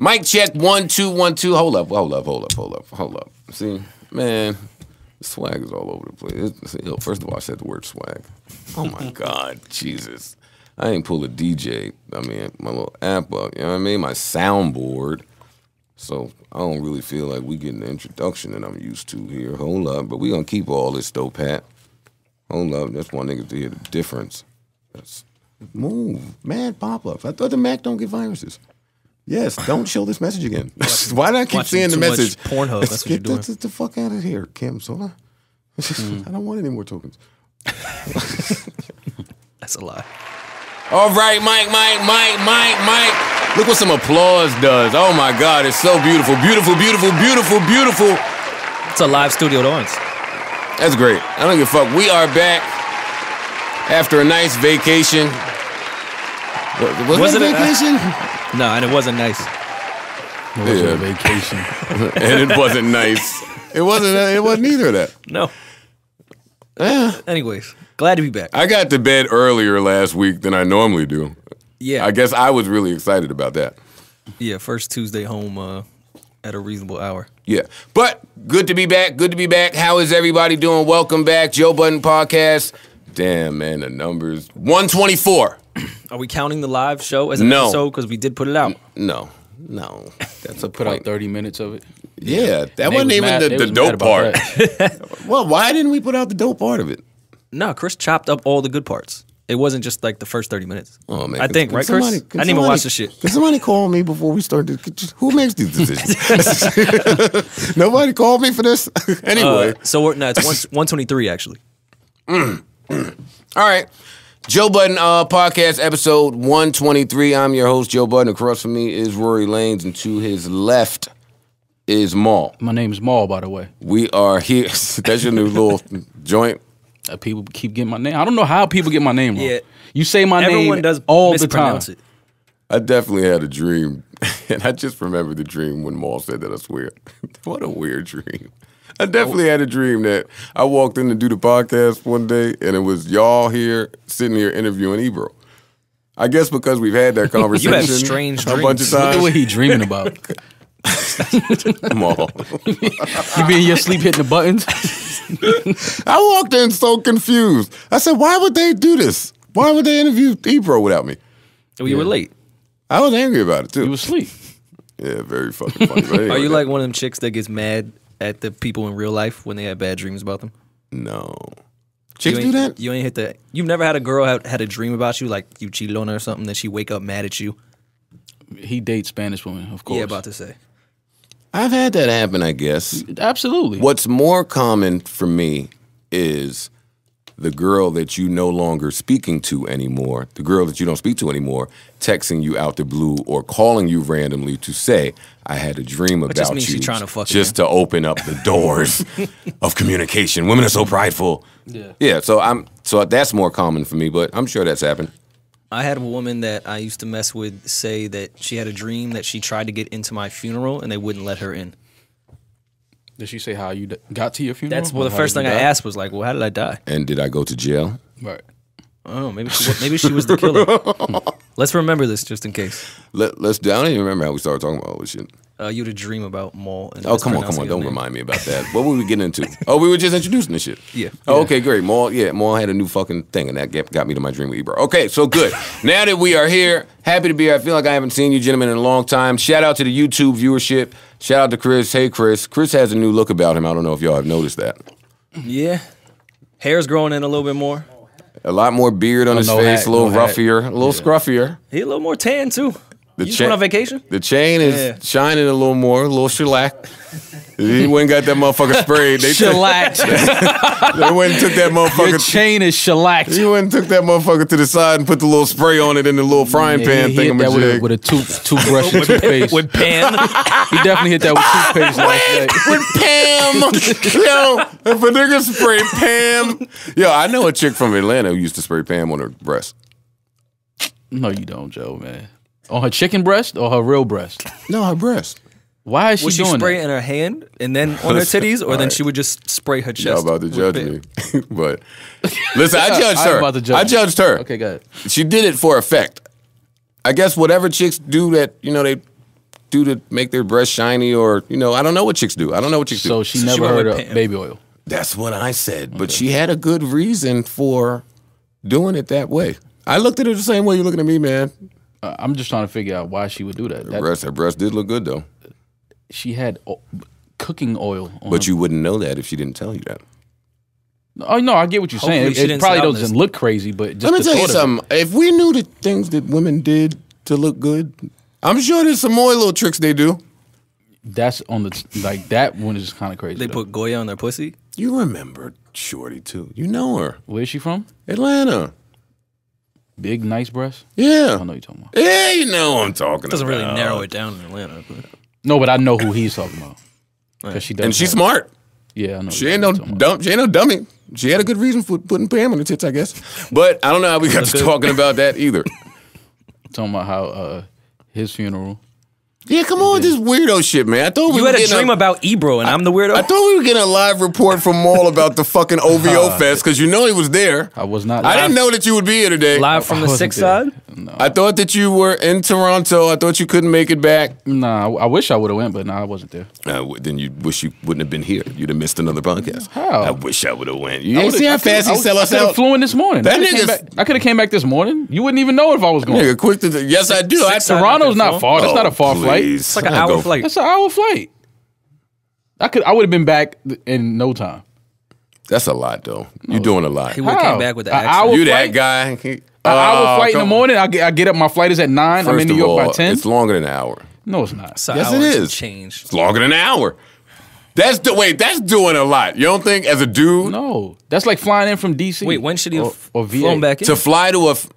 Mic check one two one two. Hold up, hold up, hold up, hold up, hold up. See, man, swag is all over the place. See, yo, First of all, I said the word swag. Oh my God, Jesus! I ain't pull a DJ. I mean, my little app up. You know what I mean? My soundboard. So I don't really feel like we getting the introduction that I'm used to here. Hold up, but we gonna keep all this though, Pat. Hold up, that's one niggas to hear the difference. That's move, mad pop ups. I thought the Mac don't get viruses. Yes, don't show this message again. Why do I keep seeing the message? Pornhub, that's what you're Get doing. the, the fuck out of here, Kim Soda. Hmm. I don't want any more tokens. That's a lie. All right, Mike, Mike, Mike, Mike, Mike. Look what some applause does. Oh my God, it's so beautiful, beautiful, beautiful, beautiful, beautiful. It's a live studio audience. That's great. I don't give a fuck. We are back after a nice vacation. Was, was, Was it a it a- vacation? No, and it wasn't nice. It was Yeah. a vacation. and it wasn't nice. It wasn't. It wasn't either of that. No. Yeah. Anyways, glad to be back. I got to bed earlier last week than I normally do. Yeah. I guess I was really excited about that. yeah, first Tuesday home uh, at a reasonable hour. Yeah. But good to be back. Good to be back. How is everybody doing? Welcome back. Joe Budden Podcast. Damn, man, the numbers. 124. Are we counting the live show as an No. episode? Because we did put it out. No. No. That's a Put point. out 30 minutes of it. Yeah, that wasn't was even mad- the, the was dope part. Well, why didn't we put out the dope part of it? No, Chris chopped up all the good parts. It wasn't just like the first 30 minutes. Oh man, I Can- think, can right, somebody- Chris? I didn't even watch the shit. Can somebody call me before we start? This? Who makes these decisions? Nobody called me for this. anyway, Uh, so we're, no, it's one, 123 actually. all right. Joe Budden uh, podcast episode 123. I'm your host, Joe Budden. Across from me is Rory Lanes, and to his left is Mal. My name is Mal, by the way. We are here. That's your new little joint. Uh, people keep getting my name. I don't know how people get my name wrong. Yeah. You say my Everyone name does all the time. it. I definitely had a dream, and I just remember the dream when Mal said that. I swear, what a weird dream. I definitely had a dream that I walked in to do the podcast one day, and it was y'all here sitting here interviewing Ebro. I guess because we've had that conversation strange a bunch of dreams. Look at what times. he dreaming about. Mal. you be in your sleep hitting the buttons. I walked in so confused. I said, "Why would they do this? Why would they interview Ebro without me?" Oh, you were late. I was angry about it too. You was asleep. yeah, very fucking funny. Anyway, Are you like one of them chicks that gets mad at the people in real life when they have bad dreams about them? no? Chicks you do ain't- that? You ain't hit the. You've never had a girl had, had a dream about you, like you cheated on her or something, then she wake up mad at you. He dates Spanish women, of course. Yeah, about to say. I've had that happen. I guess. Absolutely. What's more common for me is the girl that you no longer speaking to anymore, the girl that you don't speak to anymore, texting you out the blue or calling you randomly to say, "I had a dream about just means you," she trying to fuck just to open up the doors of communication. Women are so prideful. Yeah. yeah. So I'm so that's more common for me, but I'm sure that's happened. I had a woman that I used to mess with say that she had a dream that she tried to get into my funeral and they wouldn't let her in. Did she say how you d- got to your funeral? That's well, the how first did thing you I die? asked was like, "Well, how did I die?" And did I go to jail? Right. Oh, maybe she was, maybe she was the killer. Let's remember this just in case. Let, let's. I don't even remember how we started talking about all this shit. Uh, you had a dream about Mal. And Oh, come on, come on. Don't name. remind me about that. What were we getting into? Oh, we were just introducing this shit. Yeah. Oh, okay, great. Mal, yeah, Mal had a new fucking thing, and that got me to my dream with Ebro. Okay, so good. now that we are here, happy to be here. I feel like I haven't seen you gentlemen in a long time. Shout out to the YouTube viewership. Shout out to Chris. Hey, Chris. Chris has a new look about him. I don't know if y'all have noticed that. Yeah, hair's growing in a little bit more. A lot more beard on his no face, hat, a little no hat. ruffier, a little scruffier. He a little more tan too. The you just went on vacation? The chain is Yeah. shining a little more, a little shellac. he went and got that motherfucker sprayed. They, Shellacked. they went and took that motherfucker. Your chain is shellacked. He went and took that motherfucker to the side and put the little spray on it in the little frying Yeah, pan he thing. hit that with a, with a tooth, toothbrush and toothpaste. With pan. he definitely hit that with toothpaste last night. with Pam. Yo, if a nigga spray Pam. Yo, I know a chick from Atlanta who used to spray Pam on her breast. No, you don't, Joe, man. On her chicken breast or her real breast? No, her breast. Why is she Would she doing spray that? it in her hand and then on her titties, or then Alright. she would just spray her chest? Y'all about to judge me. but listen, I judged I'm her. about to judge I judged her. Okay, go ahead. She did it for effect. I guess whatever chicks do that, you know, they do to make their breasts shiny, or you know, I don't know what chicks do. I don't know what chicks So do. she So she never went heard of Pam. baby oil. That's what I said, but she had a good reason for doing it that way. I looked at her the same way you're looking at me, man. Uh, I'm just trying to figure out why she would do that. Her that breast, her breast did look good though, she had o- cooking oil. On but you wouldn't know that if she didn't tell you that. Oh no, I get what you're Hopefully saying. It, it didn't probably sit out doesn't this- look crazy, but just Let me the tell you thought of it- something. If we knew the things that women did to look good, I'm sure there's some more little tricks they do. That's on the like that one is kind of crazy. They though. put Goya on their pussy. You remember Shorty too. You know her. Where's she from? Atlanta. Big nice breast. Yeah. I know you're talking about. Yeah, you know what I'm talking about. Doesn't really narrow it down in Atlanta. But. No, but I know who he's talking about. Because she does. And she's have- smart. Yeah, I know. She ain't no dumb. She ain't no dummy. She had a good reason for putting Pam on the tits, I guess. But I don't know how we got to talking about that either. Talking about how uh, his funeral. Yeah, come on, this weirdo shit, man. I thought we You were had a getting dream about Ebro, and I'm the weirdo. I thought we were getting a live report from Mal about the fucking OVO fest because you know he was there. I was not. I didn't know that you would be here today. Live from I the wasn't six side. No. I thought that you were in Toronto. I thought you couldn't make it back. Nah, I wish I would have went, but nah, I wasn't there. Uh, then you wish you wouldn't have been here. You'd have missed another podcast. How? I wish I would have went. You I ain't see how fast he I was- sell us I could've out. flew in this morning. That I could've came back- I could have came back this morning. You wouldn't even know if I was going. Nigga, quick to the, yes, I do. Six side. Toronto's not not far. That's Oh, not a far flight. Please. It's like an I'll hour go- flight. That's an hour flight. I could. I would have been back in no time. That's a lot, though. You're doing a lot. He would came back with the An accent. hour You that guy. He- An hour Oh, flight in the morning. I get, I get up. My flight is at nine. I'm in New York all, by ten. It's longer than an hour. No, it's not. It's an Yes, it is. it and some is. Change. It's longer than an hour. That's the wait. That's doing a lot. You don't think, as a dude, No, that's like flying in from DC. Wait, when should he or, have or VA? flown back in? to fly to a, f-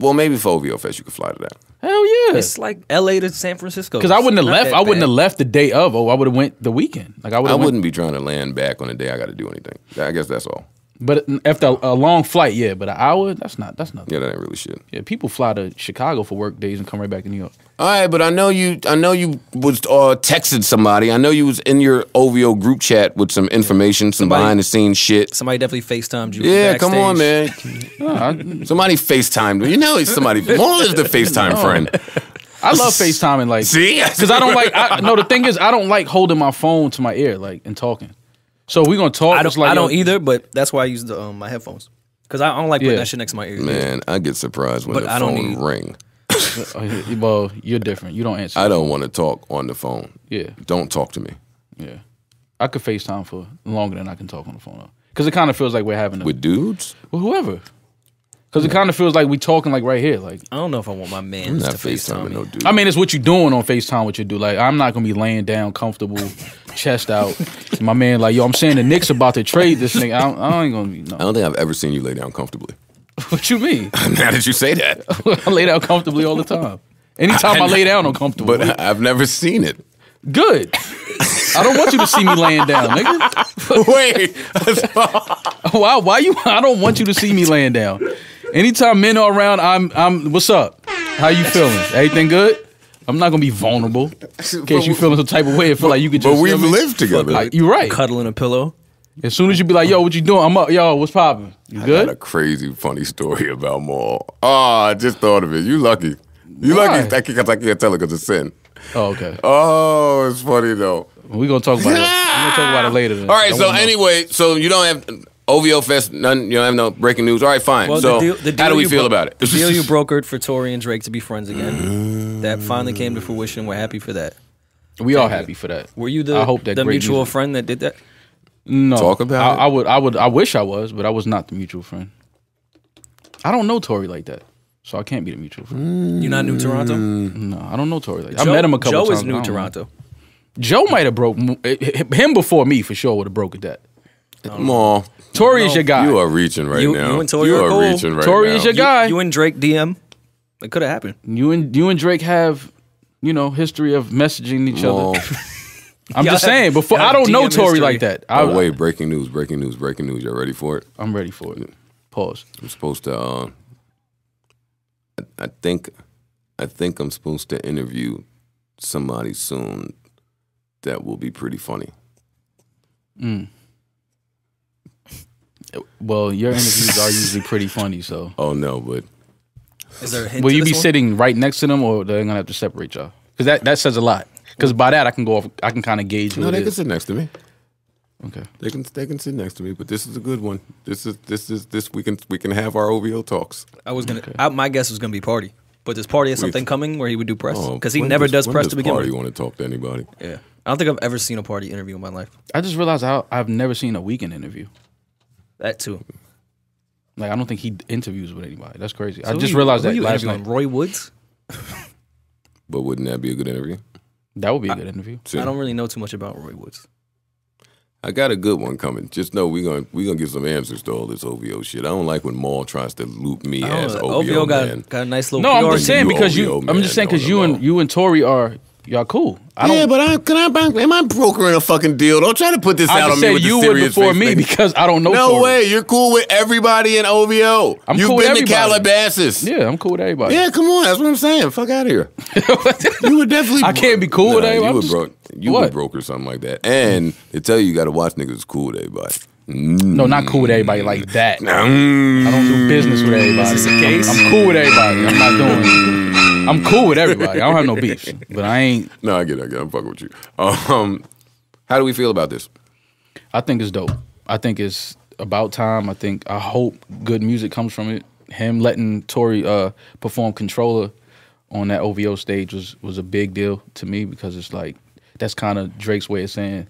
well, maybe for OVO Fest you could fly to that. Hell yeah. It's like L.A. to San Francisco. Because I wouldn't have left. I wouldn't bad. have left the day of. Oh, I would have went the weekend. Like I would. I have wouldn't be trying to land back on the day I got to do anything. I guess that's all. But after a, a long flight, yeah. But an hour, that's not. That's nothing. Yeah, that ain't really shit. Yeah, people fly to Chicago for work days and come right back to New York. All right, but I know you. I know you was uh, texting somebody. I know you was in your OVO group chat with some information, some Somebody- behind the scenes shit. Somebody definitely FaceTimed you. Yeah, backstage. come on, man. No, I, Somebody FaceTimed. You know, it's somebody. Mal is the FaceTime friend. I love FaceTiming. Like, See, because I don't like. I, no, the thing is, I don't like holding my phone to my ear, like, and talking. So we gonna talk. I don't. like, I don't either, but that's why I use the um, my headphones. Because I don't like putting Yeah. that shit next to my ear. Man, I get surprised when But the I don't phone need- ring. Well, you're different. You don't answer. I don't want to talk on the phone. Yeah, Don't talk to me yeah. I could FaceTime for longer than I can talk on the phone. Because it kind of feels like we're having a, with dudes. with whoever. Because it kind of feels like we talking like right here. Like, I don't know if I want my man I'm to not FaceTime FaceTiming me. no dude. I mean, it's what you doing on FaceTime. What you do. Like, I'm not gonna be laying down comfortable, chest out. My man, like, yo, I'm saying the Knicks about to trade this thing. I, don't, I ain't gonna be. I don't think I've ever seen you lay down comfortably. What you mean? now that you say that, I lay down comfortably all the time. Anytime I, lay down, I'm comfortable. but I've never seen it. Good. I don't want you to see me laying down, nigga. Wait, Why? Why you? I don't want you to see me laying down. Anytime men are around, I'm. I'm. What's up? How you feeling? Everything good? I'm not gonna be vulnerable in case you feeling some type of way. and feel like you could just. but we've feel me? lived together. Like, you're right. Cuddling a pillow. As soon as you be like, "Yo, what you doing?" I'm up. Yo, what's popping? You I got a good? crazy funny story about Mal. Oh, ah, I just thought of it. You lucky. You Why? lucky. I can't, I can't tell it because it's sin. Oh, okay. Oh, it's funny though. We gonna talk about it. We gonna talk about it later. Then. All right. Don't So wanna know. anyway, so you don't have OVO Fest. None. You don't have no breaking news. All right, fine. Well, so the deal, the deal how do we feel bro- about it? The deal you brokered for Tory and Drake to be friends again. that finally came to fruition. We're happy for that. we are happy for that. Were you the I hope that the great mutual music- friend that did that? No, Talk about I, it. I would. I would. I wish I was, but I was not the mutual friend. I don't know Tory like that, so I can't be the mutual friend. Mm. You're not new Toronto. No, I don't know Tory like that. Joe, I met him a couple times. Joe times. is but I new don't know. Toronto. Joe might have broke m- him before me for sure. Would have broken that. Mal, Tory is your guy. you are reaching right You- now. you and Tory You are are cool. reaching right Tory now. is your You, guy. you and Drake DM. It could have happened. You and you and Drake have, you know, history of messaging each Mal. other. I'm Y'all just saying. Before y'all I don't know DM Tory history. like that. I, Oh wait, breaking news! Breaking news! Breaking news! Y'all ready for it? I'm ready for it. Pause. I'm supposed to. Uh, I, I think, I think I'm supposed to interview somebody soon that will be pretty funny. Well, your interviews are usually pretty funny. So, Oh no, but Is there a hint? will to you this be one? sitting right next to them, or they're gonna have to separate y'all? Because that, that says a lot. Because by that I can go off. I can kind of gauge who No, it they can is. sit next to me. Okay. They can they can sit next to me. But this is a good one. This is this is this we can we can have our OVO talks. I was gonna. I, my guess was gonna be party, but this party is something coming where he would do press? Oh, Because he never does when press to begin party with. want to talk to anybody? Yeah, I don't think I've ever seen a party interview in my life. I just realized I, I've never seen a Weeknd interview. That too. Like I don't think he interviews with anybody. That's crazy. I just you- realized that you last interviewing? night. Roy Woods. But wouldn't that be a good interview? That would be a good interview. See, I don't really know too much about Roy Woods. I got a good one coming. Just know we're gonna we gonna get some answers to all this OVO shit. I don't like when Mal tries to loop me as know. OVO, OVO got man. got a nice little. No, I'm just saying you because you. OVO I'm just saying because you and you and Tory are y'all cool. I don't. yeah, but I can I am I brokering a fucking deal? Don't try to put this I out on me with you would serious before me thing. because I don't know. No Tory. way, you're cool with everybody in OVO. I'm You've cool with been to. Calabasas. Yeah, I'm cool with everybody. Yeah, come on. That's what I'm saying. Fuck out of here. you would definitely. I can't be cool with everybody. You would broke. You would broker something like that. And they tell you you got to watch niggas cool with everybody. No, not cool with everybody like that. Mm. I don't do business with everybody. Is this the case? I'm, I'm cool with everybody. I'm not doing. I'm cool with everybody. I don't have no beef, but I ain't. No, I get it. I get it. I'm fucking with you. Um, how do we feel about this? I think it's dope. I think it's about time. I think I hope good music comes from it. Him letting Tory uh, perform Controlla on that OVO stage was was a big deal to me because it's like that's kind of Drake's way of saying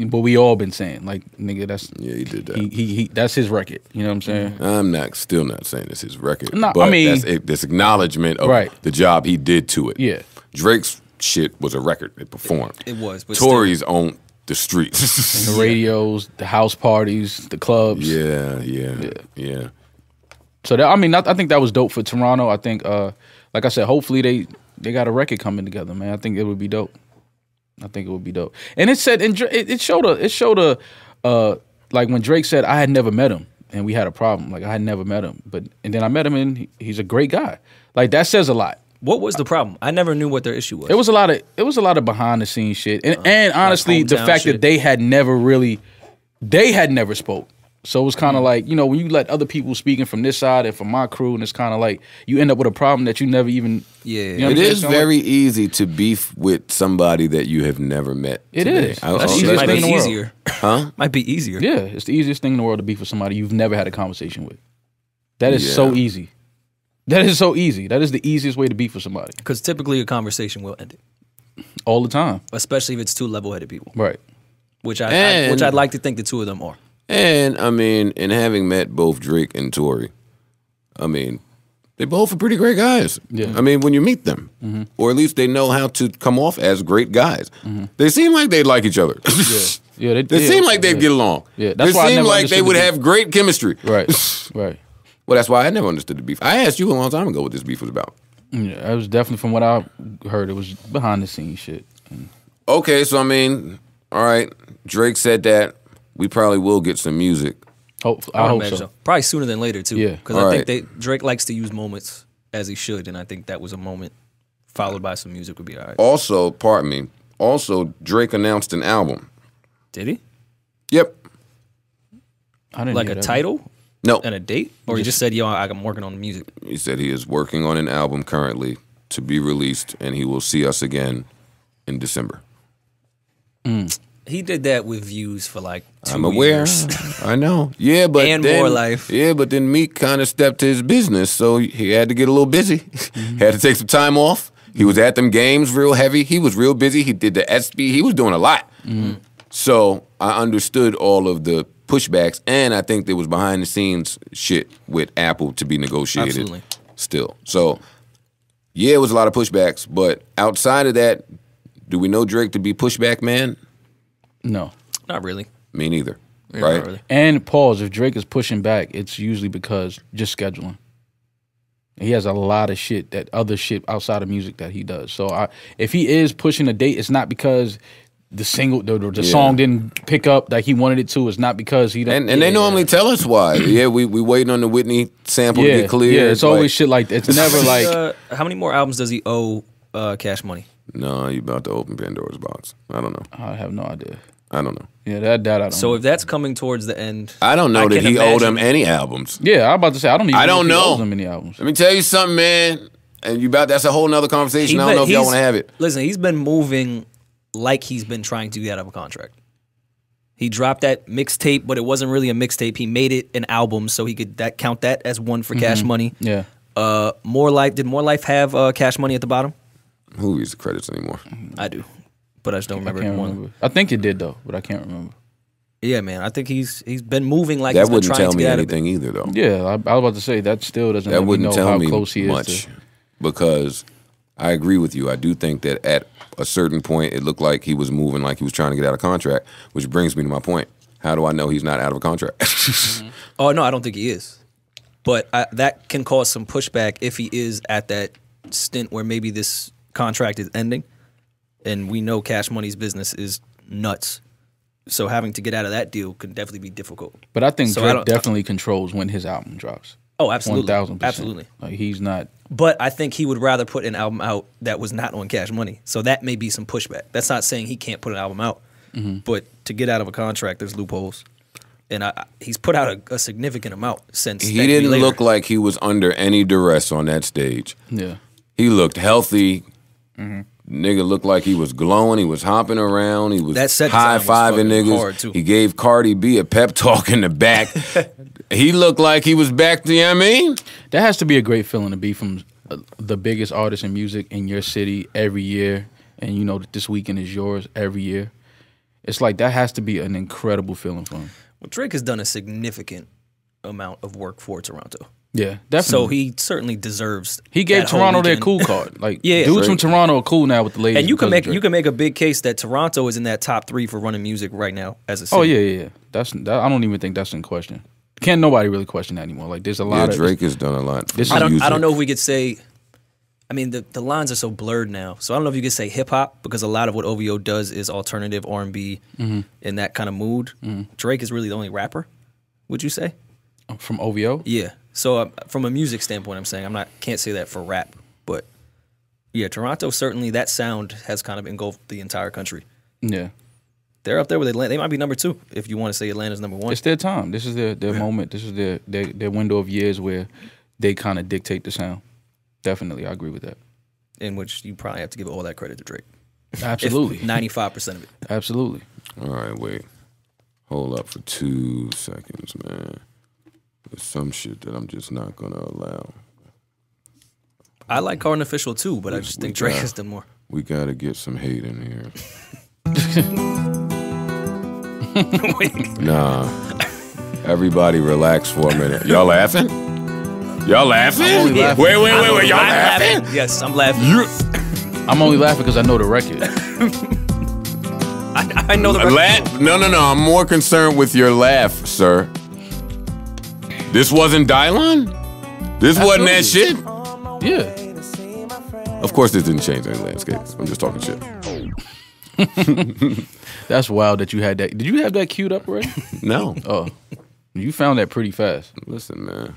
but we all been saying like nigga that's Yeah, he did that. he, he, he that's his record. You know what I'm saying? I'm not still not saying it's his record. No, I mean- that's a, this acknowledgement of Right. the job he did to it. Yeah. Drake's shit was a record. It performed. It was, but Tory's on the streets. The radios, the house parties, the clubs. yeah, yeah, yeah, So that, I mean, I, I think that was dope for Toronto. I think, uh, like I said, hopefully they they got a record coming together, man. I think it would be dope. I think it would be dope. And it said, and it, showed a, it showed a, uh, like when Drake said, I had never met him, and we had a problem. Like I had never met him, but and then I met him, and he, he's a great guy. Like that says a lot. What was the problem? I never knew what their issue was. It was a lot of it was a lot of behind the scenes shit, and and honestly, the fact shit. that they had never really, they had never spoke. So it was kind of mm. like you know when you let other people speaking from this side and from my crew, and it's kind of like you end up with a problem that you never even. Yeah. you know what It I'm is saying? very easy to beef with somebody that you have never met. It today. is. I- That's the easiest might thing in be the world. easier. Huh? might be easier. Yeah, it's the easiest thing in the world to beef for somebody you've never had a conversation with. That is so easy. That is so easy. That is the easiest way to beef for somebody Because typically a conversation will end it, all the time. especially if it's two level-headed people, Right. which I, I which I'd like to think the two of them are. And I mean, in having met both Drake and Tory, I mean, they both are pretty great guys. Yeah. I mean, when you meet them, mm-hmm. or at least they know how to come off as great guys. Mm-hmm. They seem like they like each other. Yeah, they, they yeah, seem like they'd yeah. get along. Yeah, that's they why I seem never like they understood would the have great chemistry. Right. Right. Well, that's why I never understood the beef. I asked you a long time ago what this beef was about. Yeah, it was definitely from what I heard. It was behind the scenes shit. Okay, so I mean, all right, Drake said that. We probably will get some music. Hope, I I hope so. so. Probably sooner than later too. Yeah. Because I Alright. think they Drake likes to use moments as he should, and I think that was a moment followed by some music would be all right. Also, pardon me. Also, Drake announced an album. Did he? Yep. I didn't Like a that. No. and a date, or he just said, "Yo, I- I'm working on the music." He said he is working on an album currently to be released, and he will see us again in December. Mm. He did that with views for like 2 I'm aware. years. I know. Yeah, but And then, more life. Yeah, but then Meek kind of stepped to his business, so he had to get a little busy. Mm-hmm. had to take some time off. He was at them games real heavy. He was real busy. He did the SB. He was doing a lot. Mm-hmm. So I understood all of the pushbacks, and I think there was behind the scenes shit with Apple to be negotiated Absolutely. still. So yeah, it was a lot of pushbacks, but outside of that, do we know Drake to be pushback man? No. Not really. Me neither. Yeah, right? Not really. And pause. If Drake is pushing back, it's usually because just scheduling. He has a lot of shit that other shit outside of music that he does. So I, if he is pushing a date, it's not because the single the, the Yeah. song didn't pick up like he wanted it to. It's not because he don't. And and they yeah. normally tell us why. yeah, we we waiting on the Whitney sample to get clear. yeah. It's always shit like that. It's never like uh, how many more albums does he owe uh, Cash Money? no, you about to open Pandora's box. I don't know. I have no idea. I don't know. Yeah, that that I don't. Know So know. if that's coming towards the end, I don't know I that can he owed him any albums. yeah, I'm about to say I don't even. I don't know. If he owes him any albums. Let me tell you something, man. and you about that's a whole nother conversation. He I don't know if y'all want to have it. Listen, he's been moving like he's been trying to get out of a contract. He dropped that mixtape, but it wasn't really a mixtape. He made it an album, so he could that count that as one for Cash Money. Yeah. Uh, More Life did More Life have uh, Cash Money at the bottom? Who reads the credits anymore? I do, but I just don't I remember can't one. remember. I think it did though, but I can't remember. Yeah, man, I think he's he's been moving like that he's wouldn't trying tell me get out of it. anything either, though. Yeah, I, I was about to say that still doesn't that let wouldn't know tell how me close he is much to. because I agree with you. I do think that at a certain point, it looked like he was moving like he was trying to get out of contract, which brings me to my point. How do I know he's not out of a contract? Oh no, I don't think he is. But I, that can cause some pushback if he is at that stint where maybe this contract is ending, and we know Cash Money's business is nuts. So having to get out of that deal could definitely be difficult. But I think So Drake don't- definitely controls when his album drops. Oh, absolutely, One thousand percent. absolutely. Like he's not. But I think he would rather put an album out that was not on Cash Money. So that may be some pushback. That's not saying he can't put an album out, Mm-hmm. but to get out of a contract, there's loopholes. And I, I- he's put out a, a significant amount since he didn't Later. look like he was under any duress on that stage. Yeah. He looked healthy. Nigga looked like he was glowing. He was hopping around. He was That set high design was fiving niggas. He gave Cardi B a pep talk in the back. he looked like he was back. To, you know what I mean? That has to be a great feeling to be from uh, the biggest artist in music in your city every year, and you know that this weekend is yours every year. It's like that has to be an incredible feeling for him. Well, Drake has done a significant amount of work for Toronto. Yeah, definitely. So he certainly deserves. he gave that Toronto their cool card. Like Yeah. dudes from Toronto are cool now with the ladies. And you can make you can make a big case that Toronto is in that top three for running music right now as a city. Oh yeah, yeah, yeah. That's that, I don't even think that's in question. Can't nobody really question that anymore. Like there's a lot Yeah, of Drake has done a lot. For This- I don't I don't know if we could say. I mean the, the lines are so blurred now, so I don't know if you could say hip hop because a lot of what OVO does is alternative R and B Mm-hmm. in that kind of mood. Drake is really the only rapper. Would you say? from OVO. Yeah. So uh, from a music standpoint, I'm saying I'm not can't say that for rap, but yeah, Toronto certainly that sound has kind of engulfed the entire country. Yeah, They're up there with Atlanta. They might be number two if you want to say Atlanta's number one. it's their time. This is their their moment. This is their their, their window of years where they kind of dictate the sound. Definitely, I agree with that. in which you probably have to give all that credit to Drake. Absolutely, Ninety five percent of it. absolutely. All right, wait. Hold up for two seconds, man. There's some shit that I'm just not gonna allow. I like Cardin Official too, but I just think Drake got- has done more. We gotta get some hate in here. nah. Everybody relax for a minute. Y'all laughing? Y'all laughing? only Wait, laughing. wait, wait, wait, wait. Y'all I'm laughing? Yes, I'm laughing. I'm only laughing because I know the record. I, I know the record. La- no, no, no. I'm more concerned with your laugh, sir. This wasn't Dylon? This wasn't that shit? Yeah, Of course, this didn't change any landscapes. I'm just talking shit. that's wild that you had that. Did you have that queued up already? No. Oh, you found that pretty fast. Listen, man.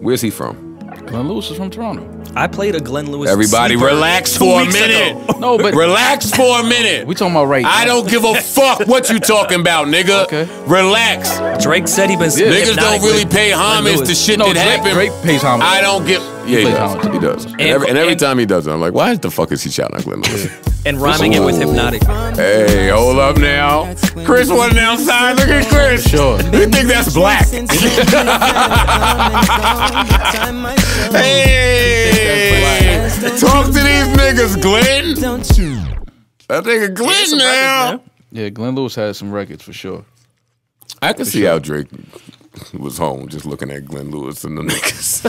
Where's he from? Glenn Lewis is from Toronto. I played a Glenn Lewis. Everybody sleeper relax two for a weeks minute. ago. No, but Relax for a minute. we talking about right. I don't give a fuck what you talking about, nigga. Okay. Relax. Drake said he been Yeah. Niggas don't really pay homage Lewis. to shit No, that Drake- happened. Drake pays homage. I don't give. Yeah, he plays does. homage. He does. And, every, and every time he does it, I'm like, why the fuck is he shouting at Glenn Lewis? and rhyming it with Ooh. hypnotic. hey, hold up now. Chris wasn't outside. Look at Chris. Sure. You think that's black? hey, talk to these niggas, Glenn. Don't you? That nigga Glenn Some records, now. Yeah, Glenn Lewis has some records for sure. I can see how Drake was home just looking at Glenn Lewis and the niggas.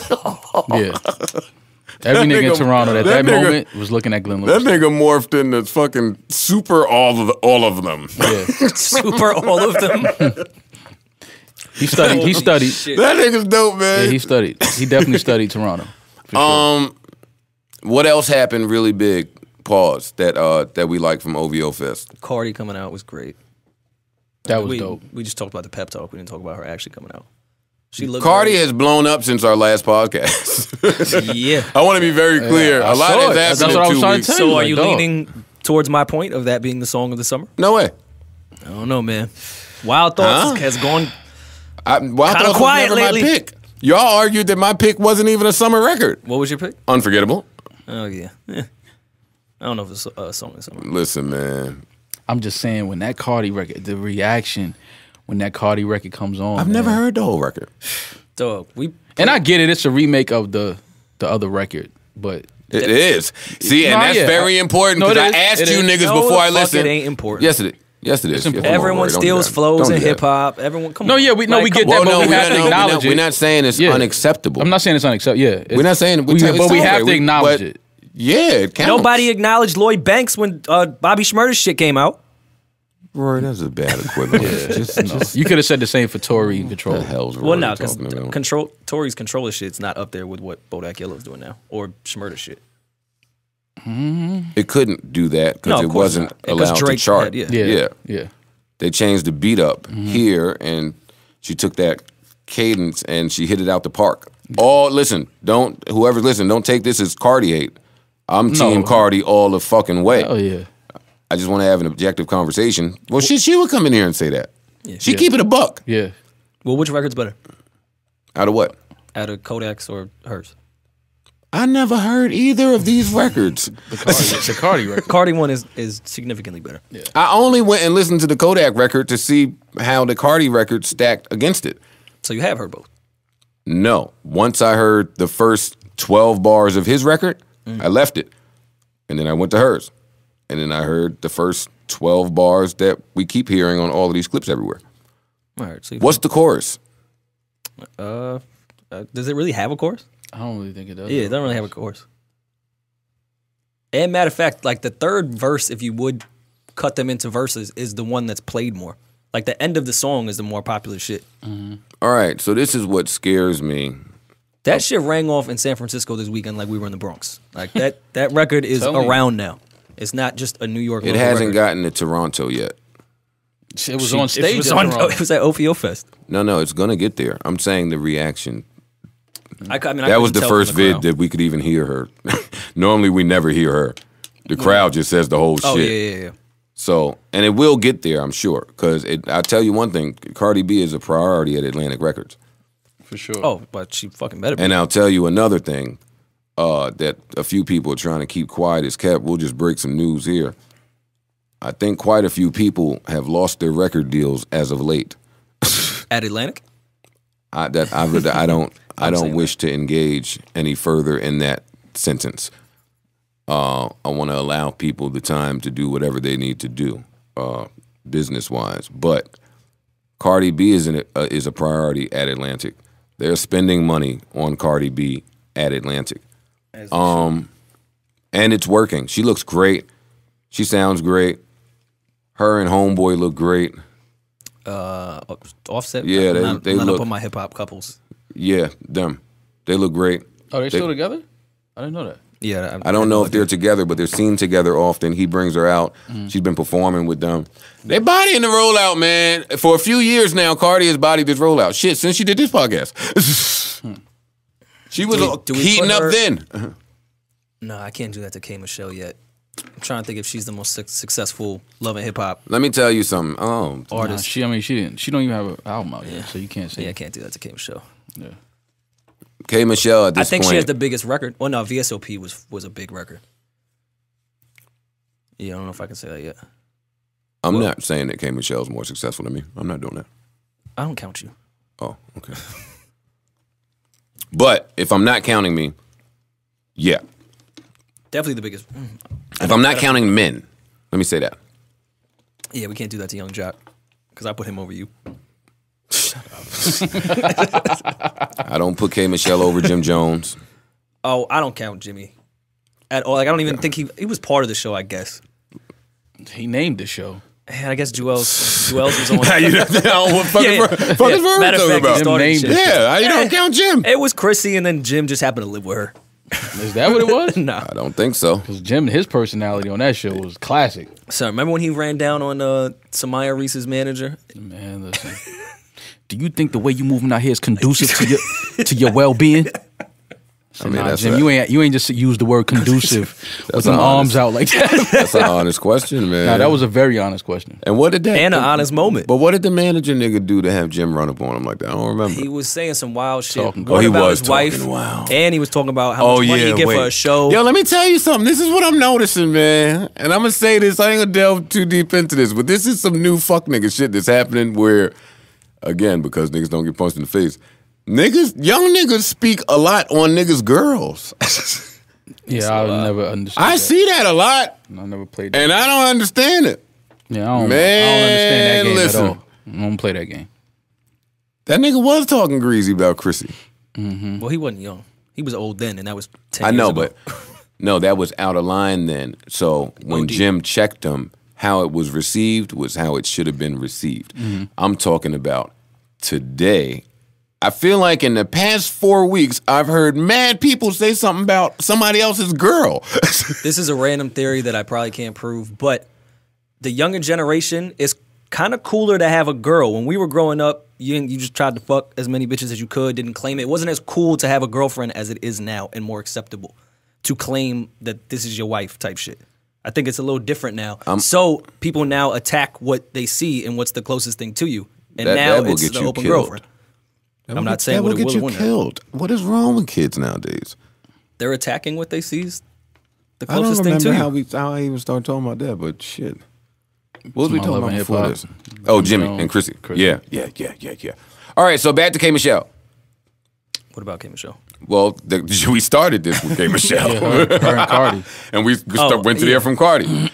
Yeah. Every That nigga, in Toronto at that that, nigga- moment was looking at Glenn Lewis. that nigga morphed into fucking super all of the, all of them. yeah. Super all of them. He studied. He studied. shit. that nigga's dope, man. Yeah, he studied. He definitely studied Toronto. For sure. um, what else happened really big? Pause. That uh that we like from OVO Fest. Cardi coming out was great. That was we, dope. We just talked about the pep talk. We didn't talk about her actually coming out. She looked Cardi great. has blown up since our last podcast. Yeah. I want to be very clear. A lot saw has it. That's happened what I in was two trying to weeks. tell So you, are you dog. leaning towards my point of that being the song of the summer? No way. I don't know, man. Wild Thoughts Huh? has gone. I, Wild Kinda Thoughts was never lately. my pick. Y'all argued that my pick wasn't even a summer record. What was your pick? Unforgettable. Oh yeah. Eh. I don't know if it's a song or something. Listen, man. I'm just saying when that Cardi record, the reaction when that Cardi record comes on. I've never heard the whole record. Dog, we And I get it. It's a remake of the the other record, but It is. See, and that's yeah. very important No, because it I asked It you is. niggas No, before I the listened. it ain't important. Yes, it is. Yes, it is. important. Yes, everyone don't worry, don't do steals flows Don't and do that. hip hop. Everyone, come No, on. yeah, we- no, we get come that, on. but Well, we no, have to acknowledge we're not, it. we're not saying it's Yeah. unacceptable. I'm not saying it's unacceptable. Yeah, it's- We're not saying, we, we, tell- but it's we have right. to We- acknowledge but- it. Yeah, it counts. Nobody acknowledged Lloyd Banks when uh, Bobby Shmurda's shit came out. Roy, that's a bad equivalent. just, just You could have said the same for Tory and Control. the hell's Rory Well, no, because talking about? control Tory's Controlla shit's not up there with what Bodak Yellow's doing now or Schmurder shit. It couldn't do that because No, it wasn't not. 'Cause allowed Drake to chart. had- yeah. Yeah, yeah. yeah. They changed the beat up Mm-hmm. here, and she took that cadence and she hit it out the park. All listen, don't whoever's listening, don't take this as Cardi hate. I'm team Cardi all the fucking way. Oh yeah. I just want to have an objective conversation. Well, she she would come in here and say that. she Yeah. keep it a buck. Yeah. Well, which record's better, Out of what? out of Kodak's or hers? I never heard either of these records. The Cardi, the Cardi record. Cardi one is is significantly better. Yeah. I only went and listened to the Kodak record to see how the Cardi record stacked against it. So you have heard both. No. Once I heard the first 12 bars of his record, I left it. And then I went to hers. And then I heard the first 12 bars that we keep hearing on all of these clips everywhere. All right. So you- What's the chorus? uh, uh, does it really have a chorus? I don't really think it does. Yeah, it doesn't really have a chorus. And matter of fact, like the third verse, if you would cut them into verses, is the one that's played more. Like the end of the song is the more popular shit. All right, so this is what scares me. That shit rang off in San Francisco this weekend like we were in the Bronx. Like that that record is Tell me. around now. It's not just a New York. It local hasn't record. gotten to Toronto yet. It was She- on stage. It was, at on, Toronto. it was at OVO Fest. No, no, it's going to get there. I'm saying the reaction. I, cou- I mean, I That was couldn't the tell from first the vid crowd. that we could even hear her. Normally, we never hear her. The crowd just says the whole Oh shit. yeah, yeah, yeah. So, and it will get there, I'm sure. Because I'll tell you one thing Cardi B is a priority at Atlantic Records. For sure. Oh, but she fucking better be. And I'll tell you another thing uh, that a few people are trying to keep quiet is kept. We'll just break some news here. I think quite a few people have lost their record deals as of late. at Atlantic. I, that I, I don't I don't saying wish to engage any further in that sentence. Uh, I want to allow people the time to do whatever they need to do, uh, business wise. But Cardi B is an, uh, is a priority at Atlantic. They're spending money on Cardi B at Atlantic, um, and it's working. She looks great. She sounds great. Her and Homeboy look great. Uh, Offset. Yeah, they- not, they look- up on my hip hop couples. Yeah, them. They look great. Are they They- still together? I didn't know that. Yeah, I don't know if they're together, but they're seen together often. He brings her out. Mm-hmm. She's been performing with them. They bodying the rollout, man. For a few years now, Cardi has bodied this rollout. Shit, since she did this podcast. Hmm. she was Do we- do heating up her- then. No, I can't do that to K Michelle yet. I'm trying to think if she's the most suc successful love and hip hop Let me tell you something. Oh, Nah, artist. she, I mean, she didn't. She don't even have an album out yet, so you can't say. yeah, I can't do that to K Michelle. K. Michelle at I think point. she has the biggest record. Well, no, VSOP was was a big record. Yeah, I don't know if I can say that yet. I'm not saying that K. Michelle's more successful than me. I'm not doing that. I don't count you. Oh, okay. but if I'm not counting me, yeah. Definitely the biggest. mm. If I'm not counting men, let me say that. Yeah, we can't do that to Yung Joc because I put him over you. I don't put K. Michelle over Jim Jones. Oh, I don't count Jimmy at all. Like I don't even think he he was part of the show. I guess. He named the show. And I guess Joel's Joel's was on. How you don't know what fucking, Yeah, fucking yeah. Matter of fact, about? named shit. Yeah, how you don't Yeah. count Jim? It was Chrissy, and then Jim just happened to live with her. Is that what it was? Nah. I don't think so. Because Jim, his personality on that show was classic. So remember when he ran down on uh, Somaya Reece's manager? Man, listen. Do you think the way you moving out here is conducive to your to your well being? I mean, nah, that's Jim, a, you ain't you ain't just used the word conducive with some an arms out like that. that's an honest question, man. nah, that was a very honest question. And what did that? And an honest moment. But what did the manager nigga do to have Jim run up on him like that? I don't remember. He was saying some wild shit. Talking- One Oh, he about was his wife, wild. and he was talking about how oh much money yeah, he get wait. for a show. Yo, let me tell you something. This is what I'm noticing, man. And I'm gonna say this. I ain't gonna delve too deep into this, but this is some new fuck nigga shit that's happening. Where, again, because niggas don't get punched in the face, niggas, young niggas speak a lot on niggas' girls. Yeah, I never understood. I that. see that a lot, I never played that. and I don't understand it. Yeah, I don't, I don't Man, understand that game listen. at all. I don't play that game. That nigga was talking greasy about Chrissy. Mm-hmm. Well, he wasn't young. He was old then, and that was ten. I years know, ago. but no, that was out of line then. So when OD. Jim checked him, how it was received was how it should have been received. Mm-hmm. I'm talking about today. I feel like in the past four weeks, I've heard mad people say something about somebody else's girl. this is a random theory that I probably can't prove, but the younger generation is kind of cooler to have a girl. When we were growing up, you you just tried to fuck as many bitches as you could, didn't claim it. It wasn't as cool to have a girlfriend as it is now, and more acceptable to claim that this is your wife type shit. I think it's a little different now. Um, so people now attack what they see and what's the closest thing to you, and That- now that will it's get the you open killed. girlfriend. I'm not saying that what will it get will you wouldn't. killed. What is wrong with kids nowadays? They're attacking what they see is the I don't closest thing remember to how you. we how I even started talking about that, but shit. What was we talking about before this? Oh, Jimmy No, and Chrissy. Chrissy. Yeah, yeah, yeah, yeah, yeah. All right, so back to K Michelle. What about K Michelle? Well, the, we started this with K Michelle, Yeah, her, her and Cardi. and we, we Oh, st- went to yeah. there from Cardi. so, I'd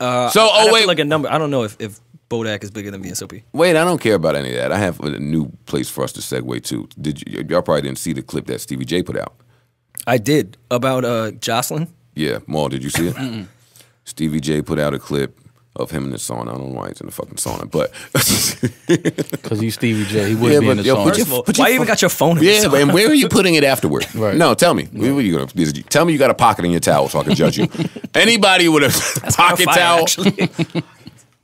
oh have wait, to like a number. I don't know if, if Bodak is bigger than VSOP. wait, I don't care about any of that. I have a new place for us to segue to. Did you, y'all probably didn't see the clip that Stevie J put out? I did about uh Joseline. Yeah, Mal, did you see it? Stevie J put out a clip of him in the sauna. I don't know why he's in the fucking sauna, but Because he's Stevie J. He wouldn't Yeah, be but in the yo, song. put First your- of all, why you even got your phone? In Yeah, the but and where are you putting it afterward? Right. No, tell me. Where are you gonna? is Tell me you got a pocket in your towel so I can judge you. Anybody with a pocket Fire, towel? actually.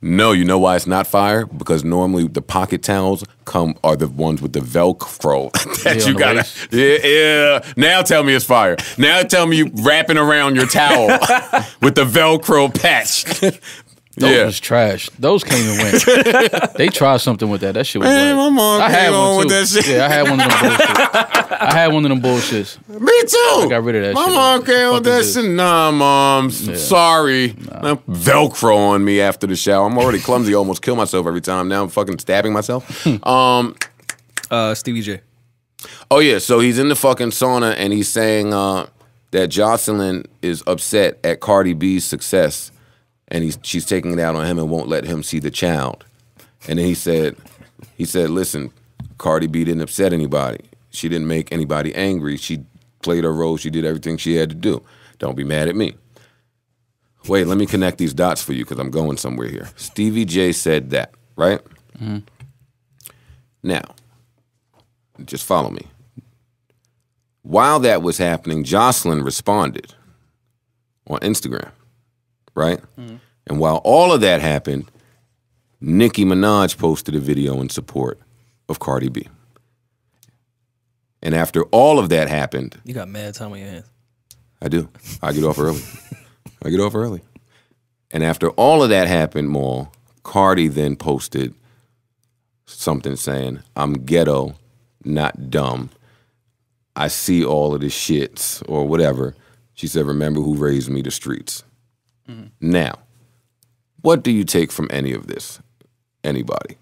No, you know why it's not fire? Because normally the pocket towels come are the ones with the Velcro that Yeah, you gotta. waist. Yeah, yeah. Now tell me it's fire. Now tell me you wrapping around your towel with the Velcro patch. Those yeah. was trash. Those came and went. they tried something with that. That shit was Man, whack. my mom I had on one with too. that shit. Yeah, I had one of them bullshits. I had one of them bullshits. Me too. I got rid of that My shit. mom came Fuck with that is this? shit. Nah, mom. Sorry. Nah, Velcro on me after the shower. I'm already clumsy. I almost kill myself every time. Now I'm fucking stabbing myself. um. uh, Stevie J. Oh yeah. So he's in the fucking sauna and he's saying uh, that Joseline is upset at Cardi B's success, and he's she's taking it out on him and won't let him see the child. And then he said, he said, listen, Cardi B didn't upset anybody. She didn't make anybody angry. She played her role. She did everything she had to do. Don't be mad at me. Wait, let me connect these dots for you because I'm going somewhere here. Stevie J said that, right? Mm-hmm. Now, just follow me. While that was happening, Joseline responded on Instagram, right? Mm-hmm. And while all of that happened, Nicki Minaj posted a video in support of Cardi B. And after all of that happened, You got mad time on your hands. I do. I get off early. I get off early. And after all of that happened, Mal, Cardi then posted something saying, I'm ghetto, not dumb. I see all of the shits or whatever. She said, Remember who raised me the streets. Now, what do you take from any of this? Anybody?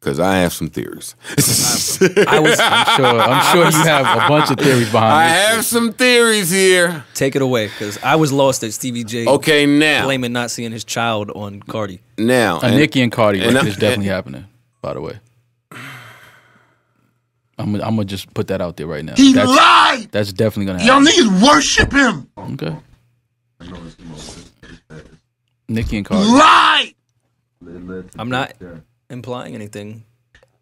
Because I have some theories. I was I'm sure, I'm sure you have a bunch of theories behind I this. have some theories here. take it away because I was lost at Stevie J. Okay, now. blaming not seeing his child on Cardi. Now. A and- Nicki and Cardi and record is definitely happening, by the way. I'm, I'm gonna just put that out there right now. He that's, lied. that's definitely gonna happen. Y'all happen. niggas worship him. Okay. Nicki and Cardi. Lied. I'm not implying anything.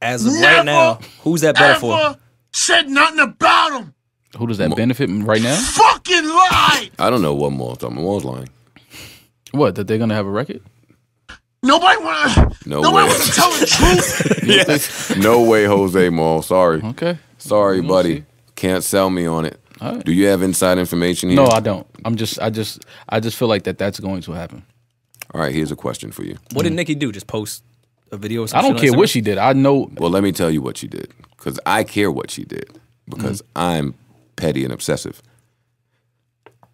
As of Never right now, who's that better for? Said nothing about him. Who does that benefit right now? Fucking lie! I don't know what Mal's talking. Mal's lying. What? That they're gonna have a record? Nobody wanna. No nobody way. wanna tell the truth. yes. No way, Jose Mal. Sorry. Okay. Sorry, buddy. Can't sell me on it. All right. Do you have inside information here? No, I don't. I'm just, I just, I just feel like that that's going to happen. All right, here's a question for you. What did Nicki do? Just post a video or Mm. I don't care what she did. I know. Well, let me tell you what she did, because I care what she did, because I'm petty and obsessive.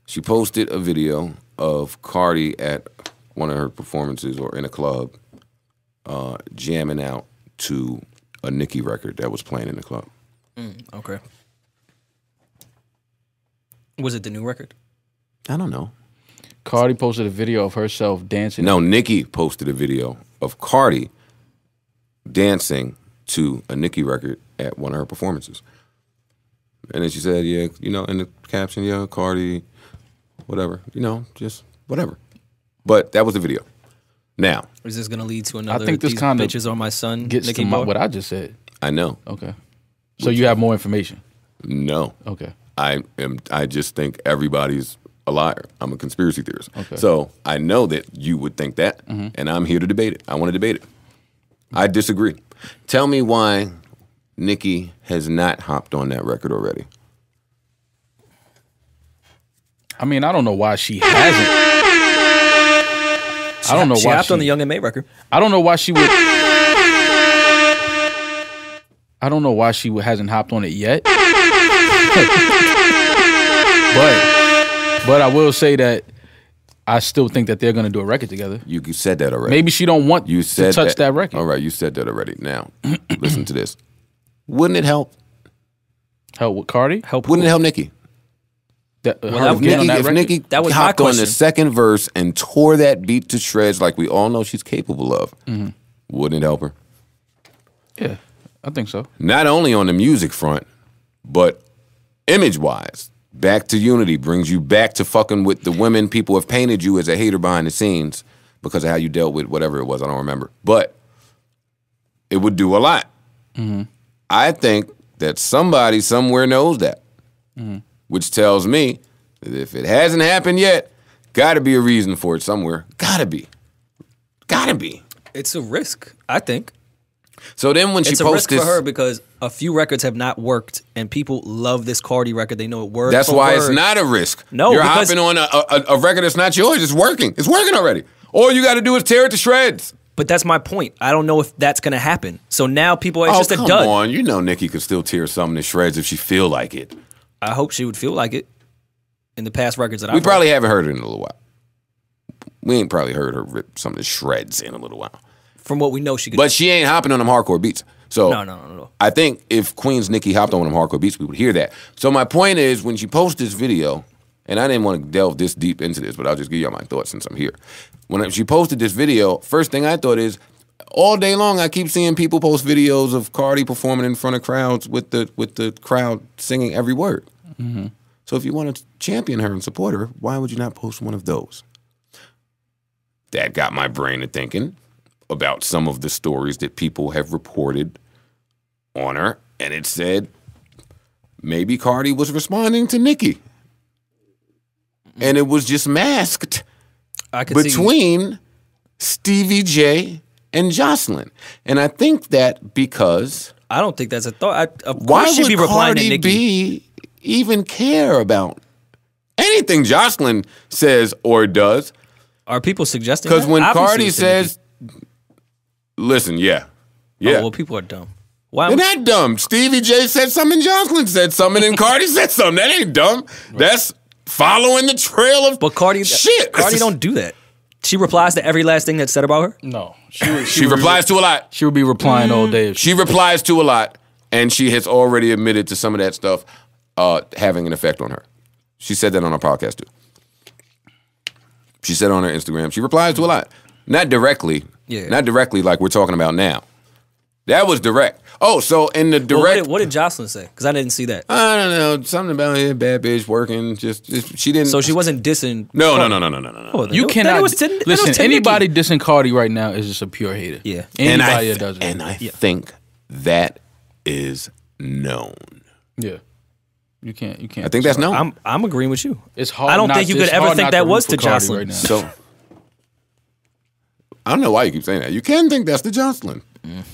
She posted a video of Cardi at one of her performances or in a club, uh, jamming out to a Nicki record that was playing in the club. Okay. Was it the new record? I don't know. Cardi posted a video of herself dancing. No, Nicki posted a video of Cardi dancing to a Nicki record at one of her performances. And then she said, yeah, you know, in the caption, yeah, Cardi, whatever, you know, just whatever. But that was the video. Now, Is this gonna lead to another? I think this these kinda bitches are my son. gets Nicki to my, what I just said. I know. Okay. So you have more information. No. Okay. I am I just think everybody's a liar. I'm a conspiracy theorist. Okay. So I know that you would think that, mm-hmm. and I'm here to debate it. I want to debate it. I disagree. Tell me why Nicki has not hopped on that record already. I mean, I don't know why she hasn't. I don't know she why hopped she, on the Young M.A record. I don't know why she would. I don't know why she hasn't hopped on it yet. but but I will say that I still think that they're going to do a record together. You said that already. Maybe she don't want you said to touch that, record. All right, you said that already. Now, listen to this. Wouldn't it help? Help with Cardi. Help. Wouldn't it help Nicki? That, her that- getting Nicki, that if record? Nicki That was my hopped on the second verse and tore that beat to shreds like we all know she's capable of, Mm-hmm. wouldn't it help her? yeah, I think so. Not only on the music front, but image wise. Back to unity brings you back to fucking with the women people have painted you as a hater behind the scenes because of how you dealt with whatever it was. I don't remember. But it would do a lot. Mm-hmm. I think that somebody somewhere knows that, mm-hmm. which tells me that if it hasn't happened yet, got to be a reason for it somewhere. Got to be. Got to be. It's a risk. I think So then when she it's a posts risk for her because a few records have not worked, and people love this Cardi record. They know it works. That's why it's not a risk. No, you're because- hopping on a, a, a record that's not yours. It's working. It's working already. All you got to do is tear it to shreds. But that's my point. I don't know if that's gonna happen. So now people, it's oh, just a come dud. on. You know Nicki could still tear something to shreds if she feel like it. I hope she would feel like it. In the past records that I We probably haven't heard it in a little while. We ain't probably heard her rip something to shreds in a little while. From what we know, she could. But she ain't hopping on them hardcore beats. So no, no, no, no. I think if Queen's Nicki hopped on one of them hardcore beats, we would hear that. So my point is, when she posted this video, and I didn't want to delve this deep into this, but I'll just give y'all my thoughts since I'm here. When she posted this video, first thing I thought is, all day long I keep seeing people post videos of Cardi performing in front of crowds with the with the crowd singing every word. Mm-hmm. So if you want to champion her and support her, why would you not post one of those? That got my brain to thinking about some of the stories that people have reported on her, and it said maybe Cardi was responding to Nicki. And it was just masked I could see. between Stevie J and Joseline. And I think that because I don't think that's a thought. I, of why course she'd be replying to Cardi Nicki. B even care about anything Joseline says or does? Are people suggesting? Because when Obviously Cardi to Nicki. Says, listen, yeah. Oh, Yeah. well, people are dumb. Why? They're not dumb. Stevie J said something, Joseline said something, and Cardi said something. That ain't dumb. That's following the trail of But Cardi, shit. Cardi don't do that. She replies to every last thing that's said about her. No, she would, She replies to a lot. She would be replying all day. She, She replies to a lot, and she has already admitted to some of that stuff uh, having an effect on her. She said that on her podcast too. She said on her Instagram. She replies to a lot, not directly. Yeah. Not directly like we're talking about now. That was direct. Oh, so in the direct, Well, what, did, what did Joseline say? Because I didn't see that. I don't know, something about it, bad bitch working. Just, just she didn't. So she wasn't dissing. No, no, no, no, no, no, no. no. Oh, you it- cannot was to, then it was listen. to Anybody Nicki. dissing Cardi right now is just a pure hater. Yeah. and I Anybody that does it. and I think that is known. yeah. You can't. You can't. I think that's known. I'm I'm agreeing with you. It's hard. I don't not think you could ever think that was to Cardi Joseline. right now. So I don't know why you keep saying that. You can think that's the Joseline. Mm.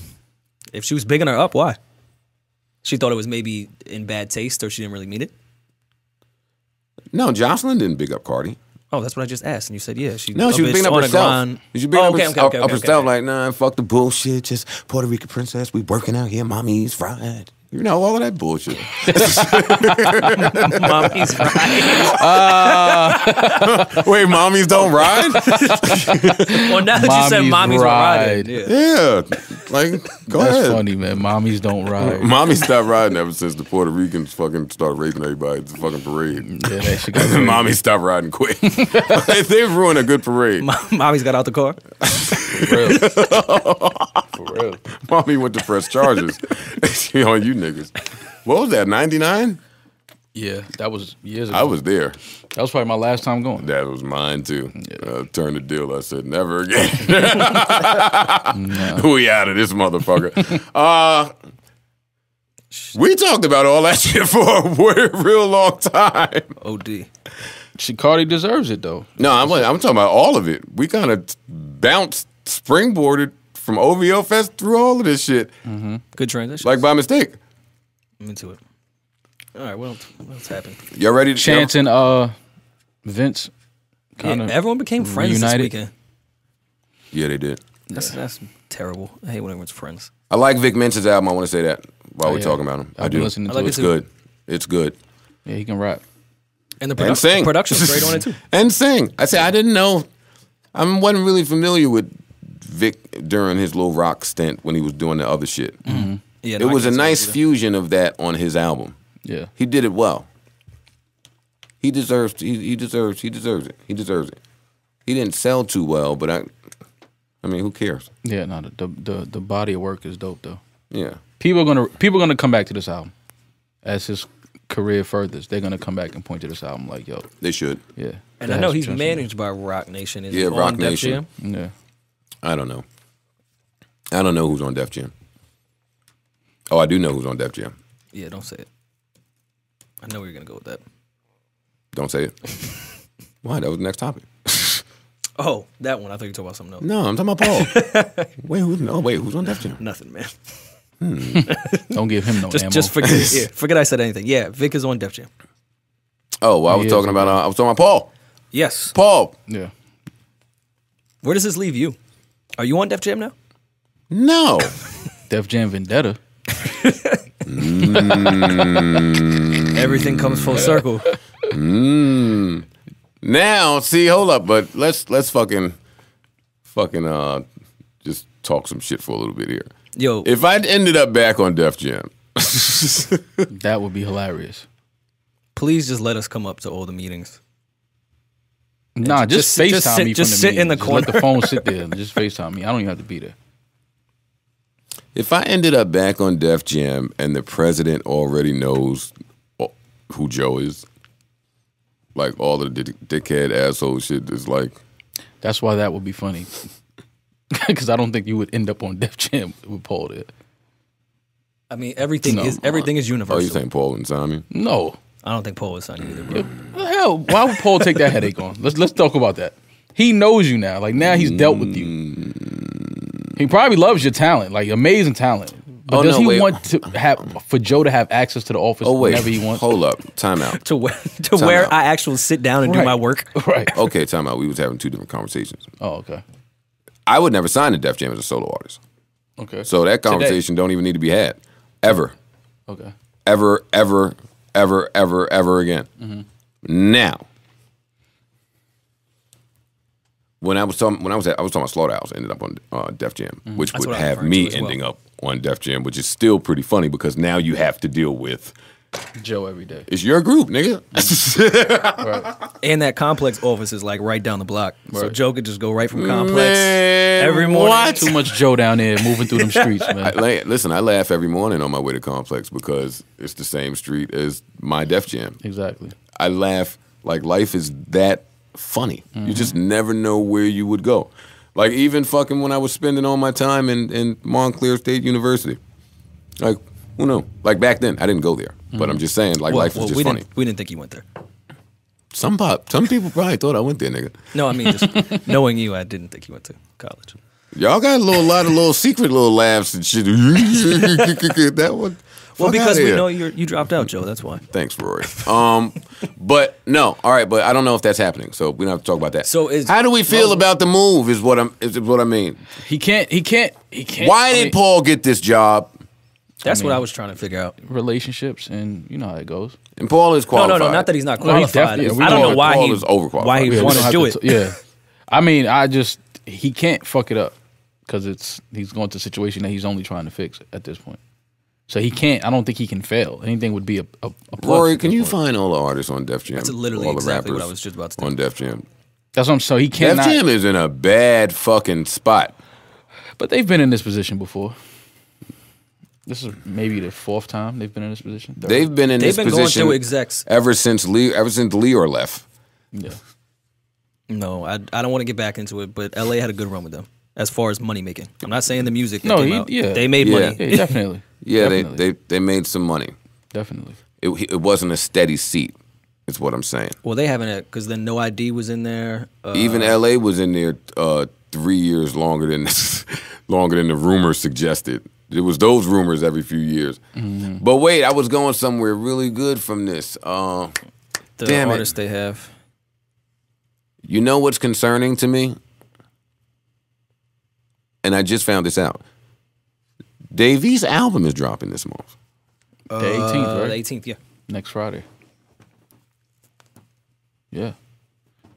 If she was bigging her up, why? She thought it was maybe in bad taste, or she didn't really mean it. No, Joseline didn't big up Cardi. Oh, that's what I just asked, and you said yeah. She No, she was bigging up herself. She was bigging Oh, up, okay, her- okay, okay, up okay, herself, okay. like, nah, fuck the bullshit. Just Puerto Rican princess. We working out here. Mommy's fried. You know, all of that bullshit. Mommy's right. Uh, wait, mommies don't ride? well, now that you said Mommy's mommy's ride. riding, yeah. yeah. Like, go That's ahead. funny, man. Mommies don't ride. Mommy stopped riding ever since the Puerto Ricans fucking started raping everybody at the fucking parade. Yeah, that shit got crazy. Mommy stopped riding quick. They've ruined a good parade. Mommy's got out the car. For real. For real. Mommy went to press charges oh, you know, you niggas. What was that, 99? Yeah, that was years ago. I was there. that was probably my last time going. That was mine too. Uh, turned the deal. I said, never again. we out of this motherfucker. Uh, we talked about all that shit for a real long time. Od. She Cardi deserves it though. No, I'm, I'm talking about all of it. We kind of bounced, springboarded from OVO Fest through all of this shit, Good transition. like by mistake. I'm into it. All right, what else, what else happened? Y'all ready to Chance and uh Vince kind Yeah, everyone became friends reunited. this weekend. Yeah, they did. That's that's terrible. I hate when everyone's friends. I like Vic Mensa's album. I want to say that while Oh, we're yeah. talking about him. I I've been do. listening I like it. It's too. good. It's good. Yeah, he can rap. And the and produ- sing. production's great on it too. and sing. I say I didn't know. I wasn't really familiar with Vic during his little rock stint when he was doing the other shit. Yeah, It no, I was a nice either. fusion of that on his album. Yeah. He did it well. He deserves. He, he deserves. He deserves it. He deserves it. He didn't sell too well, but I. I mean, who cares? Yeah, no, the, the the the body of work is dope though. Yeah. People are gonna people are gonna come back to this album as his career furthers. They're gonna come back and point to this album like, yo, They should. yeah. And I know he's managed by Roc Nation. Is Yeah, he on Roc Def Nation. Jam? Yeah. I don't know. I don't know who's on Def Jam. Oh, I do know who's on Def Jam. Yeah, don't say it. I know where you're gonna go with that. Don't say it. Why? That was the next topic. Oh, that one. I thought you were talking about something else. No, I'm talking about Paul. wait, who's no? Wait, who's on Def Jam? Nothing, man. Don't give him no Just ammo. just forget. yeah, forget I said anything. Yeah, Vic is on Def Jam. Oh, well, I was is talking about. Uh, I was talking about Paul. Yes. Paul. yeah. Where does this leave you? Are you on Def Jam now? No. Def Jam Vendetta. Everything comes full circle. now, see, hold up, but let's let's fucking fucking uh just talk some shit for a little bit here. Yo, If I'd ended up back on Def Jam, That would be hilarious. please just let us come up to all the meetings. Nah, ju- just, just sit- FaceTime just sit- me just from the sit in the meeting. Just let the phone sit there and just FaceTime me. I don't even have to be there. If I ended up back on Def Jam and the president already knows who Joe is, like all the dick- dickhead asshole shit is like, That's why that would be funny. Because I don't think you would end up on Def Jam with Paul there. I mean, everything No. is everything is oh, universal. you saying Paul and Simon? No. I don't think Paul is signing either, bro. The hell? Why would Paul take that headache on? Let's let's talk about that. He knows you now. Like now he's dealt with you. Mm. He probably loves your talent, like amazing talent. But Oh, does no, he wait. want to have for Joe to have access to the office Oh wait, whenever he wants? hold up, time out. To where to where out. I actually sit down and do my work. Right. Okay, time out. We was having two different conversations. Oh, okay. I would never sign to Def Jam as a solo artist. Okay. So that conversation don't even need to be had. Ever. okay. Ever, ever, ever, ever, ever again. Mm-hmm. Now. When I was talking, when I was at, I was talking about Slaughterhouse, ended up on uh, Def Jam, which That's would have me to as well. ending up on Def Jam, which is still pretty funny because now you have to deal with Joe every day. it's your group, nigga. Right. And that complex office is like right down the block. So Joe could just go right from complex Man, every morning. what? Too much Joe down there moving through them streets, I, man. la- listen, I laugh every morning on my way to Complex because it's the same street as my Def Jam. Exactly. I laugh like life is that funny. You mm-hmm. just never know where you would go. Like even fucking when I was spending all my time in, in Montclair State University. Like, who know? Like back then, I didn't go there. But I'm mm-hmm. just saying, like Well, life was well, just we funny. didn't we didn't think you went there. Some pop, some people probably thought I went there, nigga. No, I mean just knowing you, I didn't think you went to college. Y'all got a little lot of little secret little laughs and shit. that one Well, because we here. know you you dropped out, Joe. That's why. Thanks, Rory. Um, but no, all right, but I don't know if that's happening, so we don't have to talk about that. So is- how do we feel about the move? Is what I'm is what I mean. He can't. He can't. He can't. Why I did mean, Paul get this job? That's what mean- I was trying to figure out. relationships and you know how it goes. And Paul is qualified. no, no. No. Not that he's not No, he qualified. definitely- yeah, we I don't know know why Paul he is overqualified. why he Yeah, we we wanted to do it. t- yeah. I mean, I just he can't fuck it up because it's he's going to a situation that he's only trying to fix at this point. So he can't. I don't think he can fail. Anything would be a, a, a plus Rory, can you point. find all the artists on Def Jam? That's literally all the exactly what I was just about to say. on Def Jam. That's what I'm. So he can't. Def. Jam is in a bad fucking spot. But they've been in this position before. This is maybe the fourth time they've been in this position. Third? They've been in They've this been going position through execs. ever since Lee, ever since Lyor left. yeah. No, I I don't want to get back into it, but LA had a good run with them as far as money making. I'm not saying the music. That No, came he- out. yeah. they made Yeah. money. Yeah, definitely. Yeah, they, definitely. they they made some money. definitely. It, it wasn't a steady seat. Is what I'm saying. Well, they haven't because then No ID was in there. Uh, Even LA was in there uh, three years longer than longer than the rumors suggested. It was those rumors every few years. Mm-hmm. But wait, I was going somewhere really good from this. Uh, the damn it. they have. you know what's concerning to me? And I just found this out. Dave East's album is dropping this month. The 18th, Uh, right? the 18th, yeah. Next Friday. Yeah.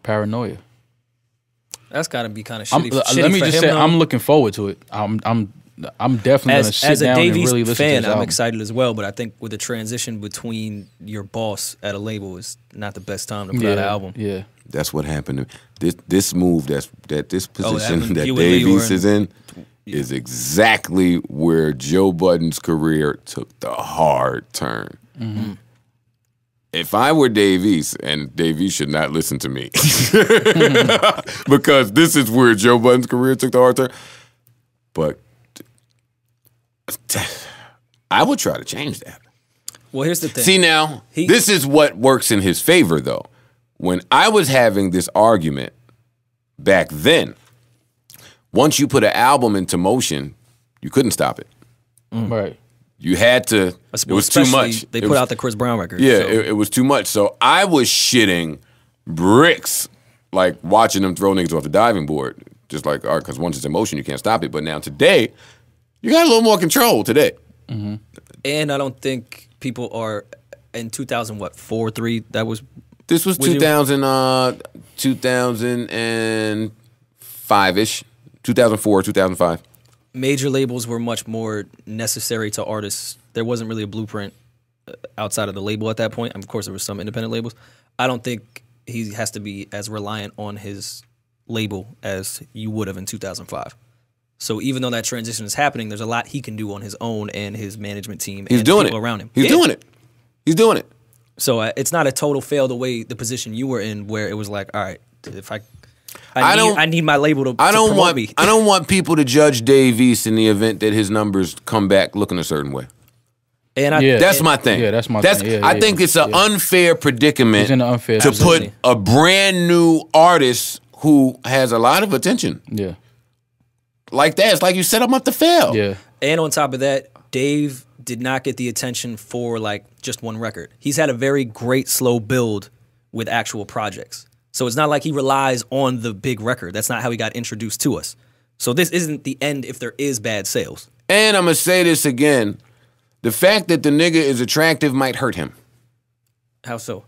Paranoia. That's got to be kind of I'm, shitty. uh, shitty let me for just him, say, though. I'm looking forward to it. I'm, I'm, I'm definitely gonna as, sit as a down Dave East and really listen to fan, I'm album. excited as well. But I think with the transition between your boss at a label is not the best time to put out an album. Yeah. That's what happened. This this move that's that this Oh, position happened- that you and Lee Dave East were is in is exactly where Joe Budden's career took the hard turn. Mm-hmm. If I were Dave East, and Dave East should not listen to me, because this is where Joe Budden's career took the hard turn. But I would try to change that. Well, here's the thing. See now, He- this is what works in his favor though. When I was having this argument back then, once you put an album into motion, you couldn't stop it. Mm. Right. You had to. It was too much. They It put was- out the Chris Brown record. Yeah, so- it, it was too much. So I was shitting bricks, like watching them throw niggas off the diving board. Just like, all right, because once it's in motion, you can't stop it. But now today, you got a little more control today. and I don't think people are in 2000 what four three that was This was Would you- 2000, uh, 2005 ish, 2004, 2005. major labels were much more necessary to artists. There wasn't really a blueprint uh, outside of the label at that point. Of course, there were some independent labels. I don't think he has to be as reliant on his label as you would have in 2005. So even though that transition is happening, there's a lot he can do on his own and his management team He's and doing people it. around him. He's Yeah. doing it. He's doing it. So uh, it's not a total fail the way the position you were in, where it was like, all right, if I, I, I need, don't- I need my label to. I don't promote want. Me. I don't want people to judge Dave East in the event that his numbers come back looking a certain way. And I, Yeah. That's my thing. Yeah, that's my that's, thing. Yeah, I yeah, think it's an yeah. unfair predicament an unfair to position. put a brand new artist who has a lot of attention Yeah. Like that. It's like you set him up to fail. Yeah. And on top of that, Dave did not get the attention for like just one record. He's had a very great slow build with actual projects. So it's not like he relies on the big record. That's not how he got introduced to us. So this isn't the end if there is bad sales. And I'm gonna say this again: the fact that the nigga is attractive might hurt him How so?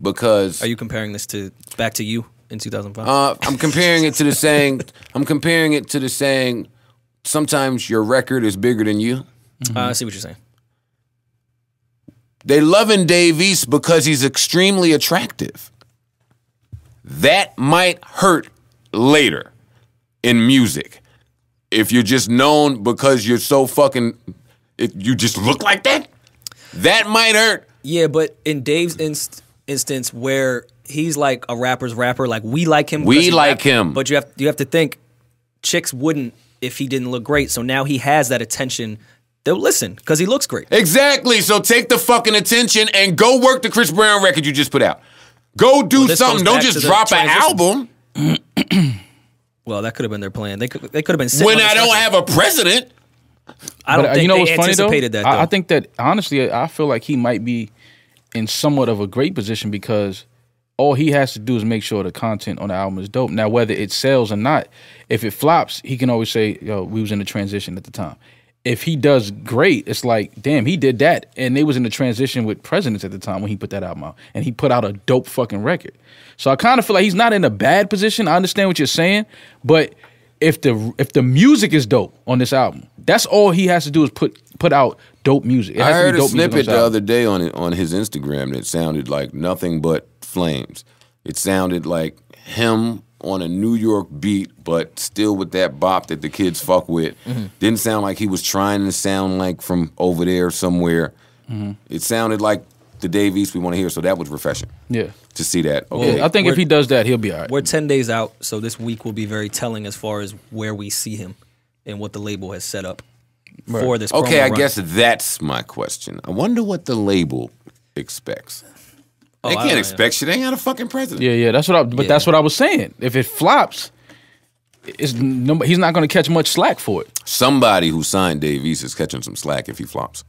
because Are you comparing this to back to you in 2005? Uh, I'm comparing it to the saying. I'm comparing it to the saying. Sometimes your record is bigger than you. Uh, I see what you're saying. They loving Dave East because he's extremely attractive. That might hurt later in music if you're just known because you're so fucking. It, you just look like that. That might hurt. Yeah, but in Dave's inst- instance, where he's like a rapper's rapper, like we like him. We like rap- him. but you have you have to think, chicks wouldn't if he didn't look great. So now he has that attention. They'll listen because he looks great. Exactly. So take the fucking attention and go work the Chris Brown record you just put out. Go do this something. Don't just drop an album Well, that could have been their plan. They could they could have been when I don't record. have a president. I don't But, uh, think you know they what's funny though? anticipated that. I, I think that honestly, I feel like he might be in somewhat of a great position because all he has to do is make sure the content on the album is dope. Now, whether it sells or not, if it flops, he can always say, "Yo, we was in a transition at the time." If he does great, it's like, damn, he did that, and they was in the transition with presidents at the time when he put that album out, and he put out a dope fucking record. So I kind of feel like he's not in a bad position. I understand what you're saying, but if the if the music is dope on this album, that's all he has to do is put put out dope music. It I has to be heard a snippet the other day on it on his Instagram that sounded like nothing but flames. It sounded like him on a New York beat, but still with that bop that the kids fuck with. Mm-hmm. Didn't sound like he was trying to sound like from over there somewhere. Mm-hmm. It sounded like the Dave East we want to hear, so that was refreshing Yeah, to see that. Okay, yeah. I think if we're- he does that, he'll be all right. We're 10 days out, so this week will be very telling as far as where we see him and what the label has set up for this. okay, promo I run. guess that's my question. I wonder what the label expects. Oh, they I can't expect shit. They ain't got a fucking president. Yeah, yeah, that's what I. But Yeah. that's what I was saying. If it flops, it's no, he's not going to catch much slack for it. Somebody who signed Dave East is catching some slack if he flops.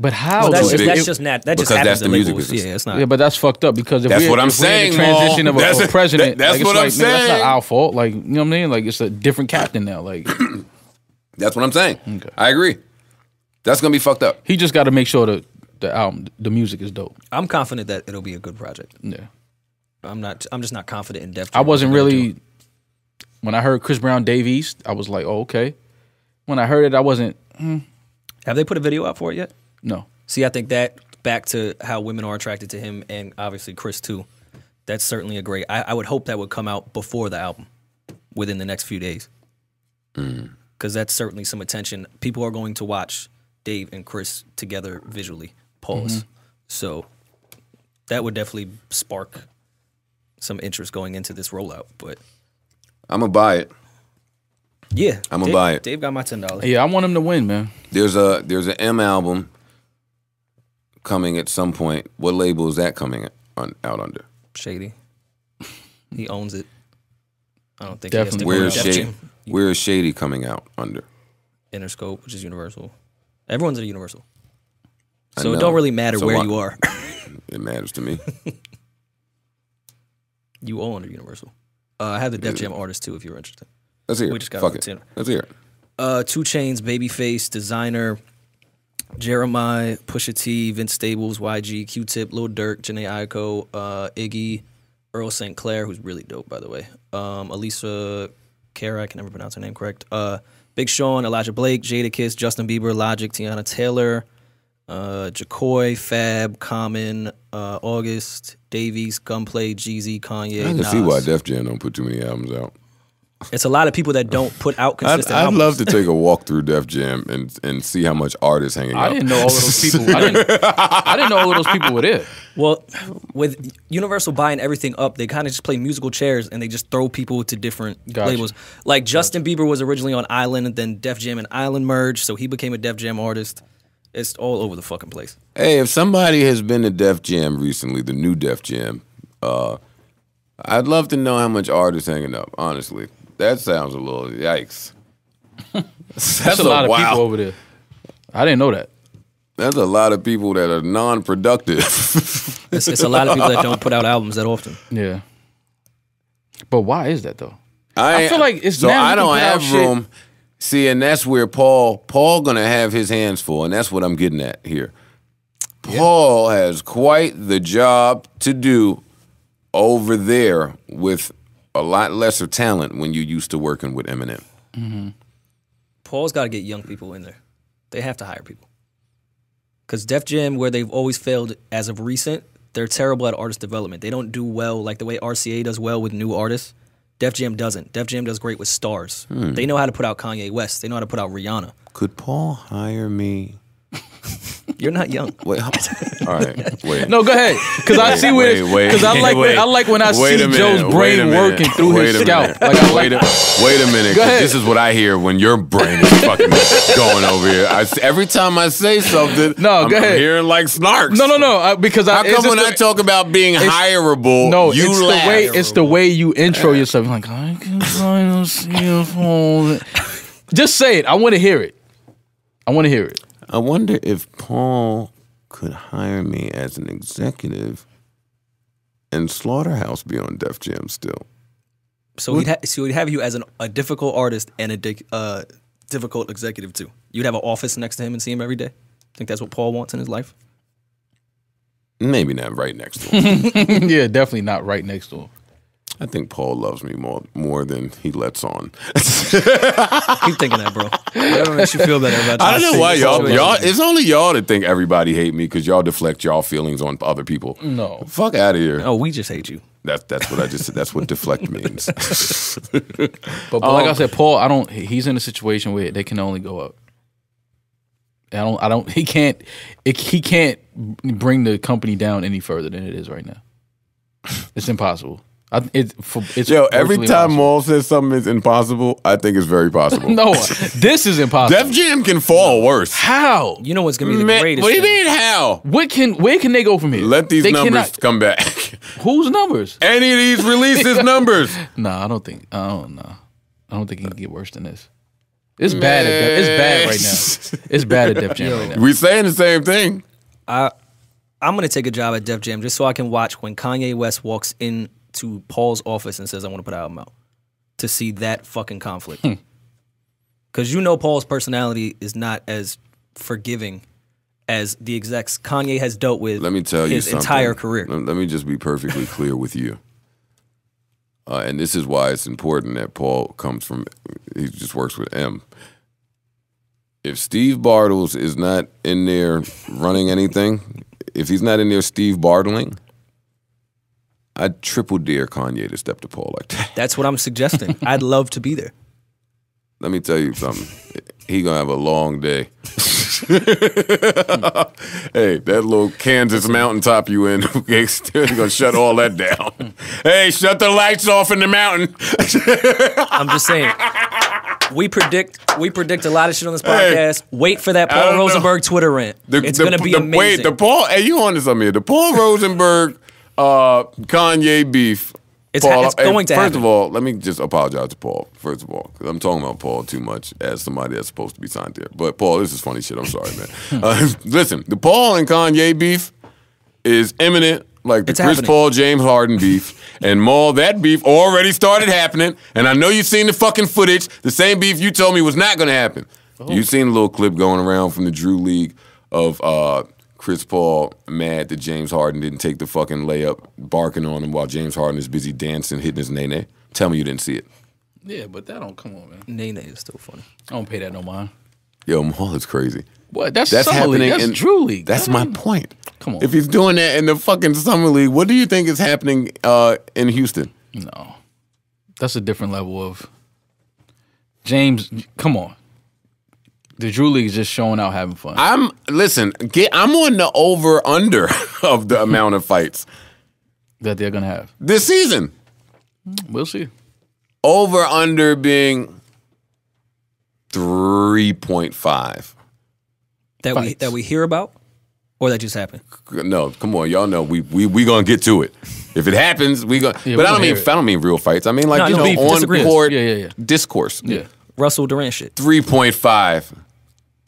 But how? Well, that's just, If- that's just nat- that because happens that's in the music labels. business. Yeah, it's not. yeah, but that's fucked up because if That's we're, what I'm if we're in saying, the transition Mal. of a, That's- a president, that- that's like, what like, I'm nigga, That's not our fault. Like you know what I mean? Like it's a different captain now. Like That's what I'm saying. Okay. I agree. That's gonna be fucked up. he just got to make sure that the album, the music is dope. I'm confident that it'll be a good project. Yeah, I'm not. I'm just not confident in depth. I wasn't They're gonna do really when I heard Chris Brown, Dave East. I was like, oh okay. When I heard it, I wasn't. it. Have they put a video out for it yet? No, See, I think that back to how women are attracted to him, and obviously Chris too. That's certainly a great. I, I would hope that would come out before the album, within the next few days, mm. because that's certainly some attention. People are going to watch Dave and Chris together visually. Pause. Mm-hmm. So that would definitely spark some interest going into this rollout. But I'm gonna buy it. yeah, I'ma Dave- buy it. Dave got my ten dollars. yeah, I want him to win, man. There's a there's an M album coming at some point. What label is that coming on, out under? Shady. He owns it. I don't think Definitely. he has to go Shady? Where is Shady coming out under? Interscope, which is Universal. Everyone's at Universal. So it don't really matter So where you are. It matters to me. you own under Universal. Uh, I have the Def Jam artist too, if you're interested. Let's hear it. We just got Fuck it too. Let's hear it. Uh, 2 Chainz, Babyface, Desiigner, Jeremih, Pusha T, Vince Staples, YG, Q-Tip, Lil Durk, Jhené Aiko, uh, Iggy, Earl St. Clair, who's really dope, by the way. Um, Alessia Cara, I can never pronounce her name correct. Uh, Big Sean, Elijah Blake, Jadakiss, Justin Bieber, Logic, Teyana Taylor, uh, Jacoy, Fab, Common, uh, August, Dave East, Gunplay, Jeezy, Kanye. I can Nas. see why Def Jam don't put too many albums out. It's a lot of people that don't put out I'd, I'd albums. love to take a walk through Def Jam and and see how much art is hanging out. I out. didn't know all of those people. I didn't, I didn't know all of those people were there. Well, with Universal buying everything up, they kind of just play musical chairs and they just throw people to different Gotcha. labels. Like Justin Bieber was originally on Island, and then Def Jam and Island merged, so he became a Def Jam artist. It's all over the fucking place. Hey, if somebody has been to Def Jam recently, the new Def Jam, uh, I'd love to know how much art is hanging up. Honestly, that sounds a little yikes. That's, That's a lot of people over there. I didn't know that. That's a lot of people that are non-productive. It's, it's a lot of people that don't put out albums that often. Yeah. But why is that though? I, I feel like it's so now you I don't put out have shit- room. See, and that's where Paul Paul gonna have his hands full, and that's what I'm getting at here. Paul has quite the job to do over there with a lot lesser talent when you used to working with Eminem. Mm-hmm. Paul's got to get young people in there. They have to hire people. Because Def Jam, where they've always failed as of recent, they're terrible at artist development. They don't do well like the way RCA does well with new artists. Def Jam doesn't. Def Jam does great with stars. Hmm. They know how to put out Kanye West. They know how to put out Rihanna. Could Paul hire me? You're not young. Wait, all right, wait. No, go ahead. Because I see where Wait, wait, because I like wait. I like when I see minute, Joe's brain working through wait his scalp. minute, Like I wait, like a, wait a minute. 'cause Go ahead. This is what I hear when your brain is fucking going over here. I, every time I say something, No, I'm, go I'm ahead. hearing like snarks. No, no, no. I, because I, How it's come when the- I talk about being hireable, No, you it's laugh? the way it's the way you intro yourself. You're like I can find a CFO. Just say it. I want to hear it. I want to hear it. I wonder if Paul could hire me as an executive and Slaughterhouse be on Def Jam still. So he'd, ha- so he'd have you as an, a difficult artist and a dic- uh, difficult executive too. You'd have an office next to him and see him every day. I think that's what Paul wants in his life? Maybe not right next to him. yeah, definitely not right next to him. I think Paul loves me more more than he lets on. Keep thinking that, bro. Makes you feel better about I don't know why y'all y'all. It's only y'all that think everybody hate me because y'all deflect y'all feelings on other people. No. Fuck out of here. Oh, we just hate you. That's that's what I just said. That's what deflect means. But, but like I um, said, Paul, I don't. He's in a situation where they can only go up. I don't. I don't. He can't. It, he can't bring the company down any further than it is right now. It's impossible. I, it, for, it's Yo, every time impossible. Mal says something is impossible, I think it's very possible. No, this is impossible. Def Jam can fall worse. How? You know what's gonna be the Man, greatest? what do you thing? mean how? What can? Where can they go from here? Let these They numbers cannot- come back. whose numbers? Any of these releases numbers. Nah, I don't think. I don't know. I don't think it can get worse than this. It's bad. At Def, it's bad right now. It's bad at Def Jam right now. We saying the same thing. I I'm gonna take a job at Def Jam just so I can watch when Kanye West walks into Paul's office and says, "I want to put an album out," to see that fucking conflict. Hmm. Because you know Paul's personality is not as forgiving as the execs Kanye has dealt with. Let me tell you his something. entire career. Let, let me just be perfectly clear with you. Uh, and this is why it's important that Paul comes from. He just works with M. If Steve Bartels is not in there running anything, if he's not in there, Steve Bartling, I'd triple dare Kanye to step to Paul like that. That's what I'm suggesting. I'd love to be there. Let me tell you something. He gonna have a long day. hey, that little Kansas mountaintop you in, he's gonna shut all that down. hey, shut the lights off in the mountain. I'm just saying. We predict we predict a lot of shit on this Hey, podcast. Wait for that Paul don't know. Rosenberg Twitter rant. The- it's the- gonna be the- amazing. Wait, the Paul, hey, you on to something here? The Paul Rosenberg, uh, Kanye beef. It's Paul, it's going to First happen. of all, let me just apologize to Paul. First of all, because I'm talking about Paul too much as somebody that's supposed to be signed there. But Paul, this is funny shit. I'm sorry, man. uh, listen, the Paul and Kanye beef is imminent, like the It's Chris happening. Paul James Harden beef. And Mal, that beef already started happening. And I know you've seen the fucking footage. The same beef you told me was not going to happen. Oh. You seen a little clip going around from the Drew League of uh, Chris Paul mad that James Harden didn't take the fucking layup, barking on him while James Harden is busy dancing, hitting his nay Tell me you didn't see it. Yeah, but that don't come on, man. Nene is still funny. I don't pay that no mind. Yo, Mal is crazy. What? That's That's summer happening league. That's in Drew League. That's That my point. Come on. If he's doing that in the fucking summer league, what do you think is happening uh, in Houston? No, that's a different level of James. Come on, the Drew League is just showing out, having fun. I'm listen. Get, I'm on the over under of the amount of fights that they're gonna have. this season. We'll see. Over under being three point five. That we that we hear about, or that just happened. No, come on, y'all know we we we gonna get to it. If it happens, we gonna. Yeah, but I don't mean it. I don't mean real fights. I mean like No, you no, know beef, on court Yeah, yeah, yeah. discourse. Yeah, Russell Durant shit. Three point five.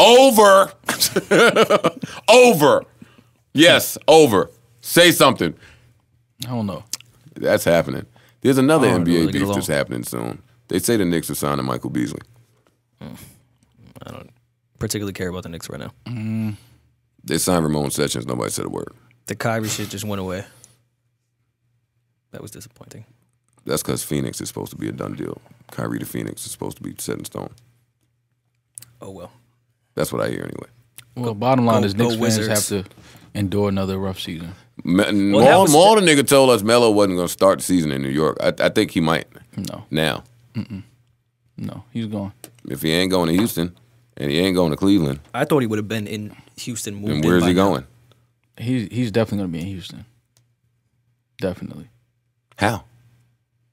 Over. over. Yes, over. Say something. I don't know. That's happening. There's another Oh, NBA really beef along. that's happening soon. They say the Knicks are signing Michael Beasley. Mm. I don't particularly care about the Knicks right now. They signed Ramon Sessions. Nobody said a word. The Kyrie shit just went away. That was disappointing. That's because Phoenix is supposed to be a done deal. Kyrie to Phoenix is supposed to be set in stone. Oh well. That's what I hear anyway. Well, bottom line Go- is go Knicks fans Wizards. have to endure another rough season. Ma- that Mal, Mal the nigga told us Melo wasn't going to start the season in New York. I, I think he might No, now. no, he's gone. If he ain't going to Houston and he ain't going to Cleveland, I thought he would have been in Houston. Moved then where's he now. going? He's he's definitely gonna be in Houston. Definitely. How?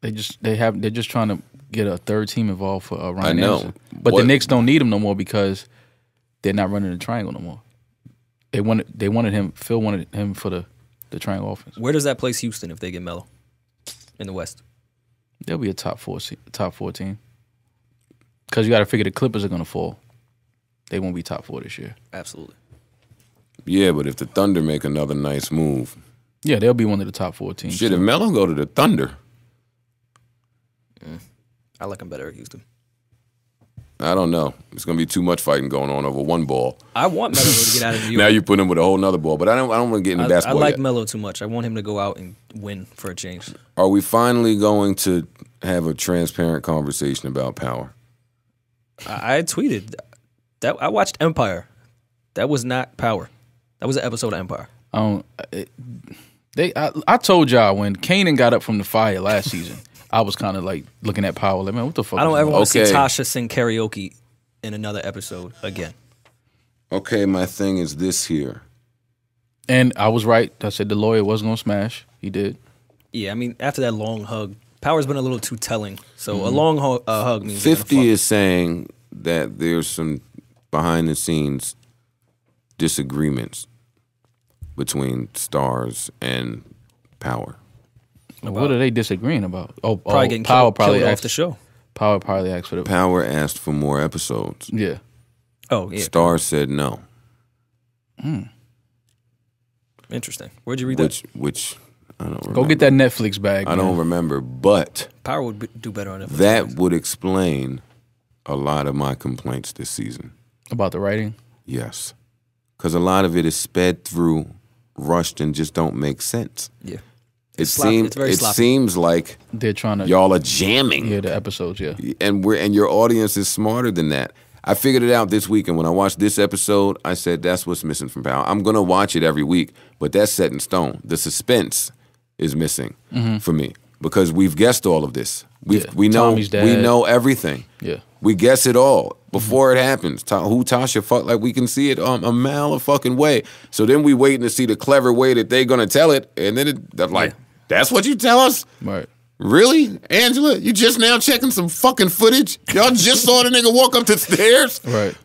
They just they have they're just trying to get a third team involved for uh, Ryan I know. Anderson. But What- the Knicks don't need him no more because they're not running the triangle no more. They wanted they wanted him. Phil wanted him for the the triangle offense. Where does that place Houston if they get Melo in the West? They'll be a top four se- top four team. Because you got to figure the Clippers are gonna fall. they won't be top four this year. Absolutely. Yeah, but if the Thunder make another nice move, Yeah, they'll be one of the top four teams. shit, if Melo go to the Thunder, mm. I like him better at Houston. I don't know. It's gonna be too much fighting going on over one ball. I want Melo to get out of New York. Now you put him with a whole nother ball, but I don't. I don't want to get into I, I basketball like yet. Melo too much. I want him to go out and win for a change. Are we finally going to have a transparent conversation about power? I, I tweeted that I watched Empire. That was not Power. That was an episode of Empire. I don't. It, they. I, I told y'all when Kanan got up from the fire last season, I was kind of like looking at Power. Like, man, what the fuck? I don't is ever going want to Okay. see Tasha sing karaoke in another episode again. Okay, my thing is this here. And I was right. I said the lawyer was gonna smash. He did. Yeah, I mean, after that long hug, Power's been a little too telling. So Mm-hmm. a long hu- uh, hug means you're gonna Fifty fuck. is saying that there's some behind the scenes disagreements between Starz and power. What are they disagreeing about? Oh, oh probably oh, getting Power killed, probably killed off the show. Power probably asked for the. Power asked for more episodes. Yeah. Oh yeah, Starz said no, hmm. interesting. Where'd you read that? which which I don't remember. Go get that Netflix bag. I man. don't remember, but? Power would be, do better on it. that would explain a lot of my complaints this season. about the writing. Yes, because a lot of it is sped through, rushed, and just don't make sense. yeah, It sloppy. seems It's very it sloppy. seems like They're trying to. y'all are jamming. Yeah, the episodes. Yeah. and we're and your audience is smarter than that. I figured it out this week, and when I watched this episode, I said that's what's missing from Power. I'm gonna watch it every week, but that's set in stone. The suspense is missing for me because we've guessed all of this. We Yeah. we know Tommy's we know everything. Yeah. We guess it all before it happens. Ta- who Tasha fuck like we can see it um, a mile a fucking way. So then we waiting to see the clever way that they're gonna tell it, and then it, they're like, that's what you tell us. Right. Really, Angela? You just now checking some fucking footage? Y'all just saw the nigga walk up the stairs? Right.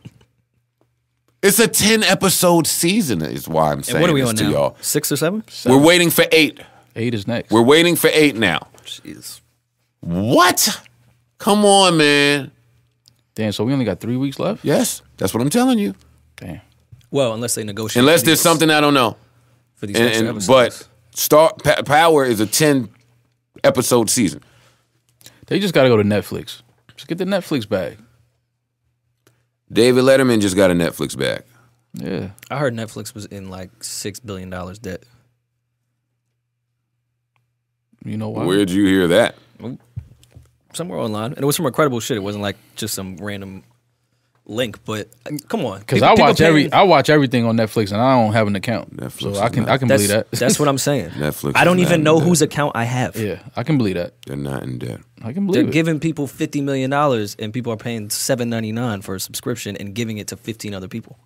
It's a 10 episode season, is why I'm saying and what are we this on to now? y'all. Six or seven? We're waiting for eight. Eight is next. We're waiting for eight now. Jeez. What? Come on, man. Damn. So we only got three weeks left. Yes, that's what I'm telling you. Damn. Well, unless they negotiate. Unless there's these- something I don't know. for these And, extra and- episodes. but Starz Pa- Power is a 10 episode season. They just got to go to Netflix. Just get the Netflix bag. David Letterman just got a Netflix bag. Yeah. I heard Netflix was in like six billion dollars debt. You know why? Where'd you hear that? somewhere online, and it was from a credible shit. It wasn't like just some random link. But uh, come on, Because I people watch every I watch everything on Netflix and I don't have an account, Netflix so is I can not- I can That's, believe that. that's what I'm saying. Netflix I don't is even not know in whose account I have. yeah, I can believe that. They're not in debt. I can They're believe it. giving people fifty million dollars, and people are paying seven ninety nine for a subscription and giving it to fifteen other people.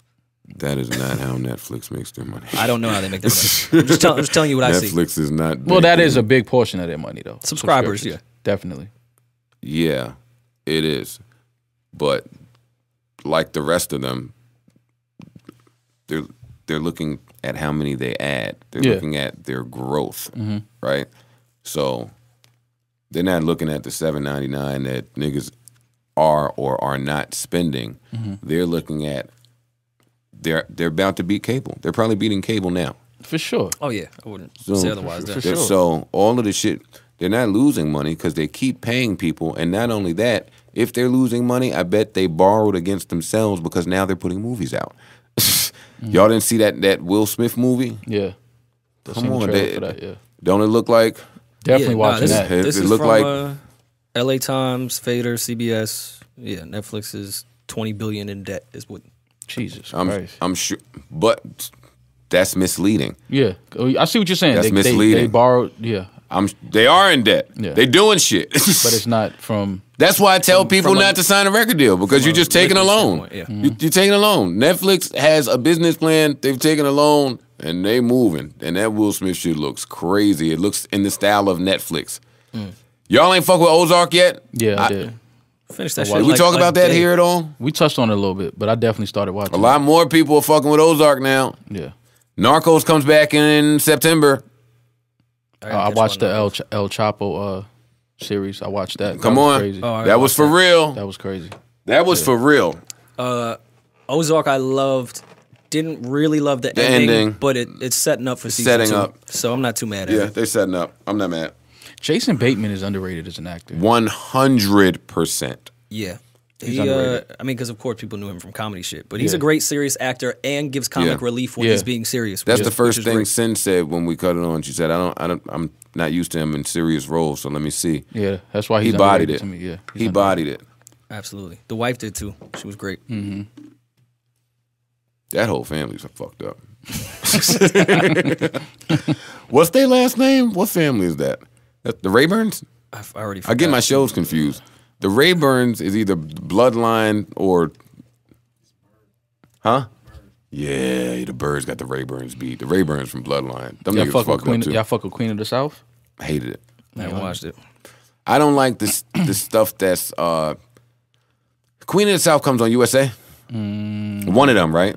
That is not how Netflix makes their money. I don't know how they make that money. I'm just, tell, I'm just telling you what I see. Netflix is not. well, that making- is a big portion of their money though. Subscribers, Subscriptions. yeah. definitely. Yeah, it is. But like the rest of them, they're they're looking at how many they add. They're Yeah. looking at their growth, mm-hmm. right? So they're not looking at the seven ninety nine that niggas are or are not spending. Mm-hmm. They're looking at they're they're about to beat cable. They're probably beating cable now. For sure. Oh yeah, I wouldn't So- say otherwise. For Then. sure. So all of the shit, they're not losing money because they keep paying people, and not only that, if they're losing money, I bet they borrowed against themselves because now they're putting movies out. Y'all didn't see that that Will Smith movie? Yeah. I've Come on, trailer they- that, yeah. Don't it look like? Definitely Yeah, nah, watching this, that. It- This it is looked from like- uh, L.A. Times, Fader, CBS. Yeah, Netflix is twenty billion in debt. Is what Jesus I'm Christ. I'm sure, but that's misleading. yeah. Oh, I see what you're saying. That's they, they- They, borrowed, yeah. I'm they are in debt. Yeah. They doing shit. But it's not from That's why I tell people from a- not to sign a record deal because you're just taking a liquid loan. standpoint, yeah. You, mm-hmm. you're taking a loan. Netflix has a business plan. They've taken a loan and they moving. And that Will Smith shit looks crazy. It looks in the style of Netflix. Mm. Y'all ain't fuck with Ozark yet. Yeah, I, I- did. finish that. Shit Did we like- talk like about that day. here at all? We touched on it a little bit, but I definitely started watching. A lot more people are fucking with Ozark now. Yeah. Narcos comes back in September. I, Uh, I watched the El. Ch- El Chapo uh, series. I watched that. Come that on. Crazy. Oh, that was watched for real. That was crazy. That was for real. Ozark, I loved. Didn't really love the, The ending, ending. but it, it's setting up for season Setting two. up. So I'm not too mad at it. Yeah, it. they're setting up. I'm not mad. Jason Bateman is underrated as an actor. One hundred percent. Yeah. He's He, uh. I mean, because of course people knew him from comedy shit, but he's Yeah. a great serious actor and gives comic Yeah. relief when Yeah. he's being serious. That's which the is- first thing great. Cyn said when we cut it on. She said, "I don't, I don't, I'm not used to him in serious roles, so let me see." Yeah, that's why He bodied it. to me. Yeah, he underrated. bodied it. Absolutely. The wife did too. She was great. That whole family's fucked up. What's their last name? What family is that? That's the Rayburns? I, I already. I get my shows confused. The Rayburns is either bloodline or, huh? Yeah, the Birds got the Rayburns beat. The Rayburns from Bloodline. Them Y'all niggas fuck with fucked Queen. up too. Y'all fuck with Queen of the South. Hated it. I haven't watched it. I don't like this this stuff that's uh Queen of the South comes on USA. Mm. One of them, right?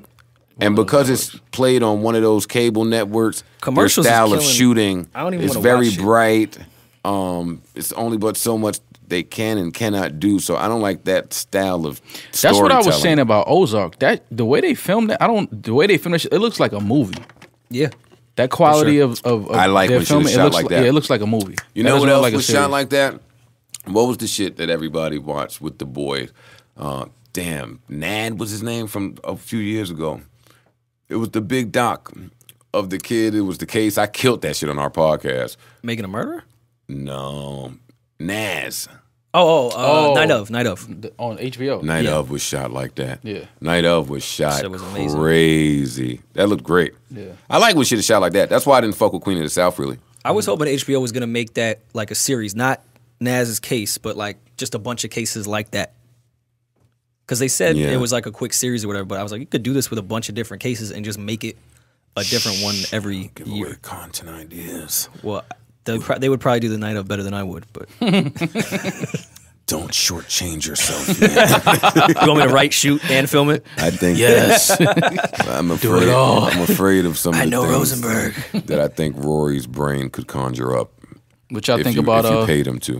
And because it's played on one of those cable networks, Commercials their style of shooting I don't even is very watch it. bright. Um, it's only but so much they can and cannot do. So I don't like that style of. That's what I was saying about Ozark. That the way they filmed that, I don't. The way they filmed it, it looks like a movie. Yeah. That quality of, of, of I like their when shit is filming, it shot looks like that. Yeah, it looks like a movie. You That know doesn't what look else like a was shot like that? What was the shit that everybody watched with the boys? Uh, damn, Nad was his name from a few years ago. It was the big doc of the kid. It was the case. I killed that shit on our podcast. Making a murderer? No, Naz. Oh, oh, uh, Oh. Night of, Night of. On HBO. Night Yeah. of was shot like that. Yeah. Night of was shot Shit was amazing. crazy. That looked great. Yeah. I like when shit is shot like that. That's why I didn't fuck with Queen of the South really. I was hoping HBO was gonna make that like a series, not Naz's case, but like just a bunch of cases like that. Because they said Yeah. it was like a quick series or whatever, but I was like, you could do this with a bunch of different cases and just make it a different one every Give away year. content ideas. Well, they, pro- they would probably do the night of better than I would. But Don't shortchange yourself. man. you want me to write, shoot, and film it? I think Yes. I'm afraid. all. I'm afraid of some of I the know things Rosenberg. that I think Rory's brain could conjure up Which y'all if think you, about if you uh? paid him to.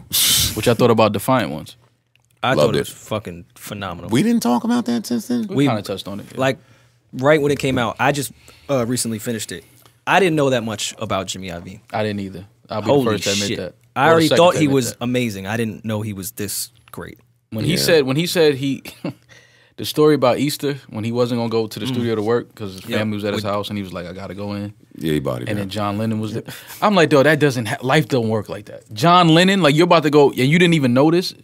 What y'all thought about Defiant ones? I Loved thought it it. was fucking phenomenal. we didn't talk about that since then. We We- kind of touched on it. yeah. like right when it came out, I just uh, recently finished it. I didn't know that much about Jimmy Iovine. I didn't either. I'll be Holy the first to admit shit! that. I Or the already second thought to he admit was that. amazing. I didn't know he was this great. when he said when he said he the story about Easter when he wasn't gonna go to the studio to work because his Mm. Family was at his With- house and he was like I gotta go in Yeah, he bodied and that. then John Lennon was there. I'm like though that doesn't ha- life don't work like that. John Lennon like you're about to go and you didn't even notice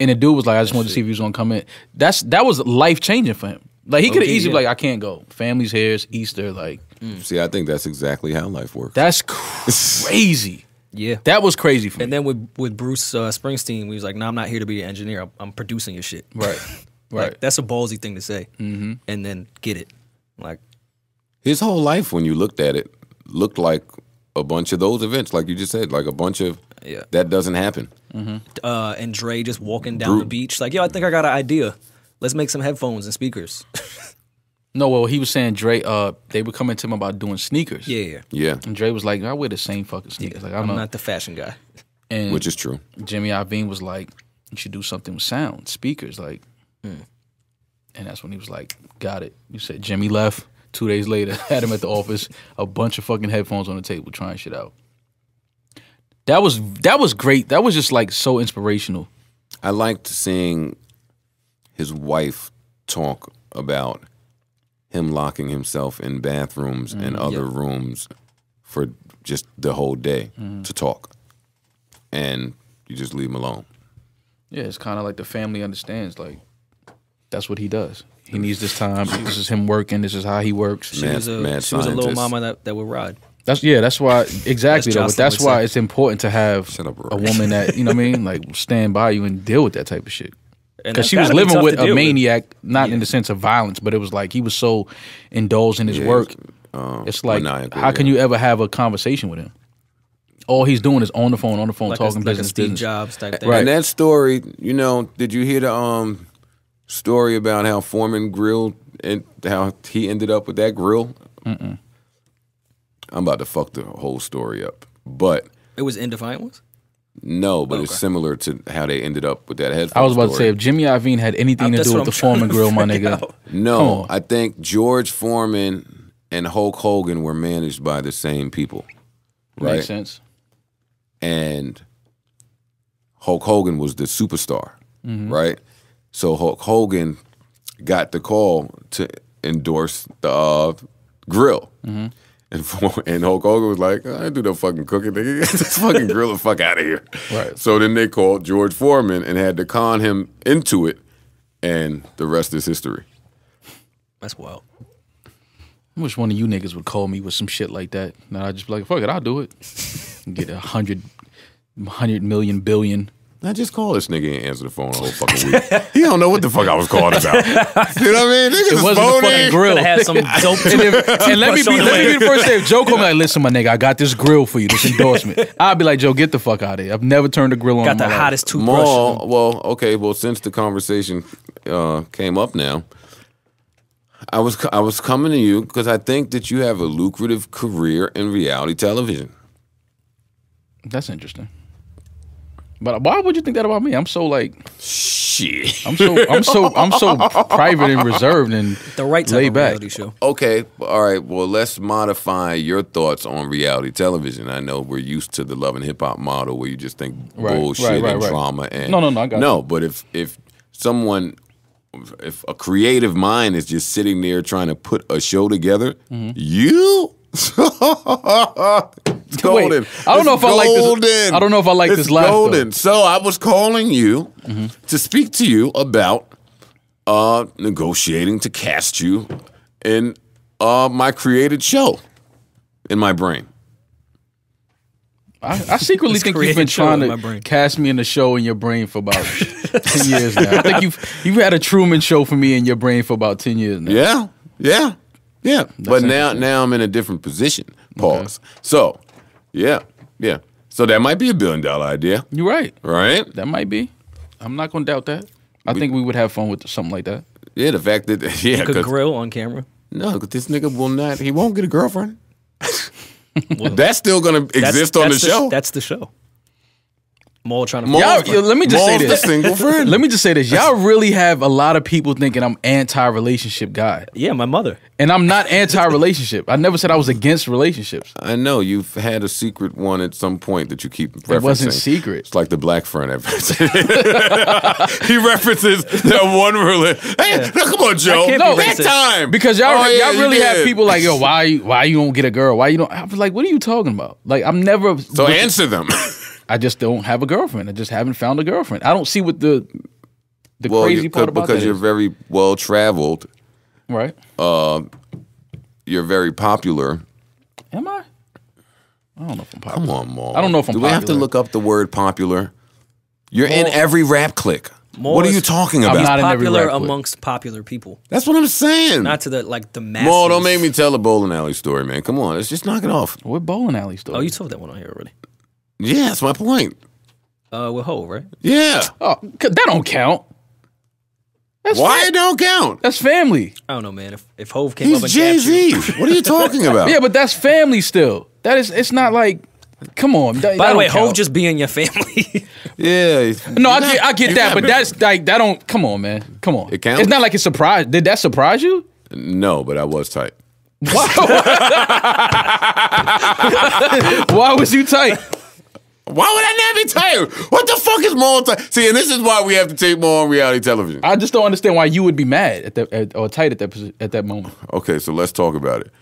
and the dude was like I just wanted to see if he was gonna come in. That's that was life changing for him. Like he could have Okay, easily yeah. be like I can't go. Family's here. It's Easter. Like See, I think that's exactly how life works. that's crazy. Yeah. That was crazy for me. and then with with Bruce uh, Springsteen, we was like, "No, I'm not here to be an engineer. I'm, I'm producing your shit." right, Like, right. that's a ballsy thing to say. Mm-hmm. And then get it. Like, His whole life, when you looked at it, looked like a bunch of those events, like you just said, like a bunch of Yeah. that doesn't happen. uh, and Dre just walking down Bru- the beach, like, "Yo, I think I got an idea. Let's make some headphones and speakers." No, well, he was saying Dre. Uh, they were coming to him about doing sneakers. yeah, yeah. Yeah, And Dre was like, I wear the same fucking sneakers. Like, I I'm don't the fashion guy. and which is true. Jimmy Iovine was like, you should do something with sound, speakers. Like, Hmm. and that's when he was like, got it. You said Jimmy left. Two days later, had him at the office, a bunch of fucking headphones on the table, trying shit out. That was that was great. That was just like so inspirational. I liked seeing his wife talk about him locking himself in bathrooms and mm, other rooms for just the whole day mm. to talk. And you just leave him alone. Yeah, it's kind of like the family understands. Like, that's what he does. He needs this time. This is him working. This is how he works. She Mad- was a mad she was a little mama that, that would ride. That's yeah. That's why exactly. As though, but that's why say. it's important to have up, a woman that you know what I mean, like stand by you and deal with that type of shit. And Because she was living with a deal maniac, not in the sense of violence, but it was like he was so indulged in his Yeah, work. um, it's like, maniacal, how can yeah. you ever have a conversation with him? All he's doing is on the phone, on the phone, Like a, talking like a business, Steve business. Jobs type thing. Right. And that story, you know, did you hear the um story about how Foreman grilled and how he ended up with that grill? Mm-mm. I'm about to fuck the whole story up, but It was in Defiant ones? No, but it's similar to how they ended up with that headphone. I was about to say if Jimmy Iovine had anything to do with the I'm trying Foreman grill, my nigga. out. No. I think George Foreman and Hulk Hogan were managed by the same people, right? Makes sense. and Hulk Hogan was the superstar, Mm-hmm. right? So Hulk Hogan got the call to endorse the uh, grill. Mm-hmm. And, for, and Hulk Hogan was like, I ain't do no fucking cooking, nigga. Get this fucking grill the fuck out of here. Right. So then they called George Foreman and had to con him into it, and the rest is history. That's wild. I wish one of you niggas would call me with some shit like that. Now I just be like, fuck it, I'll do it. Get a hundred, hundred million billion. I just call this nigga and answer the phone the whole fucking week. he don't know what the fuck I was calling about. you know what I mean? Niggas It is wasn't the phony. fucking grill. Had some dope. And, if, and let me be on the let me way. be the first day. If Joe called me like, listen, my nigga, I got this grill for you, this endorsement. I'd be like, Joe, get the fuck out of here. I've never turned a grill on. Got the my life. hottest toothbrush. Mal, well, okay, well, since the conversation uh, came up now, I was I was coming to you because I think that you have a lucrative career in reality television. That's interesting. But why would you think that about me? I'm so like, Shit. I'm so, I'm so, I'm so private and reserved and The right type laid of back. reality show. Okay, all right. Well, let's modify your thoughts on reality television. I know we're used to the love and hip hop model where you just think Right, bullshit right, right, and right. drama and No, no, no, I got no. you. But if if someone if a creative mind is just sitting there trying to put a show together, Mm-hmm. you. it's golden. I don't know It's if I like this- golden. I don't know if I like It's this laugh, though. golden. So I was calling you Mm-hmm. to speak to you about uh, negotiating to cast you in uh, my created show in my brain. I, I secretly This think you've been trying to cast me in a show in your brain for about ten years now. I think you've you've had a Truman show for me in your brain for about ten years now. Yeah, yeah, yeah. but now, now I'm in a different position. Pause. So, yeah, yeah. So that might be a billion dollar idea, You're right. right? That might be. I'm not gonna doubt that. I think we would have fun with something like that. Yeah, the fact that yeah, You could 'cause- grill on camera. no, 'cause this nigga will not. He won't get a girlfriend. That's still gonna That's- exist on the that's show. That's the show. Mal trying to. Mal- Y'all, yo, let me just say Mal's the this. single friend. Let me just say this. Y'all really have a lot of people thinking I'm anti-relationship guy, yeah, my mother. and I'm not anti-relationship. I never said I was against relationships. I know you've had a secret one at some point that you keep referencing. It wasn't secret. It's like the black friend. he references that one rela- Hey, no, come on, Joe. No, be that time Because y'all, Oh, yeah, y'all really have did. people like, yo, why, you- why you don't get a girl? Why you don't? I was like, what are you talking about? Like, I'm never. So answer them. I just don't have a girlfriend. I just haven't found a girlfriend. I don't see what the the well, crazy you- part about because that you're is. very well traveled. right? Uh, you're very popular. Am I? I don't know if I'm popular. Come on, Mal. I don't know if I'm Do we have to look up the word popular? You're in every rap clique. Mal What are you talking about? I'm about? not in every Popular rap clique. amongst popular people, That's what I'm saying. not to the like the masses. Mal, don't make me tell a bowling alley story, man. Come on, let's just knock it off. What bowling alley story? Oh, you told that one on here already. Yeah, that's my point. Uh, with Hove, right? Yeah. Oh, c- that don't count. That's Why fam- it don't count? That's family. I don't know, man. If if Hove came He's up and Jay Z. What are you talking about? Yeah, but that's family still. That is. It's not like. Come on. that- By that the way, don't. Hove just be in your family. yeah. No, I get, I get that, but that's like that don't. Come on, man. Come on. It counts? It's not like it surprised. Did that surprise you? no, but I was tight. Why? Why was you tight? Why would I not be tired? What the fuck is more tight? See, and this is why we have to take more on reality television. I just don't understand why you would be mad at that at, or tight at that at that moment. Okay, so let's talk about it.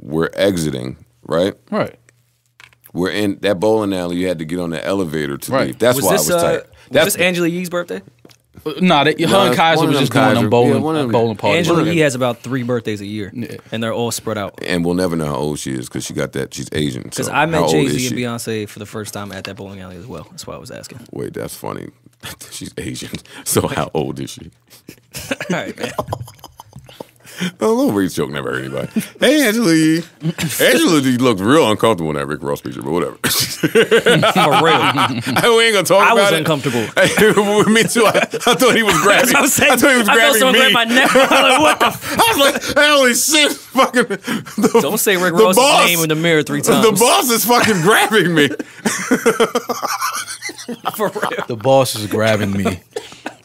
We're exiting, right? Right. We're in that bowling alley. You had to get on the elevator to Right. leave. That's was why this I was uh, tight. was That's this Angela Yee's birthday? Uh, Nah, that, Nah, her and Kaiser was just them doing Kaiser- them bowling yeah, one of them- bowling parties. Angela one Yee has about three birthdays a year, and they're all spread out. and we'll never know how old she is because she got that. She's Asian. Because so I met Jay is Z and she? Beyonce for the first time at that bowling alley as well. That's why I was asking. Wait, that's funny. She's Asian. So how old is she? All right, man. Oh, little race joke never hurt anybody. Hey, Angela Yee. Angela Yee looked real uncomfortable in that Rick Ross picture, but whatever. For real. we ain't gonna talk about that. I was it. uncomfortable. Me too. I, I thought he was grabbing. I was saying, I thought he was grabbing someone me. grab my neck. I'm like, what the f- I was like, holy shit, fucking. The, Don't say Rick the Ross's boss- name in the mirror three times. The boss is fucking grabbing me. For real. The boss is grabbing me.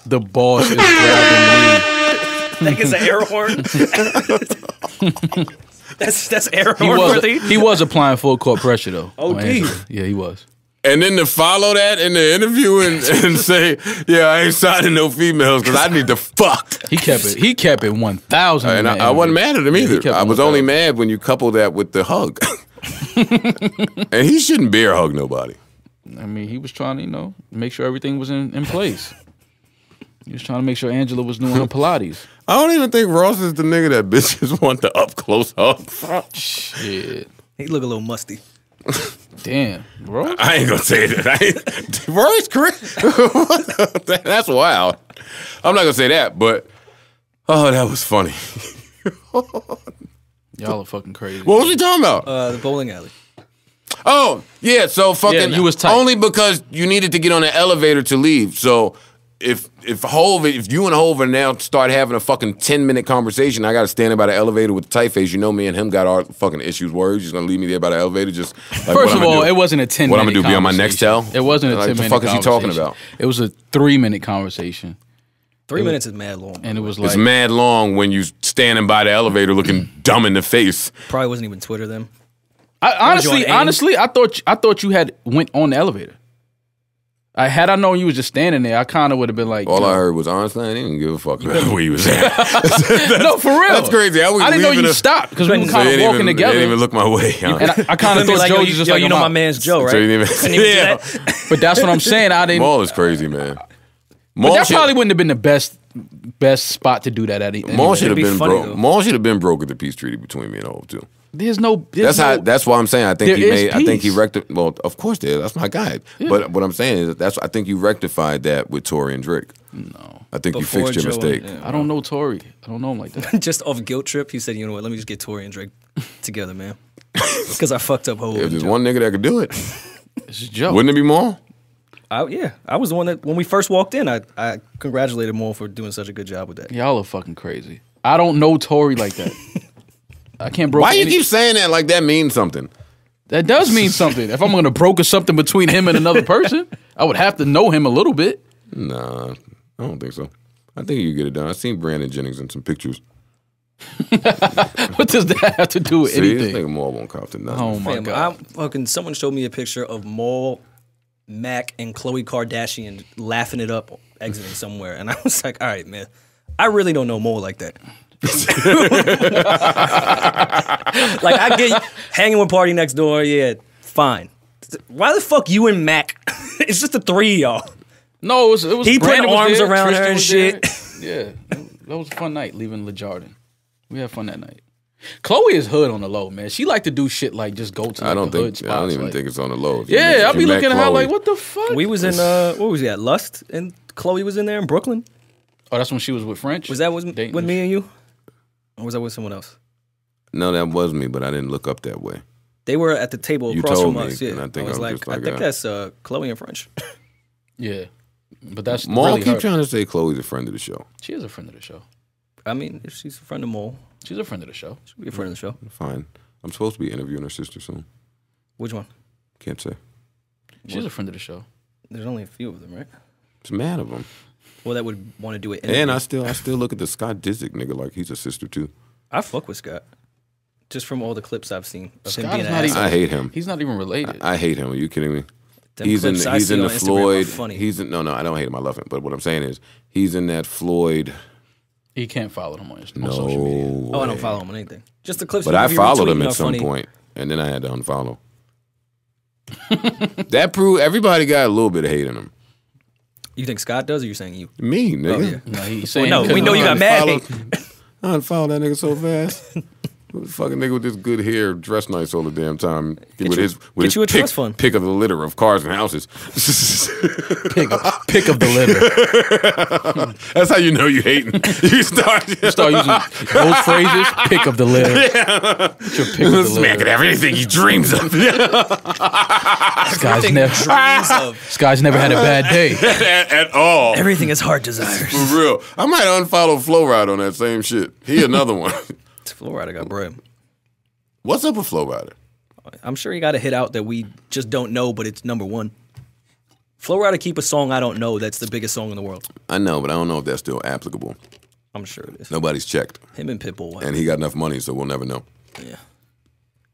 The boss is grabbing That is an air horn. that's that's air me. He horn was worthy. he was applying full court pressure though. Oh, on D. Angela. Yeah, he was. And then to follow that in the interview and, and say, yeah, I ain't signing no females because I need to fuck. He kept it. He kept it one thousand. And I, I wasn't mad at him either. kept I it was only mad when you couple that with the hug. and he shouldn't bear hug nobody. I mean, he was trying to you know make sure everything was in, in place. He was trying to make sure Angela was doing her Pilates. I don't even think Ross is the nigga that bitches want the up close hug. Shit. He look a little musty. Damn, bro. I ain't gonna say that. I ain't, Roy's correct. That's wild. I'm not gonna say that, but oh, that was funny. Y'all are fucking crazy. What was he talking about? Uh, the bowling alley. Oh, yeah. So fucking you was tight. only because you needed to get on an elevator to leave. So if if Hove, if you and Hove are now start having a fucking ten minute conversation, I got to stand by the elevator with the tight face. You know me and him got our fucking issues. Worried, just gonna leave me there by the elevator. Just like, what First I'm of all, do? it wasn't a ten. What I'm gonna do, be on my next tell? It wasn't a Like, ten the minute. fuck is he talking about? It was a three minute conversation, Three minutes is mad long. and it was like It's mad long when you standing by the elevator looking dumb in the face. Probably wasn't even Twitter then. I, honestly, honestly, I thought I thought you had went on the elevator. I had I known you was just standing there, I kind of would have been like, All yo. I heard was honestly, I didn't even give a fuck about where he was at. no, for real. That's crazy. I was I didn't know you the- stopped because we were kind of didn't walking even, together. They didn't even look my way. huh? and I, I kind of thought like, Joe yo, was you, just yo, like, you know my man's Joe, right? So you didn't even- Couldn't even Yeah. that. But that's what I'm saying. I didn't. Mal is crazy, man. but that should- probably wouldn't have been the best best spot to do that at. Anyway. Mal should have be been funny, broke. though. Mal should have been broke at the peace treaty between me and Hove too. There's no. There's That's how. That's why I'm saying. I think he is made. I think he peace. rectified. Well, of course there. is. That's my guy. But what I'm saying is that's. I think you rectified that with Tory and Drake. No, I think Before you fixed your Joe and- mistake. yeah. I don't know Tory. I don't know him like that. just off guilt trip, he said, "You know what? Let me just get Tory and Drake together, man." Because I fucked up whole. If there's one nigga that could do it, It's a joke. wouldn't it be more? I, yeah, I was the one that when we first walked in, I, I congratulated Mal for doing such a good job with that. Y'all are fucking crazy. I don't know Tory like that. I can't broker. Why you keep saying that like that means something? That does mean something. If I'm gonna broker something between him and another person, I would have to know him a little bit. Nah, I don't think so. I think you get it done. I seen Brandon Jennings in some pictures. What does that have to do with See, this nigga Mal won't cop to nothing. Oh my Fam, god! I'm fucking. Someone showed me a picture of Mal, Mac, and Khloe Kardashian laughing it up, exiting somewhere, and I was like, "All right, man, I really don't know Mal like that." Like I get hanging with party next door, yeah, fine. Why the fuck you and Mac? it's just the three of y'all. No, it was. It was He put Brandon was arms there, around her and was there. Yeah, that was a fun night leaving Le Jardin. We had fun that night. Khloe is hood on the low, man. She like to do shit like just go to. Like, I don't the hood think. I don't even like- think it's on the low. If Yeah, I'll be looking at her like, what the fuck? We was in uh, what was we at? Lust, and Khloe was in there in Brooklyn. oh, that's when she was with French. Was that with, Dating with me and you, or was that with someone else? No, that was me, but I didn't look up that way. They were at the table You across told from me, us. Yeah, and I think was I was like, just I think uh, that's uh, Khloe and French. Yeah, but that's Mal really keep her. trying to say Khloe's a friend of the show. She is a friend of the show. I mean, if she's a friend of Mal, She's a friend of the show. she'll be a friend of the show. Fine. I'm supposed to be interviewing her sister soon. Which one? Can't say. She's a friend of the show. There's only a few of them, right? It's mad of them. Well, that would want to do it. And I still, I still look at the Scott Disick nigga like he's a sister too. I fuck with Scott, just from all the clips I've seen of him being an not asshole. I hate him. He's not even related. I hate him. Are you kidding me? Them he's in. clips I He's in the Instagram Floyd. funny. He's in. No, no, I don't hate him. I love him. But what I'm saying is, he's in that Floyd. he can't follow him on, his, on No. social media. Oh, I don't follow him on anything. Just the clips. But I followed him at some funny. point, and then I had to unfollow. that proved everybody got a little bit of hate in him. You think Scott does, or you saying you? Me, nigga. Oh, yeah. No, he's saying no, we know you got mad hate. Unfollowed- I unfollowed that nigga so fast. Who's the fucking nigga with this good hair, dressed nice all the damn time? with you- his, get with his you a pick, trust fund. pick of the litter of cars and houses. Pick, pick of the litter. That's how you know you hating. you start, Start using those phrases. Pick of the litter. What's your pick of the smacking litter? everything he dreams of This guy's never, dreams of. this guy's never had a bad day. at, at all. Everything is heart desires. For real. I might unfollow Flo Rida on that same shit. He another one. Flo Rida got bread. What's up with Flo Rida? I'm sure he got a hit out that we just don't know, but it's number one. Flo Rida keep a song I don't know that's the biggest song in the world. I know, but I don't know if that's still applicable. I'm sure it is. Nobody's checked. Him and Pitbull. And he got enough money, so we'll never know. yeah.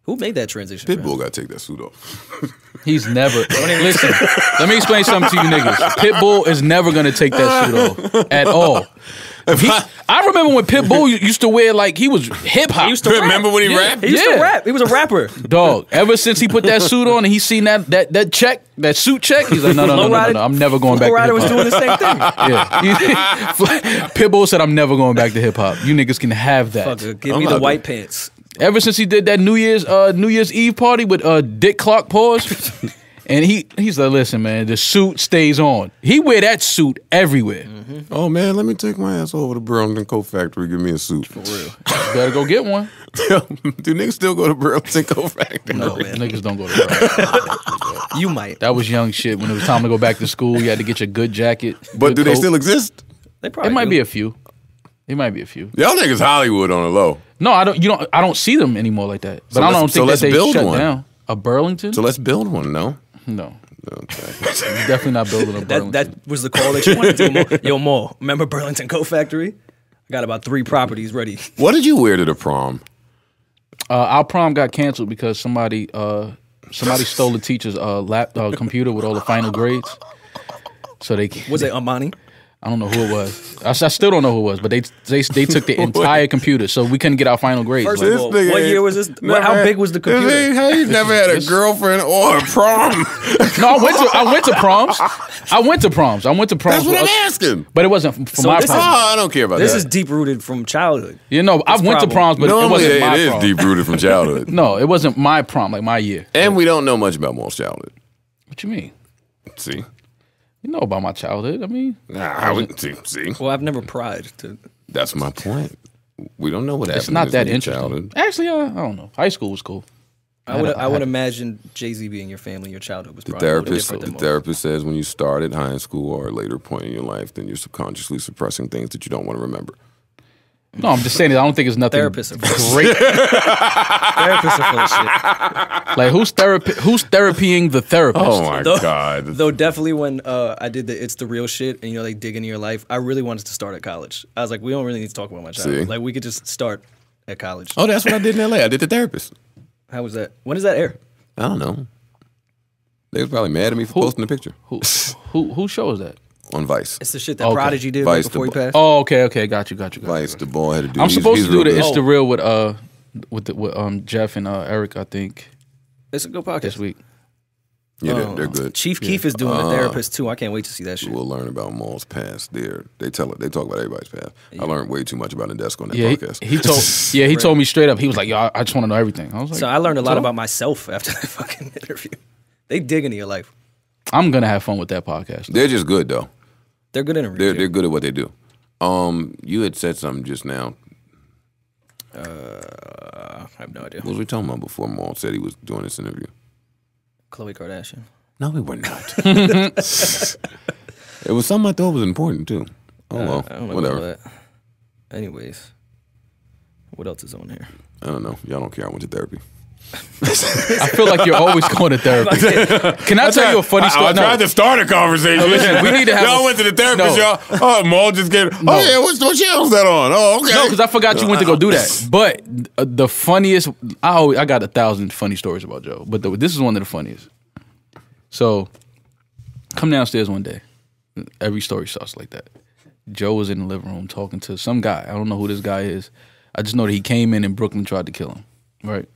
Who made that transition? Pitbull got to take that suit off. He's never. Listen, let me explain something to you niggas. Pitbull is never gonna take that suit off at all. He, I remember when Pitbull used to wear like he was hip hop. He used to rap. Remember when he Yeah. rapped? He used Yeah. to rap. He was a rapper. Dog. Ever since he put that suit on and he seen that that that check, that suit check, he's like, no, no, no, no, no, no. I'm never going back Flow to Rider was doing the same thing. Yeah. Pitbull said, I'm never going back to hip hop. You niggas can have that. Fucker, give I'm me the doing- white pants. Ever since he did that New Year's uh New Year's Eve party with uh Dick Clark pause. And he he's like, listen, man, the suit stays on. He wear that suit everywhere. Mm-hmm. Oh man, let me take my ass over to Burlington Coat Factory. Give me a suit. For real. Better go get one. Do niggas still go to Burlington Coat Factory? No, man. Niggas don't go to Burlington. You might. That was young shit. When it was time to go back to school, you had to get your good jacket. But good do they coat. still exist? They probably It might do. be a few. It might be a few. Y'all niggas Hollywood on the low. No, I don't. You don't. I don't see them anymore like that. But So I don't let's- think so that let's they build shut one. down a Burlington. So let's build one, no? No, Okay. definitely not building a That Burlington. that was the call that you wanted to do. Mo. Yo, Mo, remember Burlington Coat Factory? I got about three properties ready. what did you wear to the prom? uh, our prom got canceled because somebody uh, somebody stole the teacher's uh, lap uh, computer with all the final grades. So they Was it Amani? I don't know who it was. I still don't know who it was, but they they they took the entire computer, so we couldn't get our final grades. First Like, of all, what year was this? What, how big was the computer? ain't- How you never had a girlfriend or a prom? no, I went to I went to proms. I went to proms. I went to proms, That's what I'm asking. but it wasn't f- for So my this is- Oh, prom. I don't care about This this is deep rooted from childhood. You know, I went to proms, but it wasn't it my is prom. deep rooted from childhood. No, it wasn't my prom, like my year. and we don't know much about Mo's childhood. What you mean? See? You know about my childhood. I mean, Nah, I would, see, see? Well, I've never pried to. That's my point. We don't know what happened it's not in that your interesting. childhood. Actually, uh, I don't know. High school was cool. I would. had a- I I would imagine Jay Z being your family. Your childhood was The probably therapist, different the than most. therapist says when you start at high school or a later point in your life, then you're subconsciously suppressing things that you don't want to remember. No, I'm just saying that I don't think it's nothing Therapists are full of great. Therapists are full of shit. like who's therapy? Who's therapying the therapist? Oh my Though- god! Though definitely when uh, I did the it's the real shit and you know they dig into your life, I really wanted to start at college. I was like, we don't really need to talk about my childhood. See? Like we could just start at college. oh, that's what I did in L.A. I did the therapist. How was that? When does that air? I don't know. They was probably mad at me for posting the picture Who, who who shows that? On Vice. It's the shit that Okay. Prodigy did right before he passed. Oh, okay, okay, got you, got you, got you. Vice, the boy had to do. I'm he's- supposed he's to do real the good. It's Oh. the real with uh with the, with um Jeff and uh Eric. I think It's a good podcast. this week. Yeah, they're, Oh. they're good. Chief Keef is doing a therapist too. I can't wait to see that shit. We'll learn about Mal's past. There, they tell it. They talk about everybody's past. I learned way too much about Indesco on that Yeah, he, podcast. he told yeah he told me straight up. He was like, "Yo, I, I just want to know everything." I was like, So I learned a lot "So?" about myself after that fucking interview. They dig into your life. I'm gonna have fun with that podcast. they're just good though. They're good interviews. They're they're good at what they do. Um, you had said something just now. Uh, I have no idea. What was we talking about before Mal said he was doing this interview? Khloe Kardashian. No, we were not. it was something I thought was important too. Oh well, Uh, I don't know whatever. about that. Anyways, what else is on here? I don't know. Y'all don't care. I went to therapy. I feel like you're always going to therapy. Can I tell you a funny story? I, I No. tried to start a conversation. listen, we need to have Y'all went to the therapist, No. y'all. Oh, Mal just gave. Oh yeah, what's what channel's that on? Oh okay. No, because I forgot you went to go do that. But uh, the funniest, I always, I got a thousand funny stories about Joe, but the, this is one of the funniest. So, come downstairs one day. Every story starts like that. Joe was in the living room talking to some guy. I don't know who this guy is. I just know that he came in and Brooklyn tried to kill him. Right.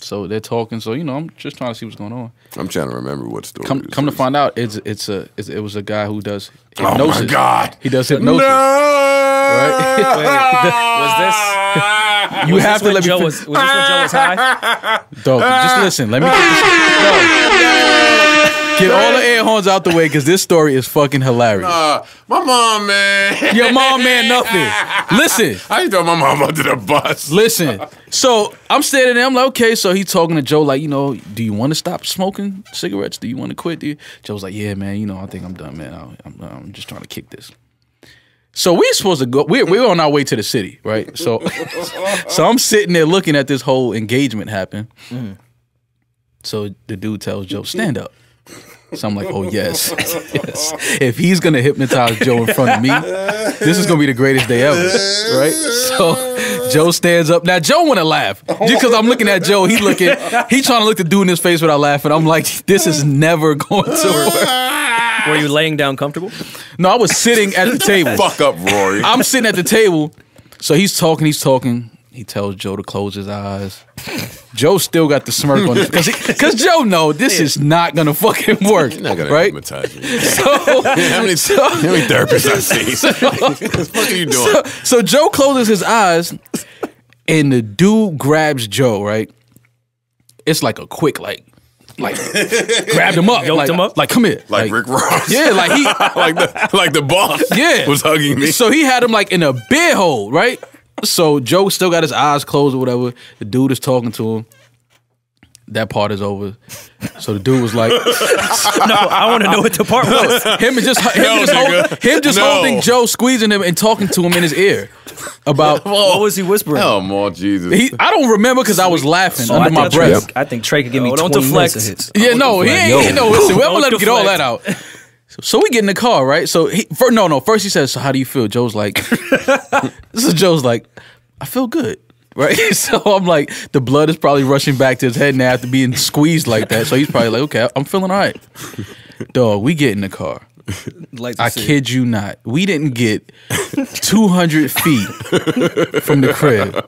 So they're talking. So you know, I'm just trying to see what's going on. I'm trying to remember what story. Come, this come to find out, it's it's a it's, it was a guy who does Oh hypnosis. my god. He does hypnosis. No. was this? You Was have this to let me. Joe fin- was, was this when Joe was high? Dog, just listen. Let me get, this, get all the air horns out the way because this story is fucking hilarious. Uh, my mom, man. Your mom man nothing. Listen, I just throw my mom under the bus. listen. So I'm standing there. I'm like, okay. So he's talking to Joe, like, you know, do you want to stop smoking cigarettes? Do you want to quit? Do you? Joe's like, yeah, man. You know, I think I'm done, man. I- I'm, I'm just trying to kick this. So we're supposed to go. We're, we're on our way to the city, right? So, so I'm sitting there looking at this whole engagement happen. So the dude tells Joe, stand up. So I'm like, oh yes, yes. If he's gonna hypnotize Joe in front of me, this is gonna be the greatest day ever, right? So Joe stands up. Now Joe want to laugh just because I'm looking at Joe. He looking, he trying to look the dude in his face without laughing. I'm like, this is never going to work. Were you laying down comfortable? No, I was sitting at the table. Fuck up, Rory. I'm sitting at the table. So he's talking, he's talking. He tells Joe to close his eyes. Joe still got the smirk on because because Joe know this is not gonna fucking work, You're not gonna right? hypnotize me. So, how, many, how many therapists I see? what the fuck are you doing? so Joe closes his eyes, and the dude grabs Joe. Right? It's like a quick like, like grabbed him up, Yoked like, him up? like come here, like, Rick Ross. yeah, like he like the like the boss. Yeah. was hugging me. So he had him like in a beer hole, right? So Joe still got his eyes closed or whatever. The dude is talking to him. That part is over. So the dude was like, No, I want to know what the part was. him and just him No, just, hold- him just No. holding Joe, squeezing him and talking to him in his ear about. What was he whispering? oh, more Jesus. He, I don't remember because I was laughing Oh, I under my think Trey- breath. I think Trey could give me Oh, 20 don't minutes deflect. of hits. Yeah, no, he ain't. He, no, listen, I'm gonna let him get all that out. So, so we get in the car, right? So he, for, no, no. First he says, "So how do you feel?" Joe's like, "This is Joe's like, I feel good." Right, so I'm like, the blood is probably rushing back to his head now after being squeezed like that. So he's probably like, okay, I'm feeling all right. Dog, we get in the car. Like to I see. kid you not. We didn't get 200 feet from the crib.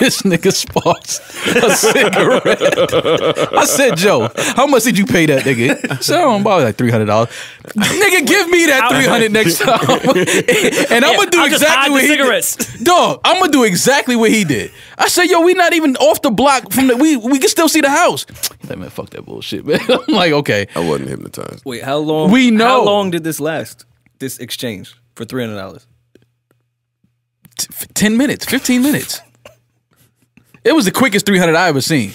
This nigga sparks a cigarette. I said, Joe, how much did you pay that nigga? So I'm about like $300. Nigga, give me that 300 next time. and I'm going to do exactly what he cigarettes. did. Dog, I'm going to do exactly what he did. I said, yo, we not even off the block from the, we, we can still see the house. He's like, man, fuck that bullshit, man. I'm like, okay. I wasn't hypnotized. Wait, how long? We know. How long did this last? This exchange for three hundred dollars. 10 minutes, 15 minutes. It was the quickest 300 I ever seen.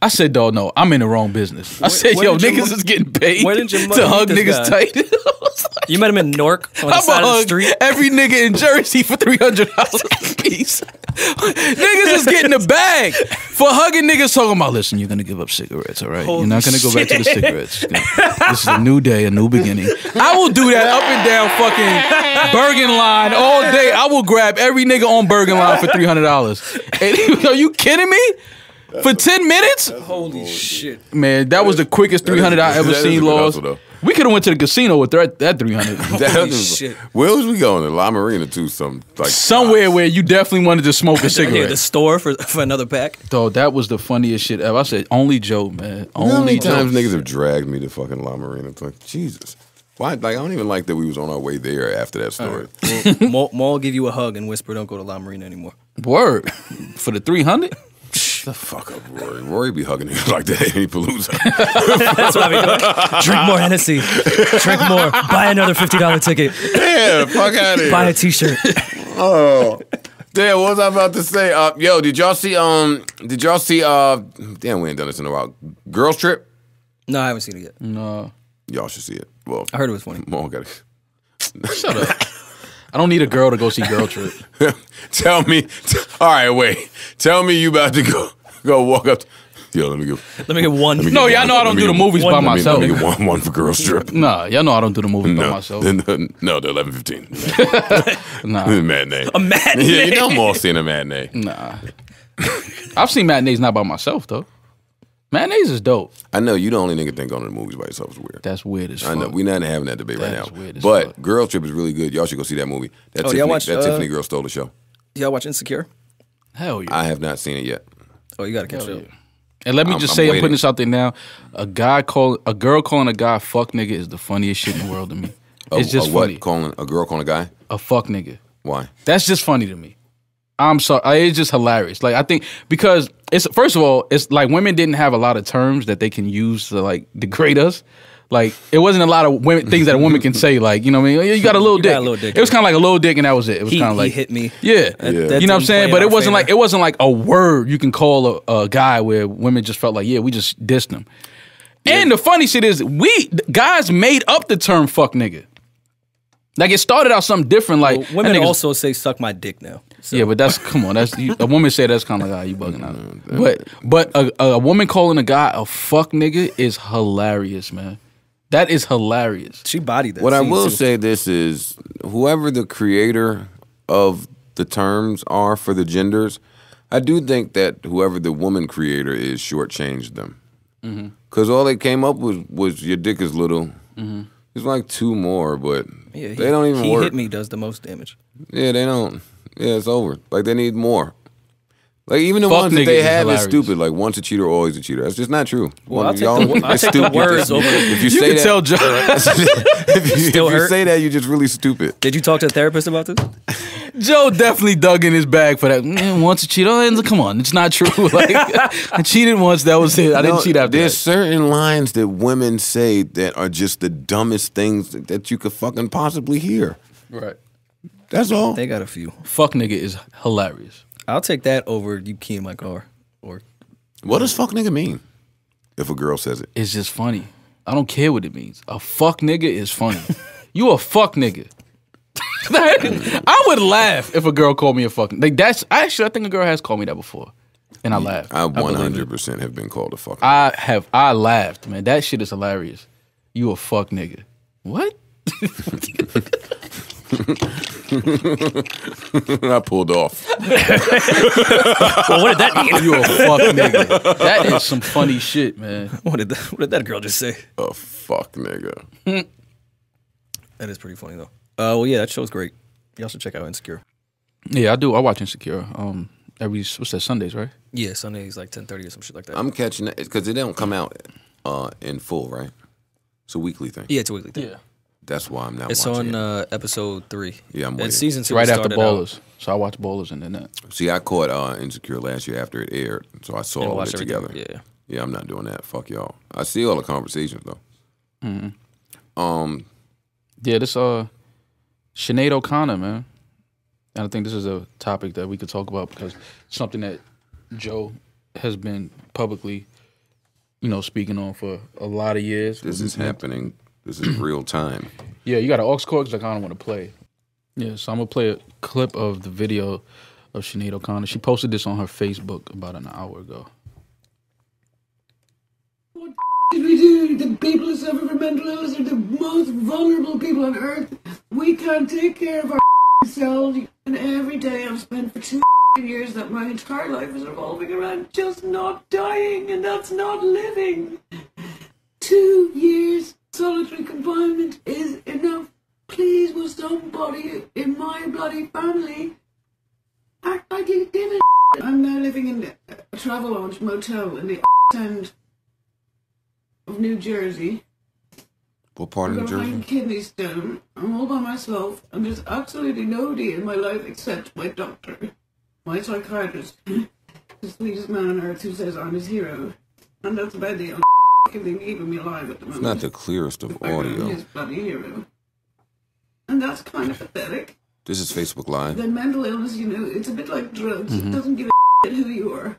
I said, dog, no, I'm in the wrong business. I said, where yo, niggas is getting paid where did your to hug niggas guy? tight. Like, You met him in Newark on the I'm side gonna of the hug street. every nigga in Jersey for $300 a piece. niggas is getting a bag for hugging niggas talking about, listen, you're going to give up cigarettes, all right? you're not going to go back to the cigarettes. this is a new day, a new beginning. I will do that up and down fucking Bergen line all day. I will grab every nigga on Bergen line for $300. And, are you kidding me? For 10 minutes? Holy shit! Man, that was the quickest 300 I ever that is a seen, good Laws. hustle, though. We could have went to the casino with that, that 300. Holy shit. Where was we going? To La Marina too? Some like Somewhere where you definitely wanted to smoke a Yeah, cigarette. the store for for another pack. Dog, that was the funniest shit ever. I said, only Joe, man. You know how Only many Joe. times niggas have dragged me to fucking La Marina? It's like Jesus. Why? Like I don't even like that we was on our way there after that story. Mal, Mal give you a hug and whisper, "Don't go to La Marina anymore." Word. For the 300? the fuck up, Rory. Rory be hugging niggas like that. Ain't Palooza. That's what I be doing. Drink more Hennessy. Drink more. Buy another fifty dollar ticket. yeah, fuck out of here. Buy a t shirt. Oh. Damn, what was I about to say? Uh, yo, did y'all see? Um, did y'all see? Uh, damn, we ain't done this in a while. Girls Trip. No, I haven't seen it yet. No. Y'all should see it. Well, I heard it was funny. Mo got it. Shut up. I don't need a girl to go see Girl Trip. Tell me. T- all right, wait. Tell me you about to go go walk up. Yo, let me go. Let me get one. Let me No, get y'all know I don't do the movies one- by let me- myself. Let me get one, one for Girls Trip. Nah, y'all know I don't do the movies by No, myself. no, they're eleven fifteen. Nah. matinee. A matinee. Yeah, you know I'm all seeing a matinee. Nah. I've seen matinees not by myself, though. Matinees is dope. I know you the only nigga think going to the movies by yourself is weird. That's weird as fuck. I know we're not having that debate right That is now. weird as but fuck. Girl Trip is really good. Y'all should go see that movie. That Oh, y'all Tiffany, watched, that uh, Tiffany girl stole the show. Y'all watch Insecure? Hell yeah. I have not seen it yet. Oh, you gotta catch up. And let me I'm- just I'm say, I'm waiting. putting this out there now. A guy call a girl calling a guy fuck nigga is the funniest shit in the world to me. A- It's just a what? funny. Calling a girl calling a guy? A fuck nigga. Why? That's just funny to me. I'm sorry. Uh, it's just hilarious. Like I think because it's first of all, it's like women didn't have a lot of terms that they can use to like degrade us. Like it wasn't a lot of women things that a woman can say. Like you know, what I mean, you got a little You dick. got a little dick, It was kind of like a little dick, and that was it. It was kind of like he hit me. Yeah, That- Yeah. you know what I'm saying. But it wasn't like it wasn't like a word you can call a, a guy where women just felt like yeah, we just dissed him. And the funny shit is, we guys made up the term "fuck nigga." Like it started out something different. Like Well, women that nigga's- also say "suck my dick" now. So yeah, but that's come on. That's you, a woman say that's kind of like, ah, you bugging out. But but a, a woman calling a guy a fuck nigga is hilarious, man. That is hilarious. she bodied that. What I will too. say this is whoever the creator of the terms are for the genders, I do think that whoever the woman creator is shortchanged them. Mm-hmm. Because all they came up with was your dick is little. There's like two more, but Yeah, he, they don't even he work. hit me does the most damage. Yeah, they don't. Yeah, it's over. Like they need more. Like even the Fuck ones that nigga they is have hilarious. is stupid. Like once a cheater, always a cheater. That's just not true. Well, I'll take Y'all- the- I'll it's take the stupid. words over- If you, You say can that, tell Joe. if you, Still if you hurt? say that, you're just really stupid. Did you talk to a therapist about this? Joe definitely dug in his bag for that. Man, once a cheat, oh, come on, it's not true. Like I cheated once, that was it. I didn't No, cheat after that. There's that. certain lines that women say that are just the dumbest things that you could fucking possibly hear. Right. That's all. They got a few. Fuck nigga is hilarious. I'll take that over you key in my car. Or What does fuck nigga mean? If a girl says it, It's just funny. I don't care what it means. A fuck nigga is funny. you a fuck nigga. I would laugh if a girl called me a fuck. Like that's actually, I think a girl has called me that before, and I laughed. I believe it. 100 percent have been called a fuck. I have. I laughed, man. That shit is hilarious. You a fuck nigga. What? I pulled off. well, what did that mean? You a fuck nigga. That is some funny shit, man. what did that, what did that girl just say? A fuck nigga. That is pretty funny though. Uh, well, yeah, that show's great. Y'all should check out Insecure. Yeah, I do. I watch Insecure. Um, every what's that Sundays, right? Yeah, Sundays like ten thirty or some shit like that. I'm catching it because it don't come out uh, in full, right? It's a weekly thing. yeah, it's a weekly thing. That's why I'm not It's watching on it. uh, episode three. Yeah, I'm And waiting. season two Right after Ballers. out- So I watch Ballers and then that. See, I caught uh, Insecure last year after it aired, so I saw And all watch it everything. together. Yeah. Yeah, I'm not doing that. Fuck y'all. I see all the conversations though. Mm-hmm. Um, Yeah, this uh Sinead O'Connor, man. And I think this is a topic that we could talk about because it's something that Joe has been publicly, you know, speaking on for a lot of years. this is happening. This is real time. Yeah, you got an aux cord because I kind of want to play. Yeah, so I'm gonna play a clip of the video of Sinead O'Connor. She posted this on her Facebook about an hour ago. What did we do? The people who suffer from mental illness are the most vulnerable people on earth. We can't take care of ourselves. And every day I've spent for two years that my entire life is revolving around just not dying, and that's not living. Two years solitary confinement is enough. Please, will somebody in my bloody family act like you give a I'm now living in uh, a Travelodge motel in the end of New Jersey. What part of New Jersey? kidney stone. I'm all by myself, and there's absolutely nobody in my life except my doctor, my psychiatrist, the sweetest man on earth who says I'm his hero. And that's about the only thing keeping me alive at the moment. Not the clearest of The fact that I'm audio. his bloody hero. And that's kind of pathetic. This is Facebook Live. Then mental illness, you know, it's a bit like drugs. Mm-hmm. It doesn't give a who you are.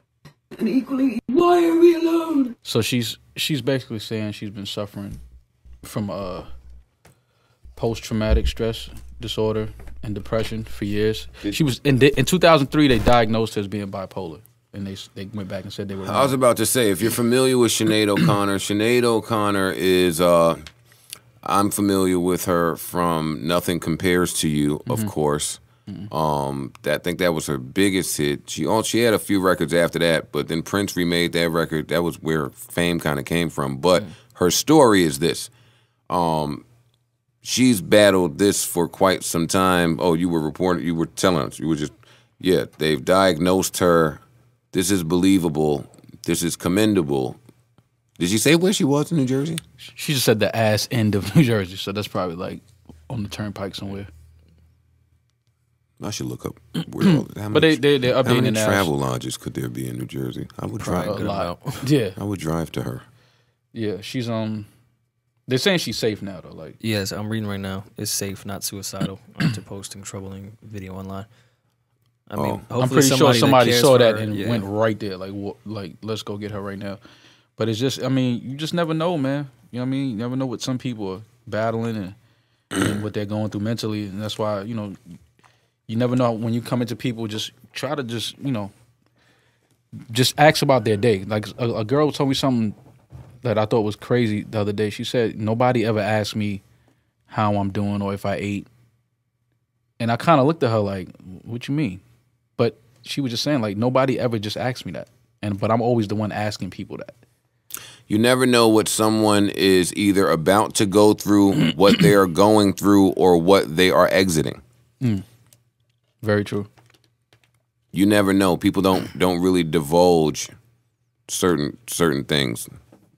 And equally, why are we alone? So she's she's basically saying she's been suffering from uh post traumatic stress disorder and depression for years. She was in in 2003 they diagnosed her as being bipolar, and they they went back and said they were. I was about to say, if you're familiar with Sinead O'Connor, Sinead O'Connor is, uh, I'm familiar with her from Nothing Compares to You, of course. Um, that I think that was her biggest hit. She oh, she had a few records after that, but then Prince remade that record. That was where fame kind of came from. But her story is this: um, she's battled this for quite some time. Oh, you were reporting, you were telling us, you were just, yeah, they've diagnosed her. This is believable. This is commendable. Did she say where she was in New Jersey? She just said the ass end of New Jersey, so that's probably like on the turnpike somewhere. I should look up where all how But many, they- they- they're how updating many it now. travel lodges could there be in New Jersey? I would Probably drive. a lot. Yeah, I would drive to her. yeah. She's um. They're saying she's safe now though. Like Yes, I'm reading right now. It's safe, not suicidal, after posting troubling video online. I mean, Oh. hopefully I'm pretty sure somebody, that saw that her- and yeah. went right there. Like wha- like let's go get her right now. But it's just I mean you just never know, man. You know what I mean? You never know what some people are battling and, and what they're going through mentally, and that's why you know you never know when you come into people. Just try to just you know just ask about their day. Like a, a girl told me something that I thought was crazy the other day. She said nobody ever asked me how I'm doing or if I ate, and I kind of looked at her like, "What you mean?" But she was just saying like nobody ever just asked me that, and but I'm always the one asking people that. You never know what someone is either about to go through, what they are going through, or what they are exiting. Hmm. Very true. You never know. People don't don't really divulge certain certain things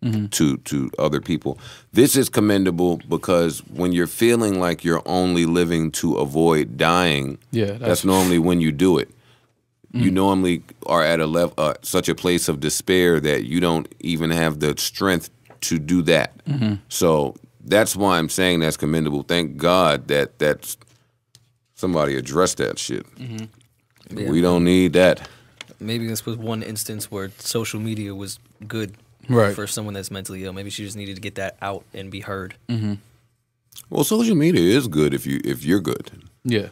mm-hmm. to to other people. This is commendable because when you're feeling like you're only living to avoid dying, Yeah, that's, that's- normally when you do it. You normally are at a level, uh, such a place of despair that you don't even have the strength to do that. Mm-hmm. So that's why I'm saying that's commendable. Thank God that that's somebody addressed that shit. Mm-hmm. Yeah. We don't need that. Maybe this was one instance where social media was good Right. for someone that's mentally ill. Maybe she just needed to get that out and be heard. Mm-hmm. Well, social media is good if you if you're good. Yeah.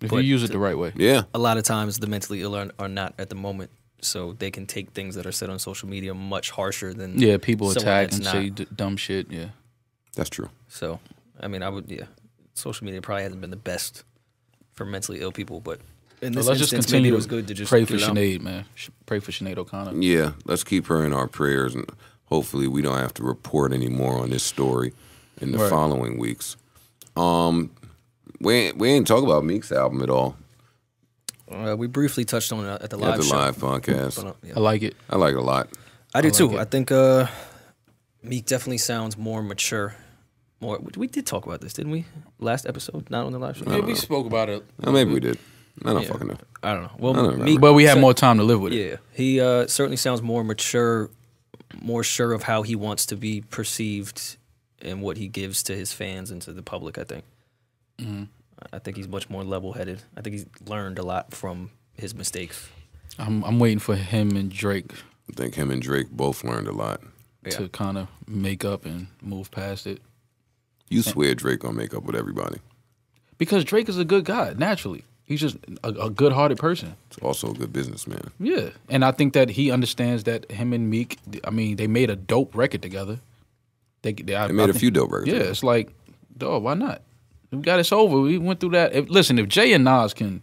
If But you use it the right way. Yeah. A lot of times, the mentally ill are, are not at the moment, so they can take things that are said on social media much harsher than Yeah, people attack and not. say d- dumb shit. Yeah. That's true. So, I mean, I would yeah. Social media probably hasn't been the best for mentally ill people, but in So let's just continue it to was good to just pray for it. Sinead, man. Pray for Sinead O'Connor. Yeah, let's keep her in our prayers, and hopefully we don't have to report any more on this story in the Right. following weeks. Um, we ain't, we ain't talk about Meek's album at all Uh, we briefly touched on it at the live at the show. live podcast. But, uh, yeah. I like it. I like it a lot. I do like too. it. I think uh, Meek definitely sounds more mature. More, we did talk about this, didn't we? Last episode, not on the live show. Yeah, we spoke about it. Uh, maybe we did. I don't Yeah. fucking know. I don't know. Well, don't. Meek, But we had more time to live with it. Yeah, he uh, certainly sounds more mature, more sure of how he wants to be perceived and what he gives to his fans and to the public. I think. Mm-hmm. I think he's much more level-headed. I think he's learned a lot from his mistakes. I'm, I'm waiting for him and Drake I think him and Drake both learned a lot. Yeah. to kind of make up and move past it. You swear Drake gonna make up with everybody. Because Drake is a good guy, naturally. He's just a, a good hearted person. He's also a good businessman. Yeah. And I think that he understands that him and Meek, I mean, they made a dope record together. They, they, I, They made I a think- few dope records. Yeah, it's like, dog, why not? We got us over. We went through that. If, listen, if Jay and Nas can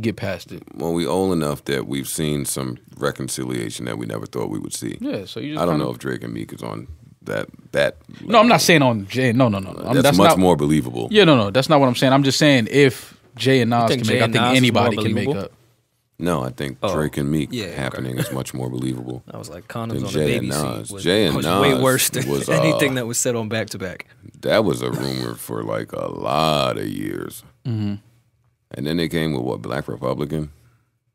get past it, Well, we old enough that we've seen some reconciliation that we never thought we would see. yeah. So you just I don't kinda- know if Drake and Meek is on that that. No, I'm not saying on Jay. No, no, no. I'm- That's, much not, more believable. Yeah, no, no. That's not what I'm saying. I'm just saying if Jay and Nas can Jay make, I think Nas is more anybody can make up. No, I think Oh, Drake and Meek yeah, okay. happening is much more believable. I was like, condoms Then on Jay the and baby Nas. seat was, Jay and was way worse than was, uh, anything that was said on back to back. That was a rumor for like a lot of years. Mm-hmm. And then they came with what Black Republican.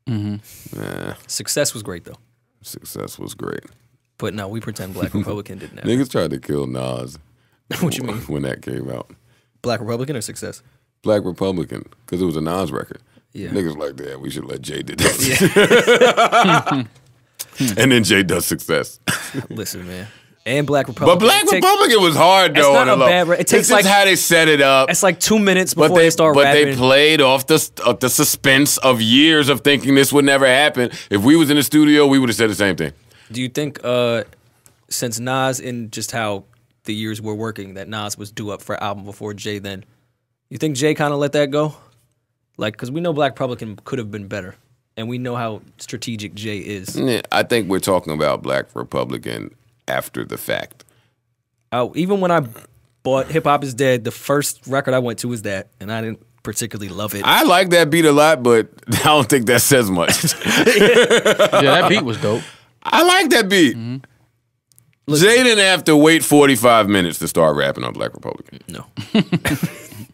Mm-hmm. Nah, Success was great though, success was great. but no, we pretend Black Republican didn't happen. Niggas tried to kill Nas. What you mean? when that came out? Black Republican or Success? Black Republican because it was a Nas record. Yeah. Niggas like that. We should let Jay do that. Yeah. and then Jay does success. Listen, man, and Black But Republican. Black it Republican was hard It's though. not a low. bad it takes like- how they set it up. It's like two minutes But before they, they start but rapping. they played off the of the suspense of years of thinking this would never happen. If we was in the studio, we would have said the same thing. Do you think, uh, since Nas and just how the years were working, that Nas was due up for an album before Jay? Then, you think Jay kind of let that go? Like, because we know Black Republican could have been better, and we know how strategic Jay is. Yeah, I think we're talking about Black Republican after the fact. Uh, even when I bought Hip Hop Is Dead, the first record I went to was that, and I didn't particularly love it. I like that beat a lot, but I don't think that says much. Yeah, that beat was dope. I like that beat. Jay didn't have to wait 45 minutes to start rapping on Black Republican. no,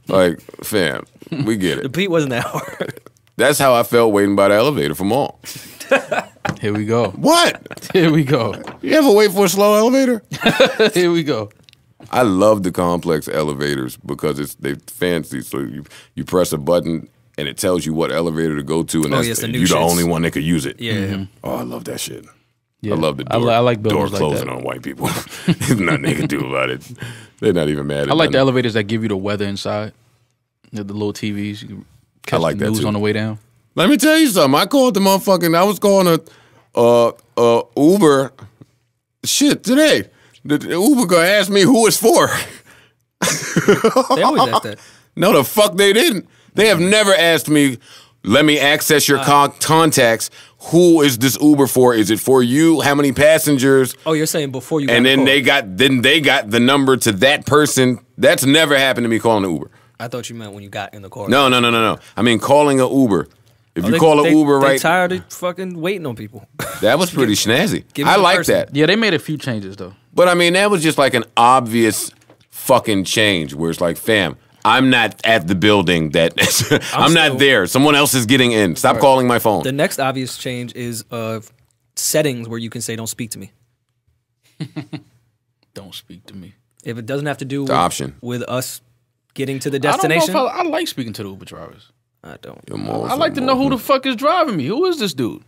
Like, fam, we get it. The beat wasn't that hard. That's how I felt waiting by the elevator for Mal. Here we go. What? Here we go. You ever wait for a slow elevator? Here we go. I love the complex elevators because it's they fancy. So you you press a button and it tells you what elevator to go to, and Oh, that's yes, the new you're the only one that could use it. Yeah. Mm-hmm. Oh, I love that shit. Yeah. I love the I door. li- I like door buildings like closing that. on white people. There's nothing they can do about it. They're not even mad. At I like the elevators that give you the weather inside. The, the little TVs. You catch like the that news too. on the way down. Let me tell you something. I called the motherfucking. I was calling a uh uh Uber. Shit today. The, the Uber gonna ask me who it's for. They always ask that. No, the fuck they didn't. They have never asked me. Let me access your uh. con- contacts. Who is this Uber for? Is it for you? How many passengers? Oh, you're saying before you And the then call. they got then they got the number to that person. That's never happened to me calling an Uber. I thought you meant when you got in the car. No, no, no, no, no. I mean calling an Uber. If Oh, you they- call an they- Uber they right, tired of fucking waiting on people. that was pretty snazzy. give I like person. that. Yeah, they made a few changes though. But I mean, that was just like an obvious fucking change where it's like, fam, I'm not at the building that I'm, not there. Someone else is getting in. Stop calling my phone. the next obvious change is uh, settings where you can say "Don't speak to me." Don't speak to me. If it doesn't have to do with, option. with us getting to the I don't destination, know if I, I like speaking to the Uber drivers. I don't. I like are to know who the fuck is driving me. Who is this dude?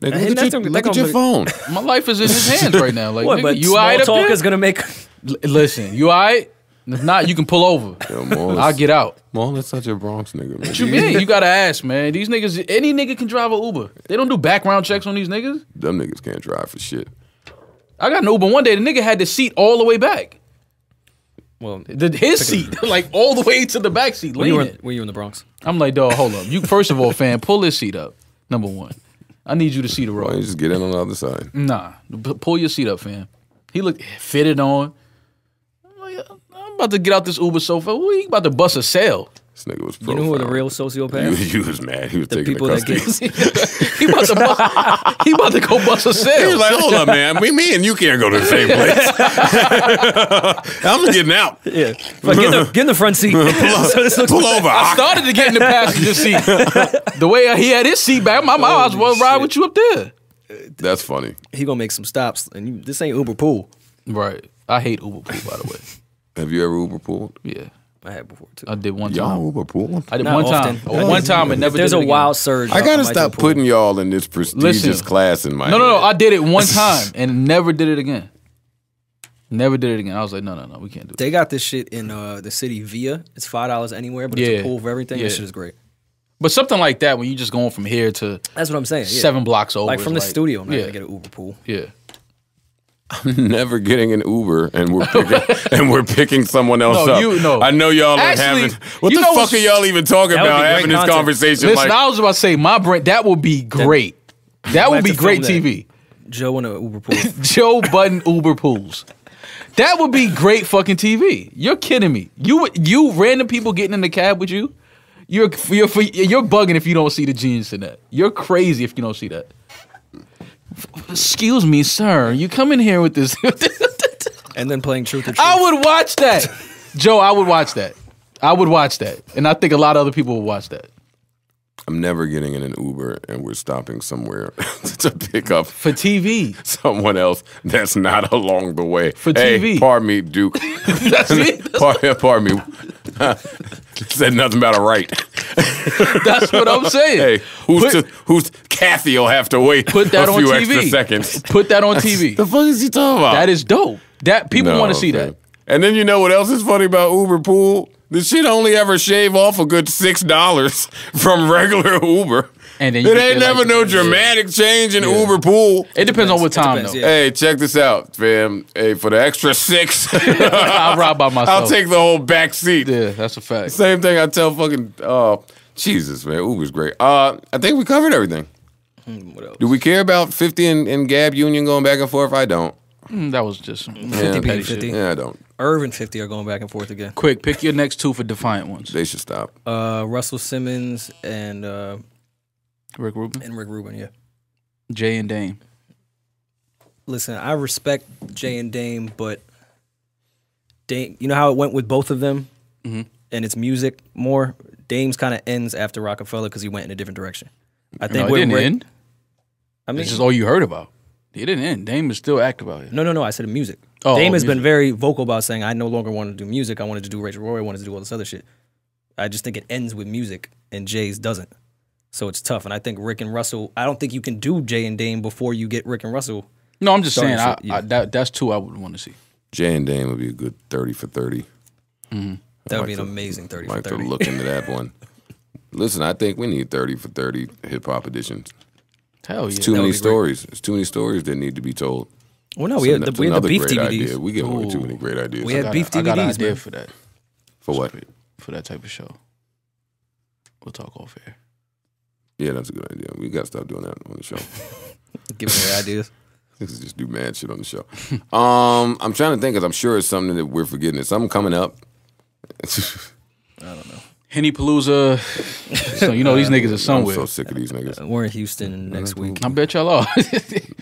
Nigga, And look at your, look that at your phone. My life is in his hands right now. Like, What? nigga, But you small alright up talk is gonna make. L- listen, you alright? If not, you can pull over. Yo, Mal I'll get out. Mal is such a Bronx nigga, man. What you mean? You gotta ask, man. These niggas, any nigga can drive an Uber. They don't do background checks on these niggas. Them niggas can't drive for shit. I got an Uber one day. The nigga had the seat all the way back. Well, The, his seat, like all the way to the back seat. when you were leaning. when you were in the Bronx, I'm like, dog, hold up. You first of all, fam, pull this seat up. Number one, I need you to see the Why don't you road. just get in on the other side? Nah, pull your seat up, fam. He looked fitted on. I'm, about to get out this Uber sofa. We about to bust a sale. This nigga was you know who are the real He, sociopaths? he was mad. He was The taking people the that custody. get He about to bust, he about to go bust a sale. He was like, hold up, man. We, me and you can't go to the same place. I'm getting out. yeah, but get in the, get in the front seat. so this looks Pull over. I started to get in the passenger seat. the way he had his seat back, my mom was well ride with you up there. That's funny. he gonna make some stops, and you, this ain't Uber pool. Right. I hate Uber pool, by the way. Have you ever Uber pooled? Yeah. I had before too. I did one Y'all time. Uber pooled? I did Not one often. time. One time and never There's did a it again. There's a wild surge. I I gotta stop putting y'all in this prestigious Listen. class in my No, no, no. head. I did it one time and never did it again. Never did it again. I was like, no, no, no, we can't do it. They got this shit in uh, the city via. It's five dollars anywhere, but it's a pool for everything. Yeah. This shit is great. But something like that when you're just going from here to That's what I'm saying. yeah. seven blocks over. like from the studio. I'm not yeah, gonna get an Uber pool. yeah. Never getting an Uber and we're picking, and we're picking someone else No, up. you- no. I know y'all Actually, are having. What the fuck are y'all even talking about having this content. conversation? Listen, like, I was about to say my brain. That would be great. That would be great film that. TV. Joe in an Uber pool. Joe Budden Uber pools. That would be great fucking TV. You're kidding me. You you random people getting in the cab with you. You're you're you're bugging if you don't see the genius in that. You're crazy if you don't see that. Excuse me, sir. You come in here with this. and then playing Truth or Truth. I would watch that. Joe, I would watch that. I would watch that. And I think a lot of other people would watch that. I'm never getting in an Uber and we're stopping somewhere to pick up For TV. someone else that's not along the way. For hey, TV. Pardon me, Duke. That's it. pardon, pardon me. Said nothing about a right. That's what I'm saying. Hey, who's Put- to, who's Kathy will have to wait Put that a on few TV. extra seconds. Put that on TV. The fuck is he talking about? That is dope. That people No, want to see man. that. And then you know what else is funny about Uber Pool? This shit only ever shave off a good six dollars from regular Uber. And then you it ain't never like, no yeah. dramatic change in Yeah. Uber Pool. It depends on what time depends, though. yeah. Hey, check this out, fam. Hey, for the extra six, I'll ride by myself. I'll take the whole back seat. Yeah, that's a fact. Same thing I tell fucking uh Jesus, man. Uber's great. Uh I think we covered everything. what else? Do we care about 50 and, and Gab Union going back and forth? I don't. Mm, that was just Yeah. 50 petty being shit. 50. Yeah, I don't. Irv and 50 are going back and forth again. Quick, pick your next two for defiant ones. They should stop. Uh, Russell Simmons and uh, Rick Rubin, and Rick Rubin. Yeah. Jay and Dame. Listen, I respect Jay and Dame, but Dame, you know how it went with both of them, Mhm. and it's music more. Dame's kind of ends after Rockefeller because he went in a different direction. I think No, it with didn't Rick- end. I mean, this is all you heard about. It didn't end. Dame is still active out here. no, no, no. I said music. Oh, Dame oh, has been very vocal about saying I no longer wanted to do music. I wanted to do Rachel Roy. I wanted to do all this other shit. I just think it ends with music, and Jay's doesn't. So it's tough. And I think Rick and Russell. I don't think you can do Jay and Dame before you get Rick and Russell. No, I'm just Starting saying. I, yeah. I, that, that's two I would want to see. Jay and Dame would be a good thirty for thirty. Mm-hmm. That would like be an to- amazing thirty like for to look into that one. Listen, I think we need thirty for thirty hip hop editions. Hell yeah. Too That many would be great. stories. There's too many stories that need to be told. Well, no, we So had the, we had the beef great DVDs. idea. We give away too many great ideas. We I had got beef a- I got an DVDs, idea man. for that. for what? For that type of show. We'll talk off air. Yeah, that's a good idea. We got to stop doing that on the show. Giving their ideas. Niggas just do mad shit on the show. um, I'm trying to think because I'm sure it's something that we're forgetting. It's something coming up. Henny Palooza. so you know these niggas are somewhere. I'm somewhere. so sick of these niggas. We're in Houston next week. I bet y'all are.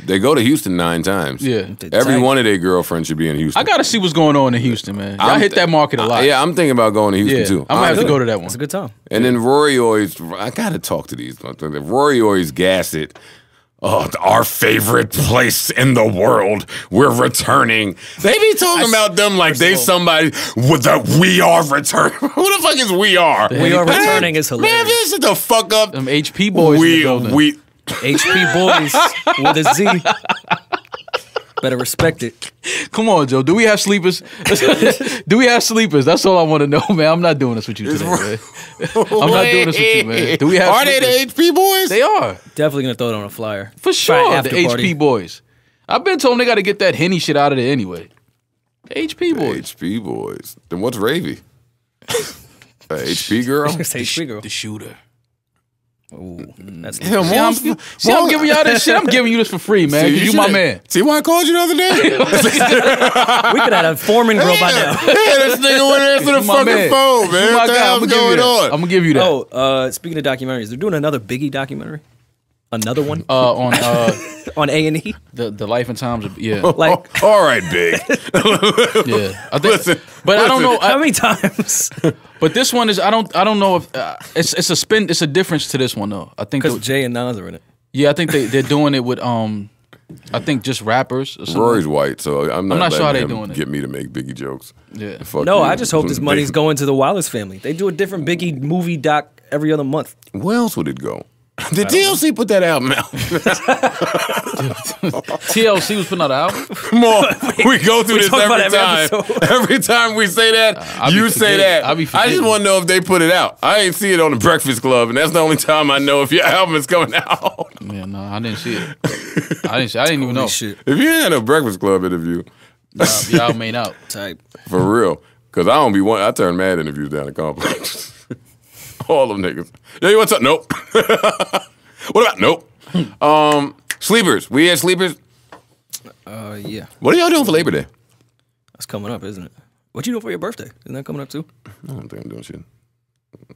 They go to Houston nine times. yeah. Every one of their girlfriends should be in Houston. I gotta see what's going on in Houston, man. Y'all I'm hit that market a lot. Uh, yeah, I'm thinking about going to Houston Yeah. too. I'm gonna have to go to that one. It's a good time. And then Rory always, I gotta talk to these. motherfuckers. Rory always gas it. Oh, our favorite place in the world. We're returning. They be talking about them like they somebody with that we are returning. Who the fuck is we are? We Are Man, Returning is hilarious. Man, this is the fuck up. Them HP boys. in the we we. HP Boys with a Z. Better respect it. Come on, Joe. Do we have sleepers? Do we have sleepers? That's all I want to know, man. I'm not doing this with you today, man. I'm not doing this with you, man. Do we have Are they the HP boys? They are. Definitely gonna throw it on a flyer For sure. The after HP party. boys. I've been told they got to get that Henny shit out of there anyway. HP boys. HP boys. Then what's Ravy? A HP girl? It's HP girl. The shooter. Ooh, that's Hell, See, I'm, Mom- see, I'm giving y'all this shit. I'm giving you this for free, man. See, 'cause you, shoulda- my man. See why I called you the other day? we could have a foreman girl by now. yeah, this nigga went answer the You my fucking man. phone, man. What the hell's I'm gonna give you that. on? I'm gonna give you that. Oh, uh, speaking of documentaries, they're doing another Biggie documentary. Another one Uh, on uh, on A and E. the the life and times of yeah, Like all right, big. yeah. I think, Listen, but I don't listen. know. how many times? but this one is I don't I don't know if uh, it's it's a spin. It's a difference to this one though. I think Because Jay and Nas are in it. yeah, I think they they're doing it with um, I think just rappers. Or. Rory's white, so I'm not, not sure how they him doing it. Get me to make Biggie jokes. Yeah. Fuck No, you. I just hope this money's going to the Wallace family. They do a different Biggie movie doc every other month. Where else would it go? Did TLC put that album out? TLC was putting out an album. Come on, we go through we this talk every time. every episode. Every time we say that, I be you say that. I be I just want to know if they put it out. I ain't see it on the Breakfast Club, and that's the only time I know if your album is coming out. Yeah, no, I didn't see it. I didn't. See, I didn't even know. Shit. if you had a Breakfast Club interview, Uh, y'all made out. Type. for real, because I don't be one. I turn mad interviews down the complex. All them niggas. Yeah, what's up? Nope. what about nope? Hmm. um, sleepers. We had sleepers. Uh, yeah. What are y'all doing for Labor Day? That's coming up, isn't it? What you doing for your birthday? Isn't that coming up too? I don't think I'm doing shit.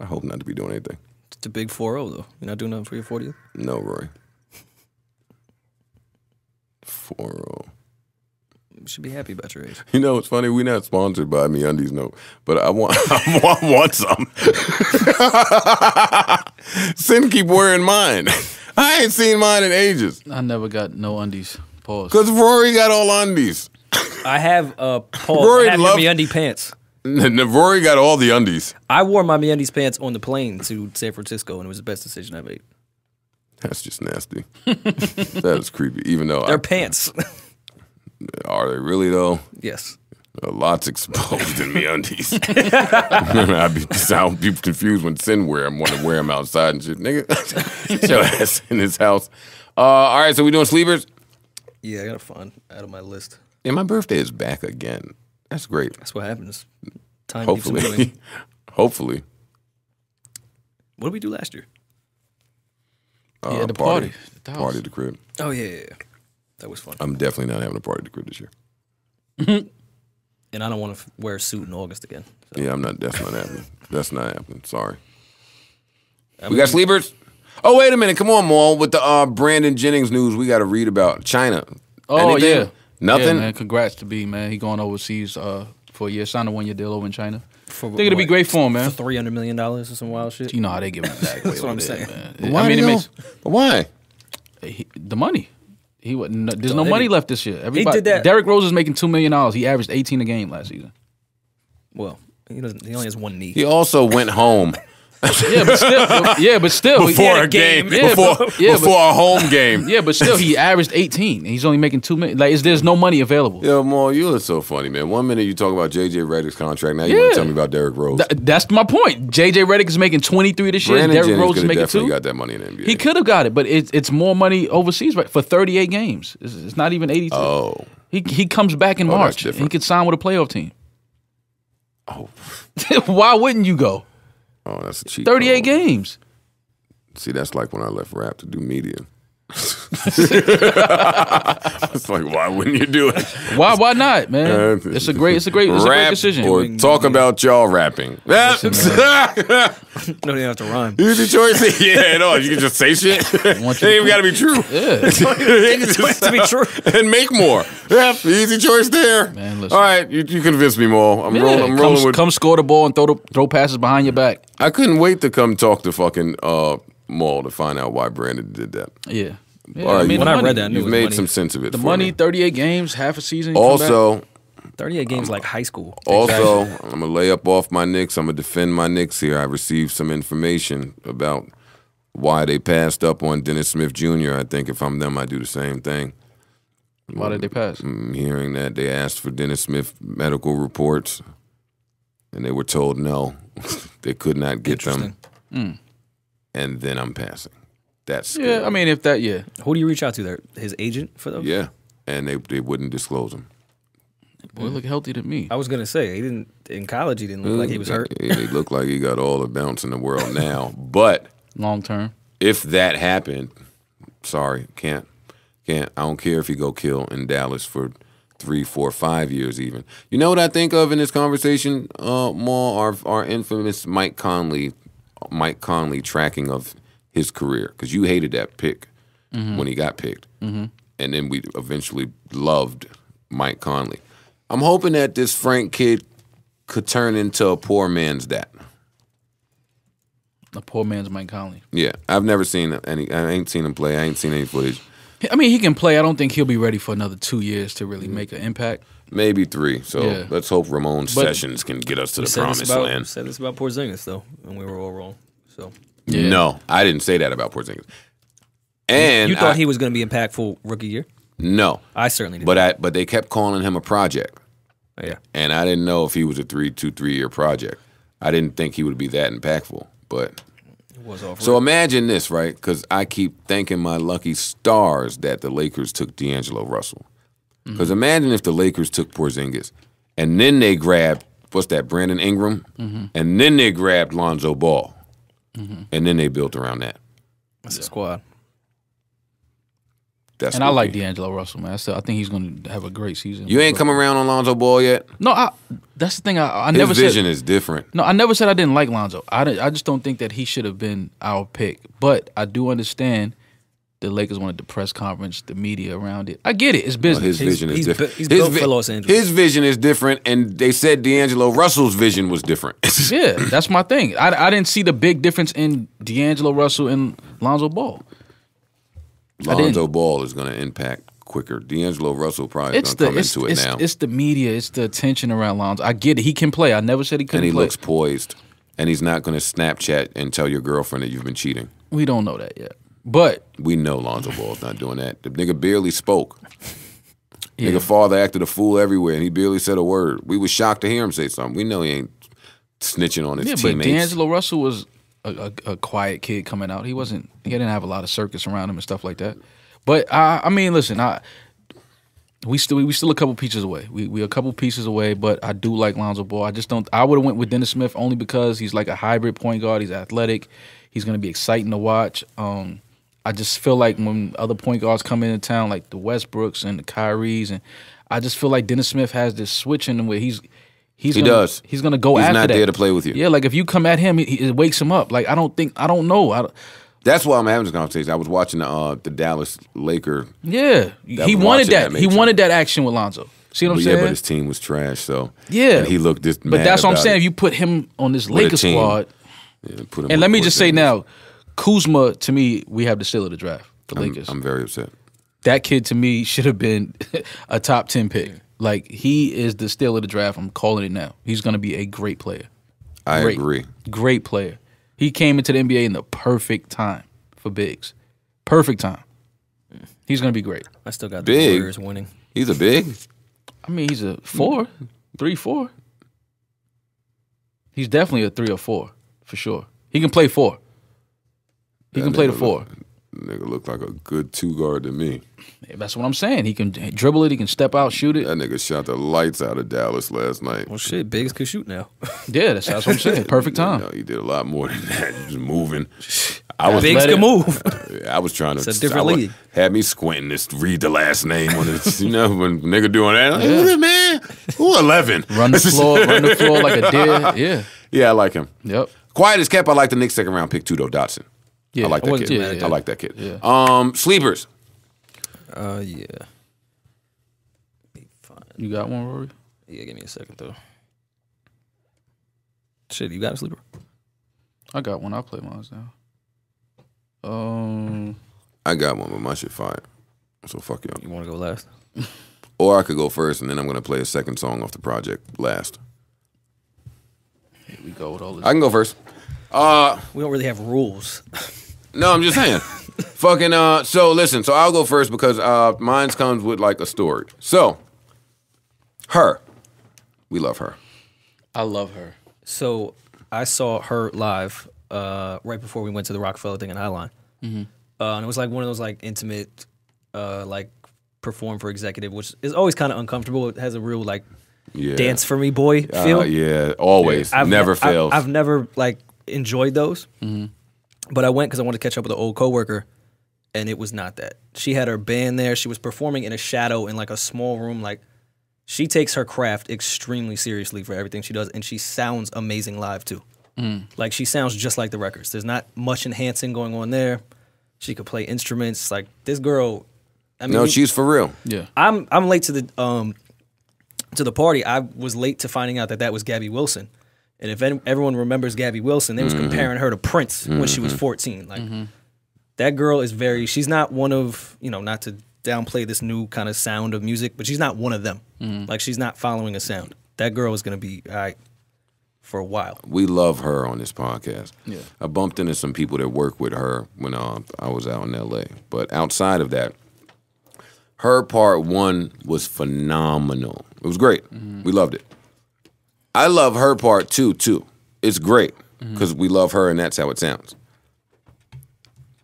I hope not to be doing anything. It's the big 4 0, though. You're not doing nothing for your 40th? No, Roy. 4 0 should be happy about your age. You know, it's funny. We're not sponsored by MeUndies, no, but I want, I want, want some. Cyn keep wearing mine. I ain't seen mine in ages. I never got no undies. Pause. Cause Rory got all undies. I have uh Paul. Rory I have love- your MeUndies pants. N- Rory got all the undies. I wore my MeUndies pants on the plane to San Francisco, and it was the best decision I made. That's just nasty. that is creepy. Even though They're I, pants. Are they really though? yes. A lot's exposed in MeUndies. I'd be, I'd be confused when Cyn wear them, want to wear them outside and shit. Nigga, your ass in his house. Uh, all right, so we doing sleepers? Yeah, I gotta find out of my list. And my birthday is back again. That's great. That's what happens. Time Hopefully. Hopefully. What did we do last year? yeah, Uh, the party. The. Party at the crib. Oh yeah, yeah, yeah. That was fun. I'm definitely not having a party at the crib this year. and I don't want to f- wear a suit in August again. So, Yeah, I'm not. That's not happening. That's not happening. Sorry. I We mean, got sleepers. Oh wait a minute! Come on, Mal. With the uh, Brandon Jennings news, we got to read about China. Oh Anything? yeah, Nothing. Yeah, man. Congrats to B man. He going overseas uh, for a year. Signed a one year deal over in China. For I think it'll be great for him, man. For three hundred million dollars or some wild shit. You know how they give him back. That's what I'm saying. man. Why I mean, it though? makes Why? he, the money. He wa- no, there's So no money he- left this year. Everybody, did that- Derrick Rose is making two million dollars. He averaged 18 a game last season. Well, he doesn't. He only has one knee. He also went home Yeah, but still, yeah, but still, before a a game, game. Yeah, before but- yeah, before a home game. yeah, but still, he averaged 18. He's only making two million. Like, is there's no money available? Yo, Mo, you are so funny, man. One minute you talk about JJ Redick's contract, now you want to tell me about Derrick Rose. Th- that's my point. JJ Redick is making 23 this year. Brandon Derrick Jennings Rose is making definitely two. got that money in the NBA. He could have got it, but it's it's more money overseas right, for 38 games. It's, it's not even 82. Oh, He he comes back in Oh, March. and He different. could sign with a playoff team. oh, Why wouldn't you go? Oh, that's a cheat. 38 code. games. See, that's like when I left rap to do media. it's like, why wouldn't you do it? Why why not, man? Uh, It's a great it's a great it's a great decision. or talk about y'all rapping. no, they have to rhyme. Easy choice. Yeah, no, you can just say shit. it ain't even got to be true. Yeah. You can just- to be true. and make more. Yeah, easy choice there. Man, listen. All right, you, you convinced me more. I'm Yeah, rolling. I'm come, rolling with. come score the ball and throw the, throw passes behind your back. I couldn't wait to come talk to fucking uh, Mal to find out why Brandon did that. Yeah. yeah All right, I mean, when the I read that, I knew it You've made money. some sense of it. the for money, me. 38 games, half a season. come back. Also, Thirty-eight games like high school. also, I'm gonna lay up off my Knicks. I'm gonna defend my Knicks here. I received some information about why they passed up on Dennis Smith Jr. I think if I'm them, I do the same thing. why did they pass? I'm hearing that they asked for Dennis Smith medical reports, and they were told no, they could not get them. Interesting. Hmm. And then I'm passing. That's scary. Yeah, I mean, if that, yeah. Who do you reach out to there? His agent for those? yeah, and they they wouldn't disclose them. Boy, look healthy to me. I was gonna say he didn't in college. He didn't look like he was hurt. He, he looked like he got all the bounce in the world now. But Long term. if that happened, sorry, can't, can't. I don't care if he go kill in Dallas for three, four, five years even. You know what I think of in this conversation, uh, more our our infamous Mike Conley, Mike Conley tracking of his career because you hated that pick mm-hmm. when he got picked, mm-hmm. and then we eventually loved Mike Conley. I'm hoping that this Frank kid could turn into a poor man's that. A poor man's Mike Conley. Yeah, I've never seen any. I ain't seen him play. I ain't seen any footage. I mean, he can play. I don't think he'll be ready for another two years to really mm-hmm. make an impact. Maybe three. So Yeah. let's hope Ramon But- Sessions can get us to the promised about land. said this about Porzingis though, and we were all wrong. So Yeah. No, I didn't say that about Porzingis. And you thought I- he was gonna be impactful rookie year? no, I certainly did. but I but they kept calling him a project, yeah, and I didn't know if he was a three, two, three year project. I didn't think he would be that impactful, but it was off. So imagine this, right? Because I keep thanking my lucky stars that the Lakers took D'Angelo Russell. Because imagine if the Lakers took Porzingis, and then they grabbed what's that, Brandon Ingram, mm-hmm. and then they grabbed Lonzo Ball, mm-hmm. and then they built around that. That's a squad. That's And I like spooky. D'Angelo Russell, man. I, still, I think he's going to have a great season. You ain't come around on Lonzo Ball yet. No, I, that's the thing. I, I His never vision said. is different. No, I never said I didn't like Lonzo. I, I just don't think that he should have been our pick. But I do understand the Lakers wanted the press conference, the media around it. I get it. It's business. his vision is different. bu- he's his built for Los Angeles. His vision is different, and they said D'Angelo Russell's vision was different. yeah, that's my thing. I, I didn't see the big difference in D'Angelo Russell and Lonzo Ball. Lonzo Ball is going to impact quicker. D'Angelo Russell probably is It's the to come it's, into it it's, now. it's the media. It's the attention around Lonzo. I get it. He can play. I never said he couldn't he play. looks poised. And he's not going to Snapchat and tell your girlfriend that you've been cheating. we don't know that yet. But We know Lonzo Ball's not doing that. The nigga barely spoke. yeah, Nigga father acted a fool everywhere, and he barely said a word. We was shocked to hear him say something. We know he ain't snitching on his yeah, but teammates. D'Angelo Russell was a, a, a quiet kid coming out. He wasn't. He didn't have a lot of circus around him and stuff like that. But I, I mean, listen, I we still we still a couple pieces away. We we a couple pieces away, but I do like Lonzo Ball. I just don't. I would have went with Dennis Smith only because he's like a hybrid point guard. He's athletic. He's going to be exciting to watch. Um, I just feel like when other point guards come into town, like the Westbrooks and the Kyries, and I just feel like Dennis Smith has this switch in him where he's he's He gonna, does. he's going to go He's after not that. there to play with you. Yeah, like if you come at him, he, it wakes him up. Like I don't think I don't know. I, That's why I'm having this conversation. I was watching the, uh, the Dallas Laker. yeah, he wanted that. that he wanted that action with Lonzo. See what I'm But saying? yeah, but his team was trash. So Yeah. and he looked this. But that's what I'm saying. If you put him on this Laker squad, put him and let me just say now, Kuzma to me, we have the steal of the draft. The I'm, Lakers. I'm very upset. that kid to me should have been a top ten pick. Like he is the steal of the draft. I'm calling it now. He's going to be a great player. I Great. agree. Great player. He came into the NBA in the perfect time for bigs. Perfect time. He's going to be great. I still got the Warriors winning. He's a big. I mean, he's a four, three, four. He's definitely a three or four for sure. He can play four. He can play the four. Look, nigga look like a good two guard to me. That's what I'm saying. He can dribble it. He can step out, shoot it. That nigga shot the lights out of Dallas last night. Well, shit, Bigs could shoot now. Yeah, that's, that's what I'm saying. Perfect time. No, he did a lot more than that. He was moving. I was Bigs let can move. I was trying to. It's a different I was- league. Had me squinting to read the last name on it. You know, when nigga doing that, like, "Who man, who eleven? Run the floor, run the floor like a deer. Yeah. Yeah, I like him. Yep. Quiet as kept. I like the Knicks second round pick too, though. Dotson. Yeah. I like that wasn't kid. too mad at I like that kid. Yeah. Um, sleepers. Uh, yeah. Fine. You got one, Rory? Yeah, give me a second though. Shit, you got a sleeper? I got one. I'll play mine now. Um, I got one, but my shit fire. So fuck y'all. You want to go last? Or I could go first, and then I'm gonna play a second song off the project last. here we go with all this. I can go first. Uh, We don't really have rules. no, I'm just saying. Fucking uh. So listen. So I'll go first because uh, mine's comes with like a story. So, her, we love her. I love her. So I saw her live uh, right before we went to the Rockefeller thing in Highline, Mm-hmm. uh, and it was like one of those like intimate, uh, like perform for executive, which is always kind of uncomfortable. It has a real like Yeah. dance for me boy Uh, feel. yeah, always, I've never ne- I've- fails. I've, never like enjoyed those, Mm-hmm. But I went because I wanted to catch up with an old coworker, and it was not that. She had her band there. She was performing in a shadow in like a small room. Like she takes her craft extremely seriously for everything she does, and she sounds amazing live too. Mm. Like she sounds just like the records. There's not much enhancing going on there. She could play instruments. Like this girl. I mean, no, we- she's for real. Yeah. I'm I'm late to the um to the party. I was late to finding out that that was Gabby Wilson. And if everyone remembers Gabby Wilson, they was mm-hmm. comparing her to Prince when she was mm-hmm. 14. Like mm-hmm. that girl is very she's not one of, you know, not to downplay this new kind of sound of music, but she's not one of them. Like she's not following a sound. That girl is going to be all right for a while. We love her on this podcast. Yeah. I bumped into some people that work with her when uh, I was out in L.A. But outside of that, her part one was phenomenal. It was great. We loved it. I love her part too, too. It's great because we love her and that's how it sounds.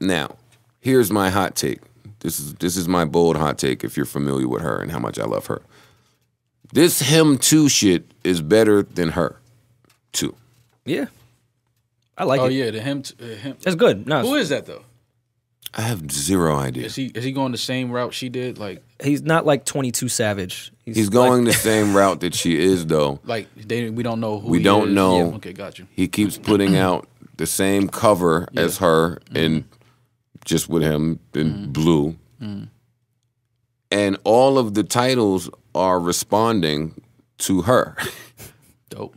Now, here's my hot take. This is this is my bold hot take. If you're familiar with her and how much I love her, this him too shit is better than her too. Yeah. I like it. Oh it. yeah, the him. T- uh, him. It's good. No, Who is that though? I have zero idea. Is he is he going the same route she did? Like he's not like 22 Savage. He's going the same route that she is, though. like they we don't know who We he don't is. know. Yeah, okay, got you. He keeps putting out the same cover as her, mm-hmm. and just with him in mm-hmm. blue. Mm-hmm. And all of the titles are responding to her. Dope.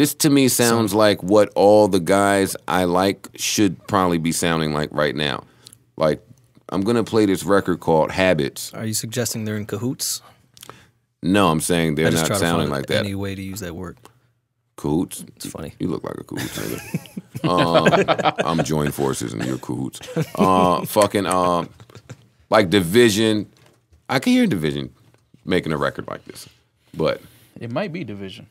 This to me sounds like what all the guys I like should probably be sounding like right now. Like, I'm gonna play this record called Habits. Are you suggesting they're in cahoots? No, I'm saying they're I just not try to sounding like that. any way to use that word. Cahoots. It's funny. You look like a cahoots nigga. um, I'm joining forces and you're cahoots. Uh, fucking um, like dvsn. I can hear dvsn making a record like this, but It might be dvsn.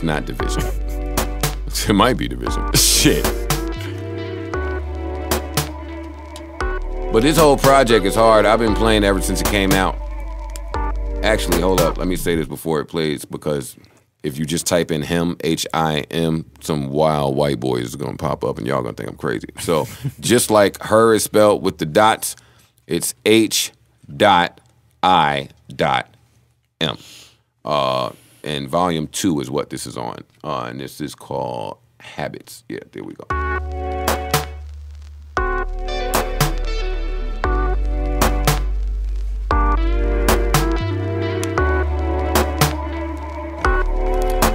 It's not dvsn. It might be dvsn. Shit. But this whole project is hard. I've been playing ever since it came out. Actually, hold up. Let me say this before it plays because if you just type in him, H I M, some wild white boy is gonna pop up and y'all gonna think I'm crazy. So just like her is spelled with the dots, it's H dot I dot M. Uh, and volume two is what this is on. Uh, and this is called Habits. Yeah, there we go.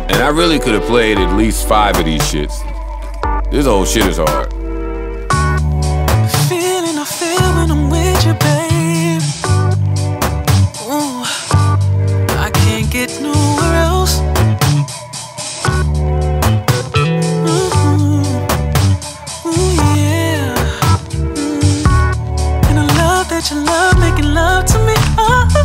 And I really could have played at least five of these shits. This old shit is hard. that love making love to me. Oh.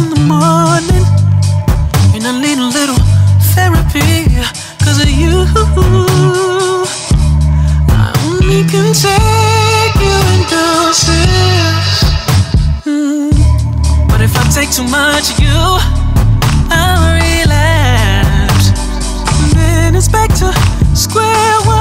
in the morning And I need a little therapy Cause of you. I only can take you in doses. Mm. But if I take too much of you I'll relapse. And then it's back to square one.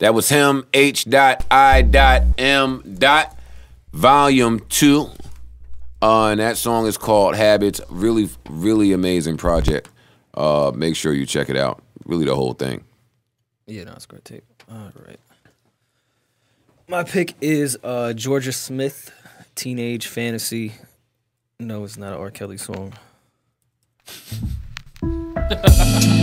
That was him, H. Dot I. Dot M. Dot Volume Two, uh, and that song is called Habits. Really, really amazing project. Uh, make sure you check it out. Really, the whole thing. Yeah, no, it's great tape. All right. My pick is uh, Jorja Smith, Teenage Fantasy. No, it's not an R. Kelly song.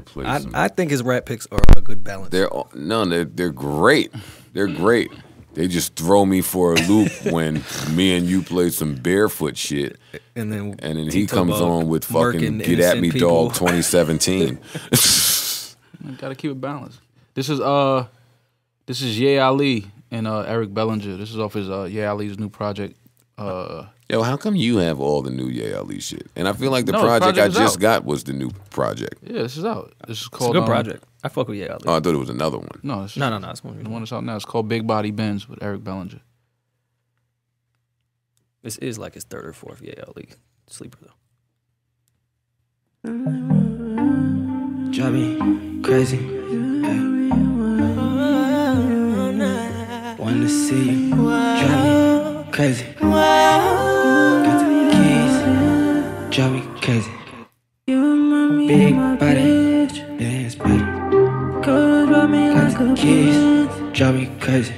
to play I, some. I think his rap picks are a good balance. they're all, no, they're they're great. They're great. They just throw me for a loop when me and you play some barefoot shit, and then and then he comes on with fucking "Get at Me, people. Dog" 2017. Gotta keep it balanced. This is uh, this is Ye Ali and uh Eric Bellinger. This is off his uh Ye Ali's new project. Uh, Yo, how come you have all the new Ye Ali shit? And I feel like the No, the project, project I just out. got was the new project. yeah, this is out. This is It's a good um, project. I fuck with yeah. Oh, I thought it was another one. No, it's No, no, no. It's one. The one that's out now. It's called Big Body Benz with Eric Bellinger. This is like his third or fourth yeah league sleeper though. Drive me crazy. Yeah. Wanna see you. Drive me crazy. Got the keys. Drive me crazy. Big body. Dance body. Got the keys. Drive me crazy.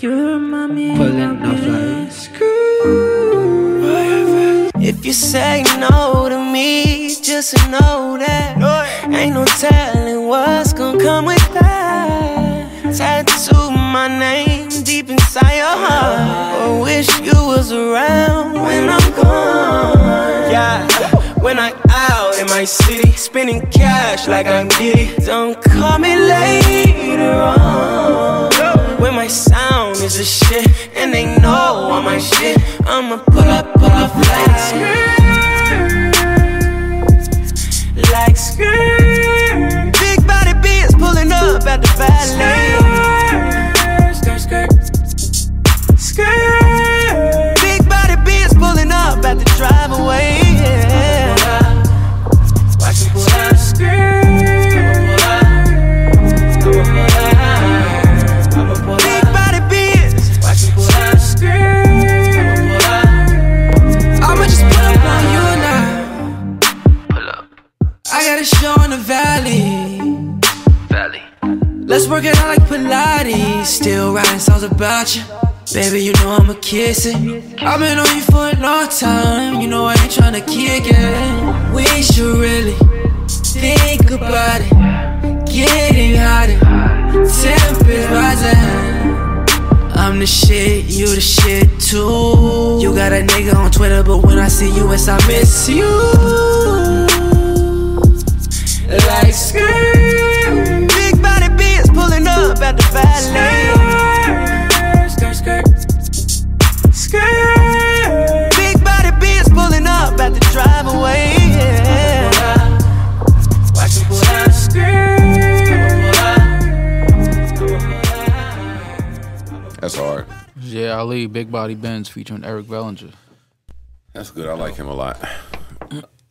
Pulling off like If you say no to me, just know that ain't no telling what's gonna come with that. Tattoo my name deep inside your heart. Or wish you was around when I'm gone. Yeah, when I'm out in my city, spending cash like I'm Diddy. Don't call me later on. When my sound is a shit and they know I'm my shit, I'ma pull up, pull up like like skirt. At the valet. Skirt, skirt, skirt. Big body bitch pulling up at the driveway. Yeah. Let's work it out like Pilates. Still writing songs about you. Baby, you know I'ma kiss it. I've been on you for a long time. You know I ain't tryna kick it. We should really think about it. Getting hotter. Tempers rising. I'm the shit, you the shit too. You got a nigga on Twitter, but when I see you, it's I miss you. Like skirt. Big body bitch pulling up at the valet. Skirt, skirt, skirt. Big body bitch pulling up at the driveway. Yeah. Watch me pull up, That's hard. Ye Ali, Big Body Benz featuring Eric Bellinger. That's good. I like him a lot.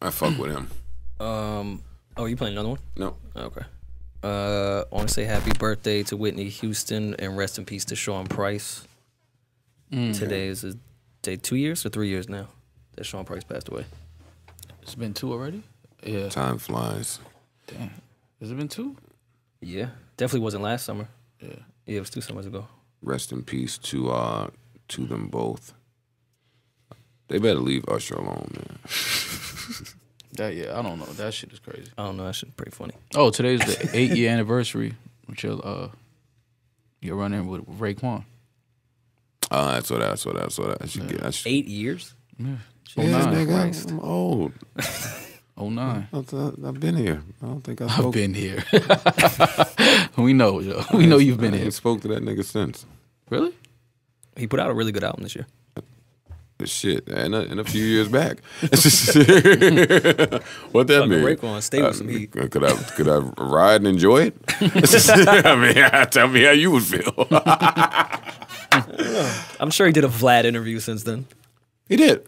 I fuck with him. Um. Oh, you playing another one? No. Okay. Uh, I want to say happy birthday to Whitney Houston and rest in peace to Sean Price. Today is his day two years or three years now that Sean Price passed away. It's been two already? Yeah. Time flies. Damn. Has it been two? Yeah, definitely wasn't last summer. Yeah, yeah, it was two summers ago. Rest in peace to uh to them both. They better leave Usher alone, man. That yeah, I don't know. That shit is crazy. I don't know. That shit's pretty funny. Oh, today's the eight year anniversary with your uh your running with Raekwon. Uh, that's what that's what that's what I should get. I should, Eight years. Oh yeah, nine. nigga, I'm old. Oh nine. I've, I've been here. I don't think I I've been here. we know, yo. We know you've been I here. ain't spoke to that nigga since. Really? He put out a really good album this year. Shit, and a, and a few years back. what that Fucking mean? Raekwon, stay with uh, some heat. Could I could I ride and enjoy it? I mean, tell me how you would feel. I'm sure he did a Vlad interview since then. he did.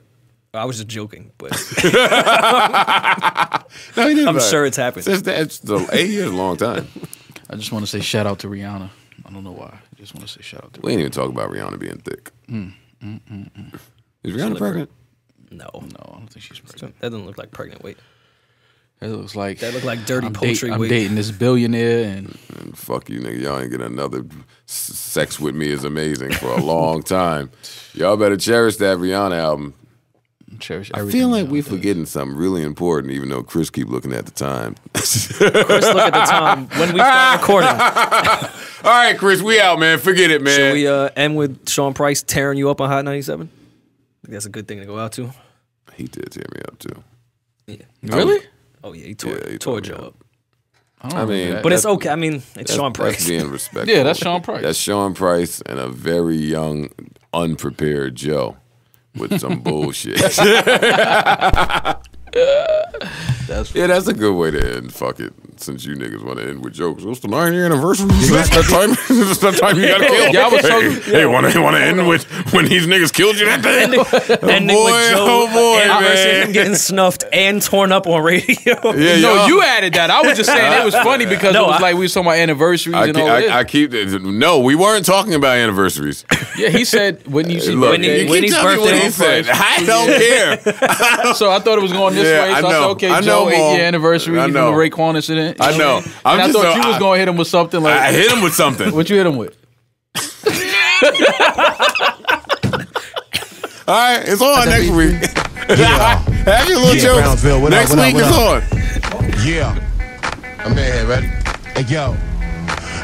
I was just joking, but No, he did. I'm right. sure it's happened. Since that's the eight years, is a long time. I just want to say shout out to Rihanna. I don't know why. I just want to say shout out to We ain't even talk about Rihanna being thick. Mm, mm, mm, mm. Is Rihanna pregnant? No, No, I don't think she's pregnant. that doesn't look like pregnant weight. That looks like That look like dirty I'm, date- poultry I'm weight. dating this billionaire and And fuck you, nigga. Y'all ain't get another sex with me is amazing for a long time. Y'all better cherish that Rihanna album. cherish I feel like we're forgetting something really important, even though Chris keep looking at the time. Chris, look at the time when we start recording. All right, Chris, we out, man. Forget it, man. Should we uh, end with Sean Price tearing you up on Hot 97? I think that's a good thing to go out to. he did tear me up too. Yeah. Really? Oh yeah, he tore, Yeah, he tore tore me Joe up. up. I, I mean, that. But it's okay. I mean, it's That's, Sean that's Price. being respectful. Yeah, that's Sean Price. That's Sean Price and a very young, unprepared Joe with some bullshit. That's yeah, that's a good way to end. Fuck it. Since you niggas want to end with jokes, what's the nine year anniversary? That's that time. That's that time you got killed. Y'all was hey, talking- hey, want to want to end with when these niggas killed you that day? Ending oh, boy, with Joe, oh boy, anniversary of man. him getting snuffed and torn up on radio. Yeah, no, y'all- you added that. I was just saying it was funny because No, it was I- like we was talking about anniversaries I and keep, all this. I, I keep no. We weren't talking about anniversaries. yeah, he said when you see Look, Whitney- you birthday. keep Whitney's telling what birthday he on said. I don't care. So I thought it was going this Yeah, way. So I I, said, okay, I Joe, eight year anniversary I from the know. Raekwon incident. I know. I'm I just thought so- you was I- going to hit him with something like. I hit him with something. What you hit him with? All right, it's on next week. Yeah. Have your little Yeah, jokes. Brownsville, what up, next up, week what is on. Yeah. I'm in here, ready? Hey, yo.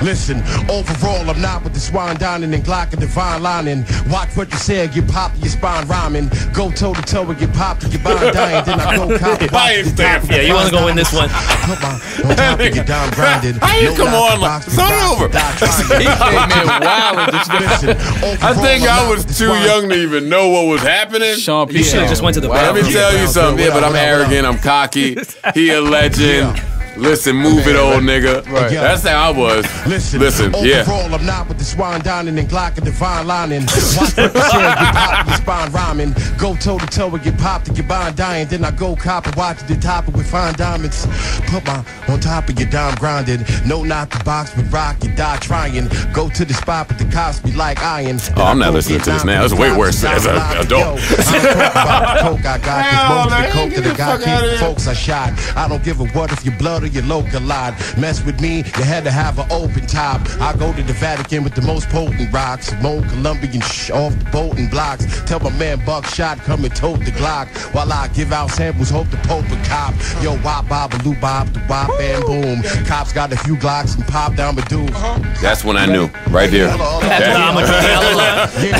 Listen, overall, I'm not with the swine dining and Glock and divine lining. Watch what you say, get popped your spine rhyming. Go toe to toe and get popped to your bond dying. Then I go cop it. I ain't stand for Yeah, you want to go win this one? Put my on top of your down grinded. How you No come on, the box, like, start die, over. die trying. Came in wild with this Listen, I overall, think I'm I was too young to even know what was happening. Sean P. You should have just went to the bathroom. Let me tell you something. Yeah, but I'm What up, what up? arrogant. I'm cocky. He a legend. Listen, move it, old nigga. Right. That's how I was. Listen, Listen, yeah. overall, I'm not with the swine dining and Glock and divine lining. Watch what you say, get popped, your spine rhyming. Go toe to toe and get popped to your bond dying. Then I go cop and watch the top it with fine diamonds. Put my on top of your dime grinding. No, not the box, but rock, you die trying. Go to the spot, but the cops be like iron. Then Oh, I'm not go listening to this down now. It's way worse and as an adult. yo, I don't talk about the coke I got, Hell, cause most of man, the coke get that I the fuck keep outta here. folks I shot. I don't give a what if your blood or your local lot. Mess with me, you had to have an open top. I go to the Vatican with the most potent rocks. Mo Colombian sh- off the boat and blocks. Tell my man Buckshot come and tote the Glock. While I give out samples, hope the Pope a cop. Yo, wop, bob, a loop, bop, the wop, bam, boom. Cops got a few Glocks and pop down Medusa. That's when I knew. Right there. Yeah,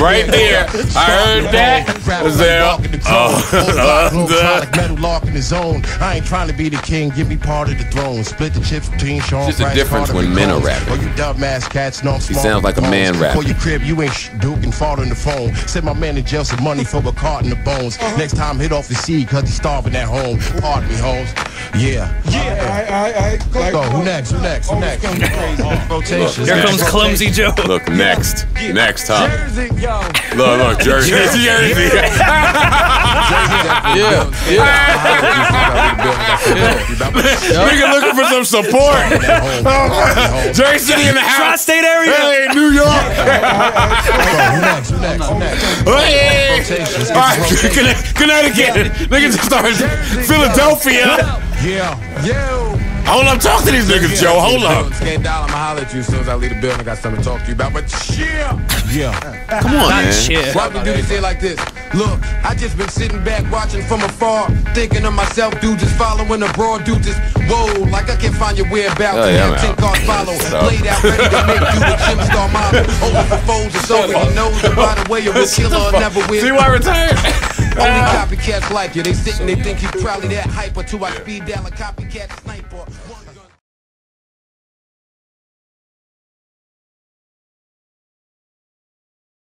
Right there. I heard that. Rappers There. the crow. Oh. Old rock, low, Uh, metal lark in the zone. I ain't trying to be the king, give me part of the throne. Split the chips between Sean Just the Price, difference Carter, when men are Combs. rapping. Oh, you dumbass cats, no, I'm He smart sounds like a man rapping. For your crib, you ain't sh- duking, fart on the phone. Send my man to jail some money for a carton of bones. Uh-huh. Next time, hit off the seed, cause he's starving at home. Pardon me, hoes. Yeah. Yeah. I, I, I, Go, who next? Who next? Who next? Rotation. Here comes Clumsy Joe. Look, next. Next, huh? Jersey, yo. Look, look, Jersey. Jersey. Yeah, Nigga looking for some support. Jersey City in the house. Tri-state area. Hey, New York. Who next? Who next? Hey. All right, Conne- Connecticut. Nigga just started Philadelphia. Yeah. Yo. Hold up, talk to these niggas, Joe. Hold up. Scandal, I'ma holler at you as soon as I leave the building. I got something to talk to you about. But yeah, yeah. Come on, Not man. shit. Why we do this shit like this? Look, I just been sitting back watching from afar, thinking of myself, dude, just following the broad dude, just whoa, like I can't find your whereabouts. Oh, and yeah, have ten man. cars follow, Stop. laid out ready to make you a gym star model. Over for foes, it's already knows. And by the way, you're a killer or never will. See why I retired? Only copycats like you. They sit and they think you probably that hyper. Till I speed down a copycat sniper.